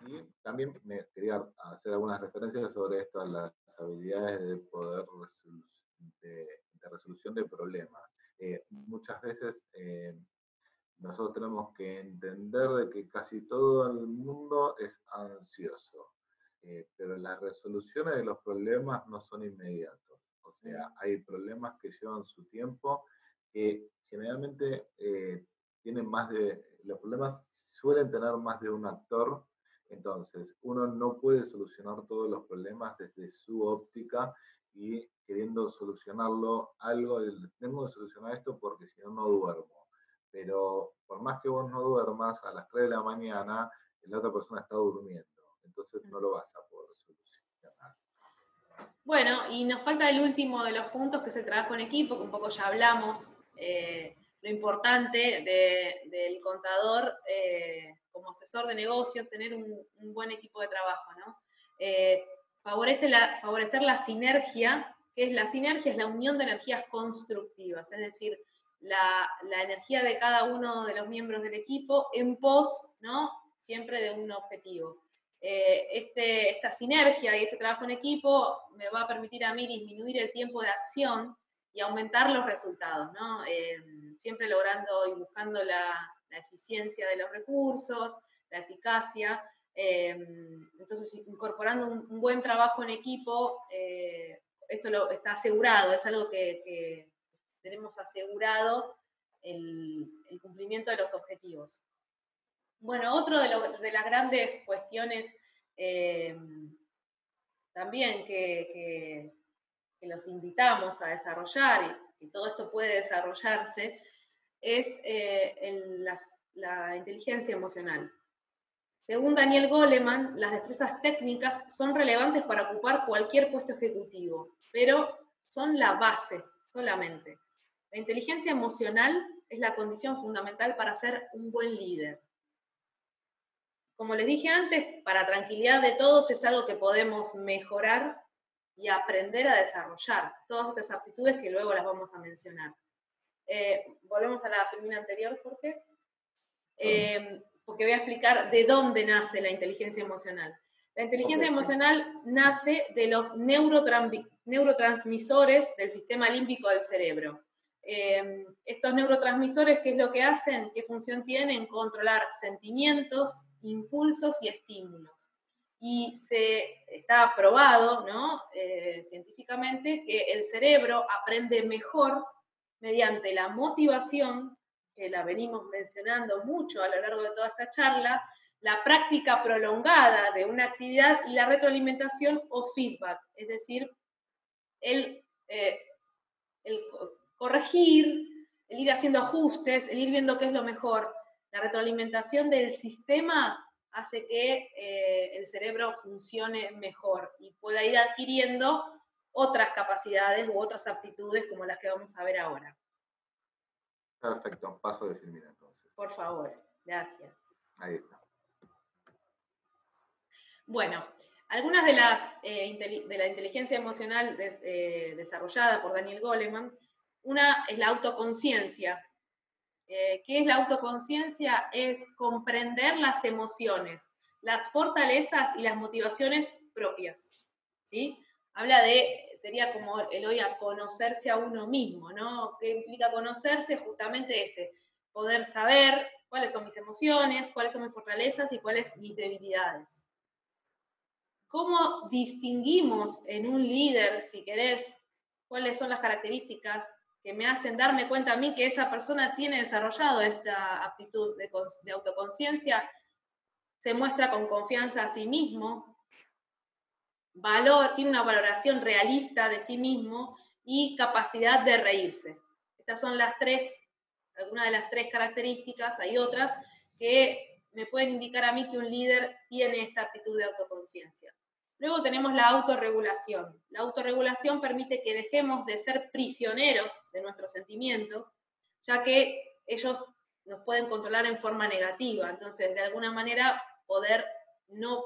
y también me quería hacer algunas referencias sobre esto, las habilidades de poder de, de resolución de problemas. Eh, muchas veces eh, nosotros tenemos que entender de que casi todo el mundo es ansioso, eh, pero las resoluciones de los problemas no son inmediatos. O sea, hay problemas que llevan su tiempo, que generalmente tienen más de, los problemas suelen tener más de un actor, entonces uno no puede solucionar todos los problemas desde su óptica y queriendo solucionarlo algo, tengo que solucionar esto porque si no, no duermo. Pero por más que vos no duermas, a las 3 de la mañana la otra persona está durmiendo. Entonces no lo vas a poder solucionar. Bueno, y nos falta el último de los puntos, que es el trabajo en equipo, que un poco ya hablamos. Eh, lo importante del contador eh, como asesor de negocios, tener un, buen equipo de trabajo, ¿no? Eh, favorece la, favorecer la sinergia, que es la sinergia, es la unión de energías constructivas, es decir, la, energía de cada uno de los miembros del equipo en pos, ¿no? Siempre de un objetivo. Eh, este, esta sinergia y este trabajo en equipo me va a permitir a mí disminuir el tiempo de acción y aumentar los resultados, ¿no? Eh, siempre logrando y buscando la, la eficiencia de los recursos, la eficacia, Em, entonces, incorporando un, buen trabajo en equipo, eh, esto lo, está asegurado, es algo que, tenemos asegurado el, cumplimiento de los objetivos. Bueno, otro de, las grandes cuestiones eh, también que, los invitamos a desarrollar y, todo esto puede desarrollarse es eh, la inteligencia emocional. Según Daniel Goleman, las destrezas técnicas son relevantes para ocupar cualquier puesto ejecutivo, pero son la base solamente. La inteligencia emocional es la condición fundamental para ser un buen líder. Como les dije antes, para tranquilidad de todos es algo que podemos mejorar y aprender a desarrollar. Todas estas aptitudes que luego las vamos a mencionar. Eh, volvemos a la filmina anterior, Jorge porque voy a explicar de dónde nace la inteligencia emocional. La inteligencia emocional nace de los neurotransmisores del sistema límbico del cerebro. Em, estos neurotransmisores, ¿qué es lo que hacen? ¿Qué función tienen? Controlar sentimientos, impulsos y estímulos. Y se está probado ¿no? Eh, científicamente que el cerebro aprende mejor mediante la motivación que la venimos mencionando mucho a lo largo de toda esta charla, la práctica prolongada de una actividad y la retroalimentación o feedback, es decir, el, eh, corregir, el ir haciendo ajustes, el ir viendo qué es lo mejor. La retroalimentación del sistema hace que eh, el cerebro funcione mejor y pueda ir adquiriendo otras capacidades u otras aptitudes como las que vamos a ver ahora. Perfecto, paso de filmar entonces. Por favor, gracias. Ahí está. Bueno, algunas de las eh, de la inteligencia emocional eh, desarrollada por Daniel Goleman, una es la autoconciencia. Eh, ¿Qué es la autoconciencia? Es comprender las emociones, las fortalezas y las motivaciones propias. ¿sí? Habla de sería como el hoy a conocerse a uno mismo, ¿no? ¿Qué implica conocerse? Justamente este, poder saber cuáles son mis emociones, cuáles son mis fortalezas y cuáles mis debilidades. ¿Cómo distinguimos en un líder, si querés, cuáles son las características que me hacen darme cuenta a mí que esa persona tiene desarrollado esta aptitud de, de autoconciencia? Se muestra con confianza a sí mismo, valor, tiene una valoración realista de sí mismo y capacidad de reírse. Estas son las tres, algunas de las tres características, hay otras que me pueden indicar a mí que un líder tiene esta actitud de autoconciencia. Luego tenemos la autorregulación. La autorregulación permite que dejemos de ser prisioneros de nuestros sentimientos, ya que ellos nos pueden controlar en forma negativa. Entonces, de alguna manera, poder no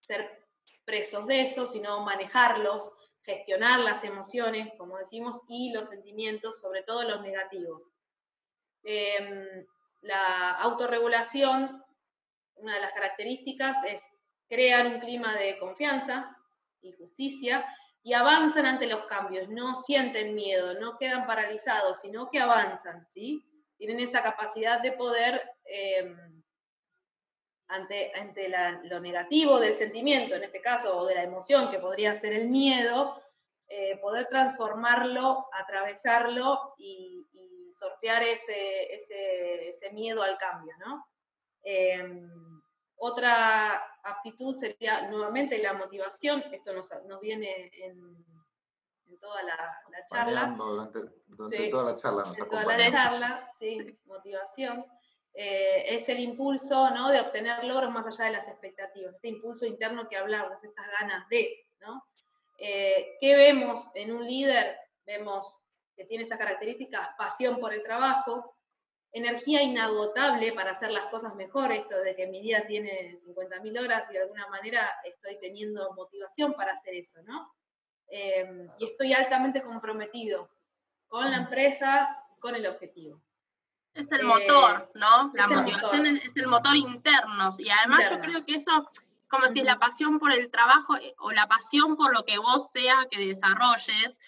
ser presos de eso, sino manejarlos, gestionar las emociones, como decimos, y los sentimientos, sobre todo los negativos. Em, la autorregulación, una de las características es crear un clima de confianza y justicia y avanzan ante los cambios, no sienten miedo, no quedan paralizados, sino que avanzan, ¿sí? Tienen esa capacidad de poder em, ante, lo negativo del sentimiento, en este caso, o de la emoción, que podría ser el miedo, eh, poder transformarlo, atravesarlo y, sortear ese, ese, miedo al cambio. ¿no? Em, otra aptitud sería nuevamente la motivación, esto nos, viene en, toda la, charla. Durante, toda la charla. Nos toda la charla, sí, motivación. Eh, es el impulso ¿no? de obtener logros más allá de las expectativas, este impulso interno que hablamos, estas ganas de. ¿no? Eh, ¿Qué vemos en un líder? Vemos que tiene estas características, pasión por el trabajo, energía inagotable para hacer las cosas mejor, esto de que mi día tiene 50.000 horas y de alguna manera estoy teniendo motivación para hacer eso, ¿no? Eh, y estoy altamente comprometido con la empresa, con el objetivo. Es el motor, ¿no? La motivación Es, el motor interno. Y además yo creo que eso, como si la pasión por el trabajo eh, o la pasión por lo que vos sea que desarrolles,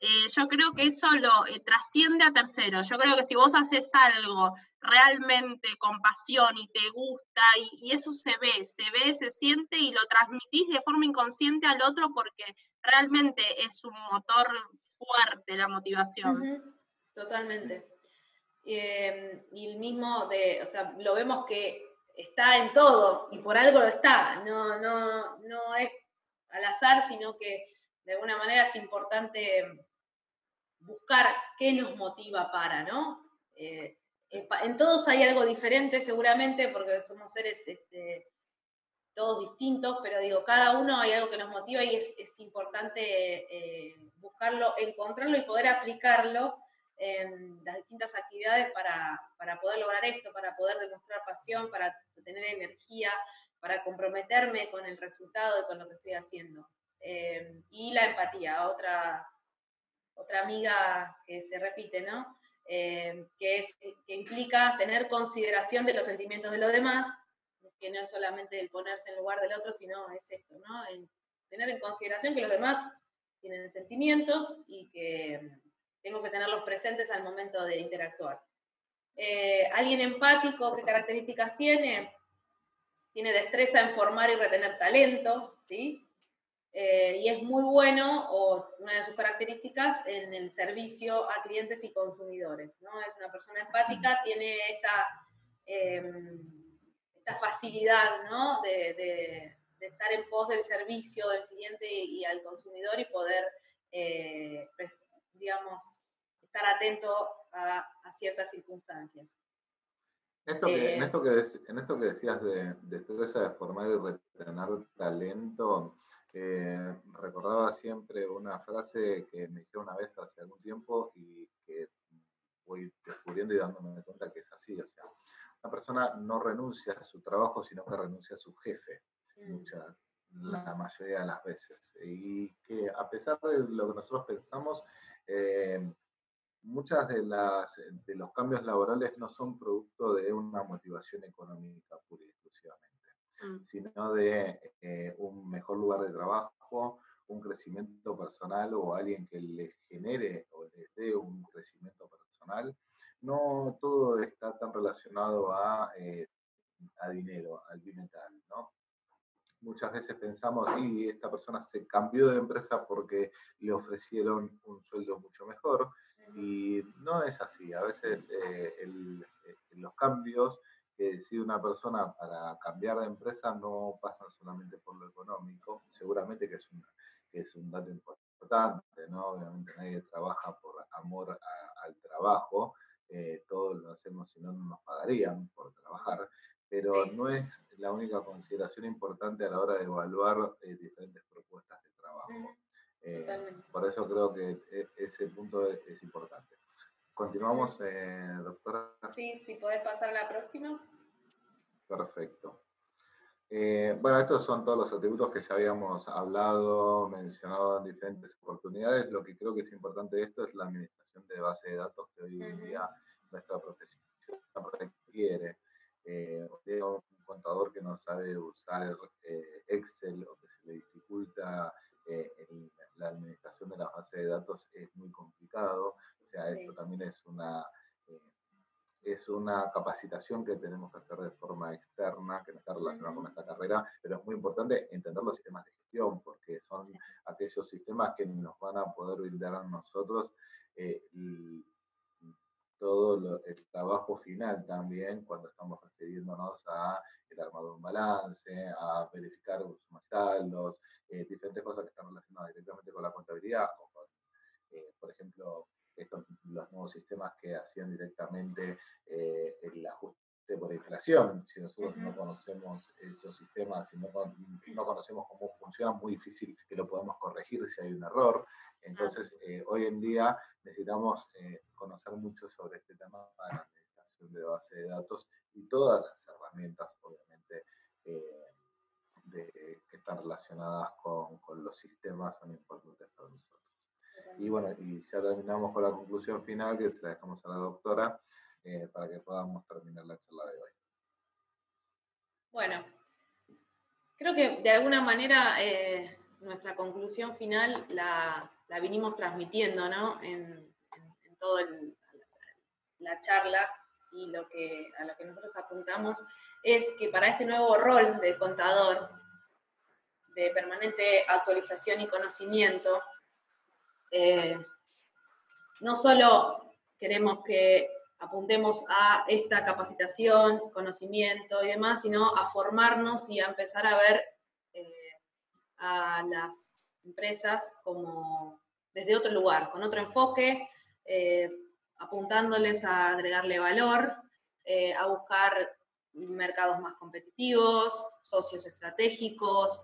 eh, yo creo que eso lo eh, trasciende a terceros. Yo creo que si vos haces algo realmente con pasión y te gusta, y, y, eso se ve, se ve, se siente y lo transmitís de forma inconsciente al otro porque realmente es un motor fuerte la motivación. Totalmente. Em, y el mismo de, o sea, lo vemos que está en todo y por algo lo está, no, no, no es al azar, sino que de alguna manera es importante buscar qué nos motiva para, ¿no? Eh, en todos hay algo diferente seguramente porque somos seres este, todos distintos, pero digo, cada uno hay algo que nos motiva y es, importante eh, buscarlo, encontrarlo y poder aplicarlo las distintas actividades para, poder lograr esto, para poder demostrar pasión, para tener energía, para comprometerme con el resultado y con lo que estoy haciendo. Eh, y la empatía, otra, otra amiga que se repite, ¿no? Eh, que, es, que implica tener consideración de los sentimientos de los demás, que no es solamente el ponerse en lugar del otro, sino es esto, ¿no? tener en consideración que los demás tienen sentimientos y que tengo que tenerlos presentes al momento de interactuar. Eh, ¿Alguien empático qué características tiene? Tiene destreza en formar y retener talento, ¿sí? Eh, y es muy bueno, o una de sus características, en el servicio a clientes y consumidores. ¿no? Es una persona empática, tiene esta, em, esta facilidad ¿no? de, estar en pos del servicio del cliente y, al consumidor y poder, eh, digamos, estar atento a, ciertas circunstancias. Esto que, en, eh, esto que, en esto que decías de destreza de formar y retener talento, eh, recordaba siempre una frase que me dijeron una vez hace algún tiempo y que voy descubriendo y dándome cuenta que es así. O sea, una persona no renuncia a su trabajo, sino que renuncia a su jefe, mm. la mayoría de las veces. Y que a pesar de lo que nosotros pensamos, eh, muchas de, las, de los cambios laborales no son producto de una motivación económica pura y exclusivamente Mm. sino de eh, un mejor lugar de trabajo, un crecimiento personal o alguien que les genere o les dé un crecimiento personal. No todo está tan relacionado a, eh, a dinero, al bienestar, ¿no? Muchas veces pensamos, sí, esta persona se cambió de empresa porque le ofrecieron un sueldo mucho mejor, y no es así. A veces eh, los cambios que decide una persona para cambiar de empresa no pasan solamente por lo económico, seguramente que es un, es un dato importante, ¿no? Obviamente nadie trabaja por amor al trabajo, eh, todos lo hacemos si no, no nos pagarían por trabajar, pero no es la única consideración importante a la hora de evaluar eh, diferentes propuestas de trabajo. Eh, por eso creo que e, ese punto es importante. Continuamos, eh, doctora. Sí, si podés pasar a la próxima. Perfecto. Eh, bueno, estos son todos los atributos que ya habíamos hablado, mencionado en diferentes oportunidades. Lo que creo que es importante de esto es la administración de base de datos que hoy en día nuestra profesión requiere. Eh, un contador que no sabe usar eh, Excel o que se le dificulta la administración de la base de datos es muy complicado. Sea, esto también es una, eh, es una capacitación que tenemos que hacer de forma externa, que no está relacionada con esta carrera, pero es muy importante entender los sistemas de gestión, porque son aquellos sistemas que nos van a poder brindar a nosotros eh, todo el trabajo final también cuando estamos refiriéndonos a el armado de un balance, a verificar sumas saldos, eh, diferentes cosas que están relacionadas directamente con la contabilidad o con, por ejemplo, estos, los nuevos sistemas que hacían directamente eh, el ajuste por inflación. Si nosotros no conocemos esos sistemas, si no, no, conocemos cómo funcionan, muy difícil que lo podamos corregir si hay un error. Entonces, eh, hoy en día necesitamos eh, conocer mucho sobre este tema de la administración de base de datos y todas las herramientas, obviamente, de, que están relacionadas con, con los sistemas son importantes para nosotros. Y bueno, y ya terminamos con la conclusión final que se la dejamos a la doctora eh, para que podamos terminar la charla de hoy. Bueno, creo que de alguna manera eh, nuestra conclusión final la, la, vinimos transmitiendo ¿no? en, en, toda la charla y lo que, a lo que nosotros apuntamos es que para este nuevo rol de contador de permanente actualización y conocimiento. Eh, no solo queremos que apuntemos a esta capacitación, conocimiento y demás, sino a formarnos y a empezar a ver eh, a las empresas como desde otro lugar, con otro enfoque, eh, apuntándoles a agregarle valor, eh, a buscar mercados más competitivos, socios estratégicos,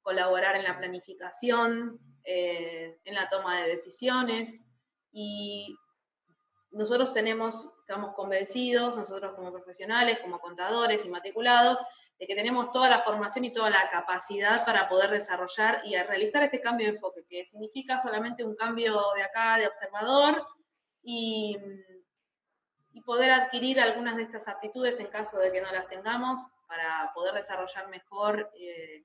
colaborar en la planificación, en la toma de decisiones. Y nosotros tenemos, estamos convencidos, nosotros como profesionales, como contadores y matriculados, de que tenemos toda la formación y toda la capacidad para poder desarrollar y realizar este cambio de enfoque, que significa solamente un cambio de acá de observador y, poder adquirir algunas de estas aptitudes en caso de que no las tengamos para poder desarrollar mejor eh,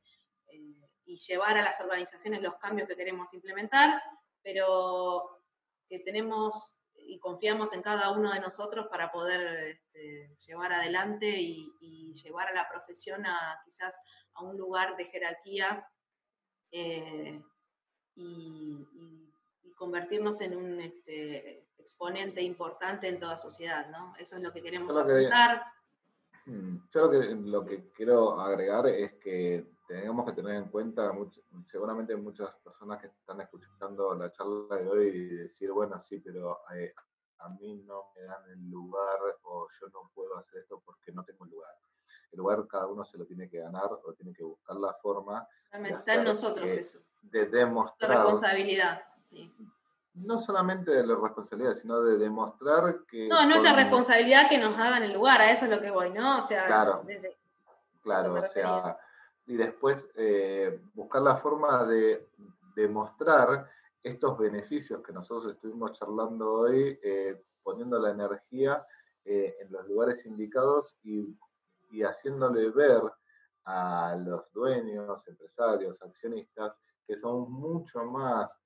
eh, y llevar a las organizaciones los cambios que queremos implementar, pero que tenemos y confiamos en cada uno de nosotros para poder este, llevar adelante y, llevar a la profesión a quizás a un lugar de jerarquía eh, y, convertirnos en un este, exponente importante en toda sociedad, ¿no? Eso es lo que queremos apuntar. Mm, yo lo que, lo que quiero agregar es que tenemos que tener en cuenta, seguramente muchas personas que están escuchando la charla de hoy y decir, bueno, sí, pero eh, a mí no me dan el lugar o yo no puedo hacer esto porque no tengo el lugar. El lugar cada uno se lo tiene que ganar o tiene que buscar la forma. Está en nosotros eso. De demostrar. La responsabilidad, sí. No solamente de la responsabilidad, sino de demostrar que. No, nuestra responsabilidad que nos hagan el lugar, a eso es lo que voy, ¿no? O sea, claro. claro, o sea y después eh, buscar la forma de demostrar estos beneficios que nosotros estuvimos charlando hoy, eh, poniendo la energía eh, en los lugares indicados y, y, haciéndole ver a los dueños, empresarios, accionistas, que son mucho más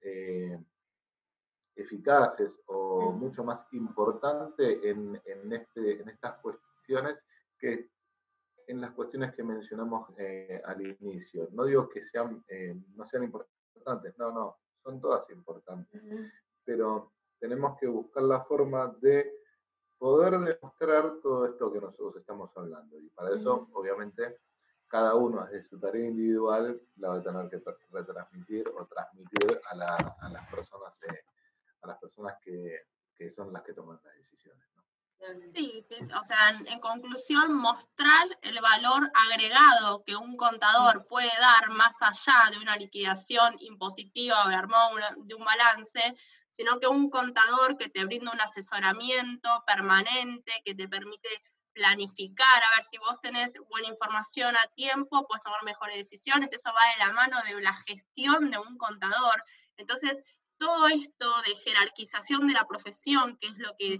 eficaces o mucho más importantes en, en, este, en estas cuestiones que en las cuestiones que mencionamos eh, al inicio. No digo que sean, eh, no sean importantes, no, no, son todas importantes, pero tenemos que buscar la forma de poder demostrar todo esto que nosotros estamos hablando. Y para eso, obviamente, cada uno de su tarea individual la va a tener que retransmitir o transmitir a, las personas, eh, a las personas que, que son las que toman las decisiones. Sí, o sea, en, conclusión, mostrar el valor agregado que un contador puede dar más allá de una liquidación impositiva o de un balance, sino que un contador que te brinda un asesoramiento permanente, que te permite planificar, a ver si vos tenés buena información a tiempo, puedes tomar mejores decisiones, eso va de la mano de la gestión de un contador. Entonces, todo esto de jerarquización de la profesión, que es lo que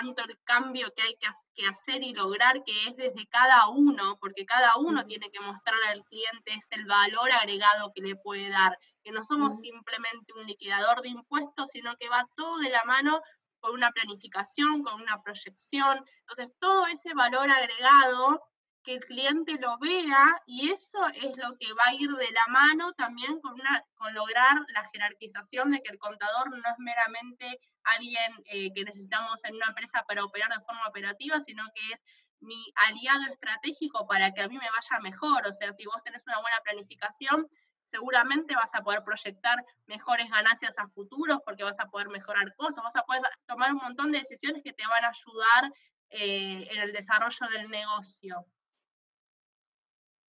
tanto el cambio que hay que, hacer y lograr, que es desde cada uno, porque cada uno tiene que mostrar al cliente ese valor agregado que le puede dar, que no somos simplemente un liquidador de impuestos, sino que va todo de la mano con una planificación, con una proyección. Entonces, todo ese valor agregado que el cliente lo vea y eso es lo que va a ir de la mano también con, una, con lograr la jerarquización de que el contador no es meramente alguien eh, que necesitamos en una empresa para operar de forma operativa, sino que es mi aliado estratégico para que a mí me vaya mejor. O sea, si vos tenés una buena planificación, seguramente vas a poder proyectar mejores ganancias a futuros porque vas a poder mejorar costos, vas a poder tomar un montón de decisiones que te van a ayudar eh, en el desarrollo del negocio.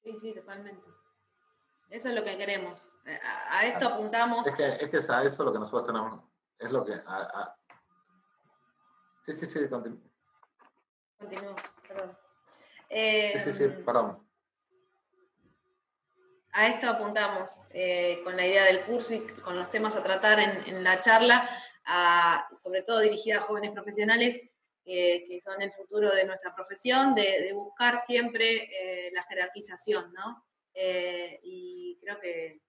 Sí, sí, totalmente. Eso es lo que queremos. Eh, a, esto ah, apuntamos. Es que, es que es a eso lo que nosotros tenemos. Es lo que. Sí, sí, sí, continúo. Continúo, perdón. sí, sí, sí, em, paramos. A esto apuntamos eh, con la idea del curso y con los temas a tratar en, la charla, sobre todo dirigida a jóvenes profesionales que son el futuro de nuestra profesión, de, buscar siempre eh, la jerarquización, ¿no? Eh, y creo que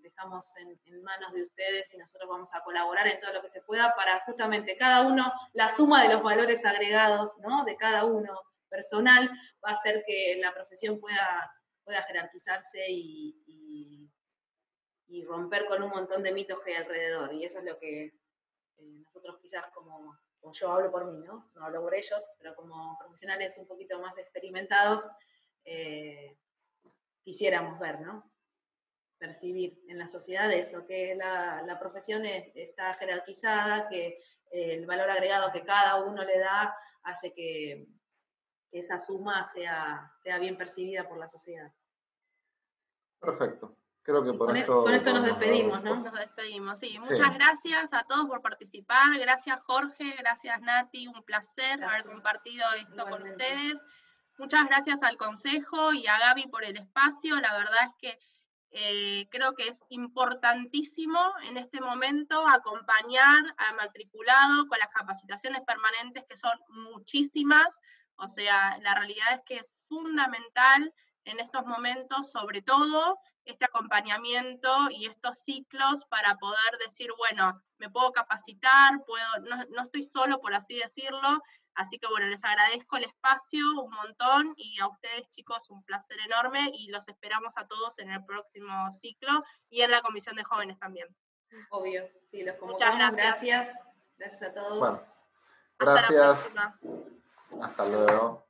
dejamos en, manos de ustedes y nosotros vamos a colaborar en todo lo que se pueda para justamente cada uno, la suma de los valores agregados, ¿no? De cada uno personal va a hacer que la profesión pueda, pueda jerarquizarse y, y romper con un montón de mitos que hay alrededor. Y eso es lo que eh, nosotros quizás como, como, yo hablo por mí, ¿no? No hablo por ellos, pero como profesionales un poquito más experimentados, eh, quisiéramos ver, ¿no? Percibir en la sociedad eso, que la, profesión está jerarquizada, que el valor agregado que cada uno le da hace que esa suma sea, sea bien percibida por la sociedad. Perfecto. Creo que por con, e-, esto, con esto nos despedimos, ¿no? Nos despedimos, sí. Muchas gracias a todos por participar. Gracias Jorge, gracias Nati, un placer haber compartido esto con ustedes. Muchas gracias al Consejo y a Gaby por el espacio. La verdad es que eh, creo que es importantísimo en este momento acompañar al matriculado con las capacitaciones permanentes, que son muchísimas. O sea, la realidad es que es fundamental en estos momentos, sobre todo, este acompañamiento y estos ciclos para poder decir, bueno, me puedo capacitar, puedo, no, no, estoy solo, por así decirlo. Así que bueno, les agradezco el espacio un montón y a ustedes chicos un placer enorme y los esperamos a todos en el próximo ciclo y en la Comisión de Jóvenes también. Obvio, sí, los Muchas gracias. gracias. a todos. gracias. Hasta, Hasta luego.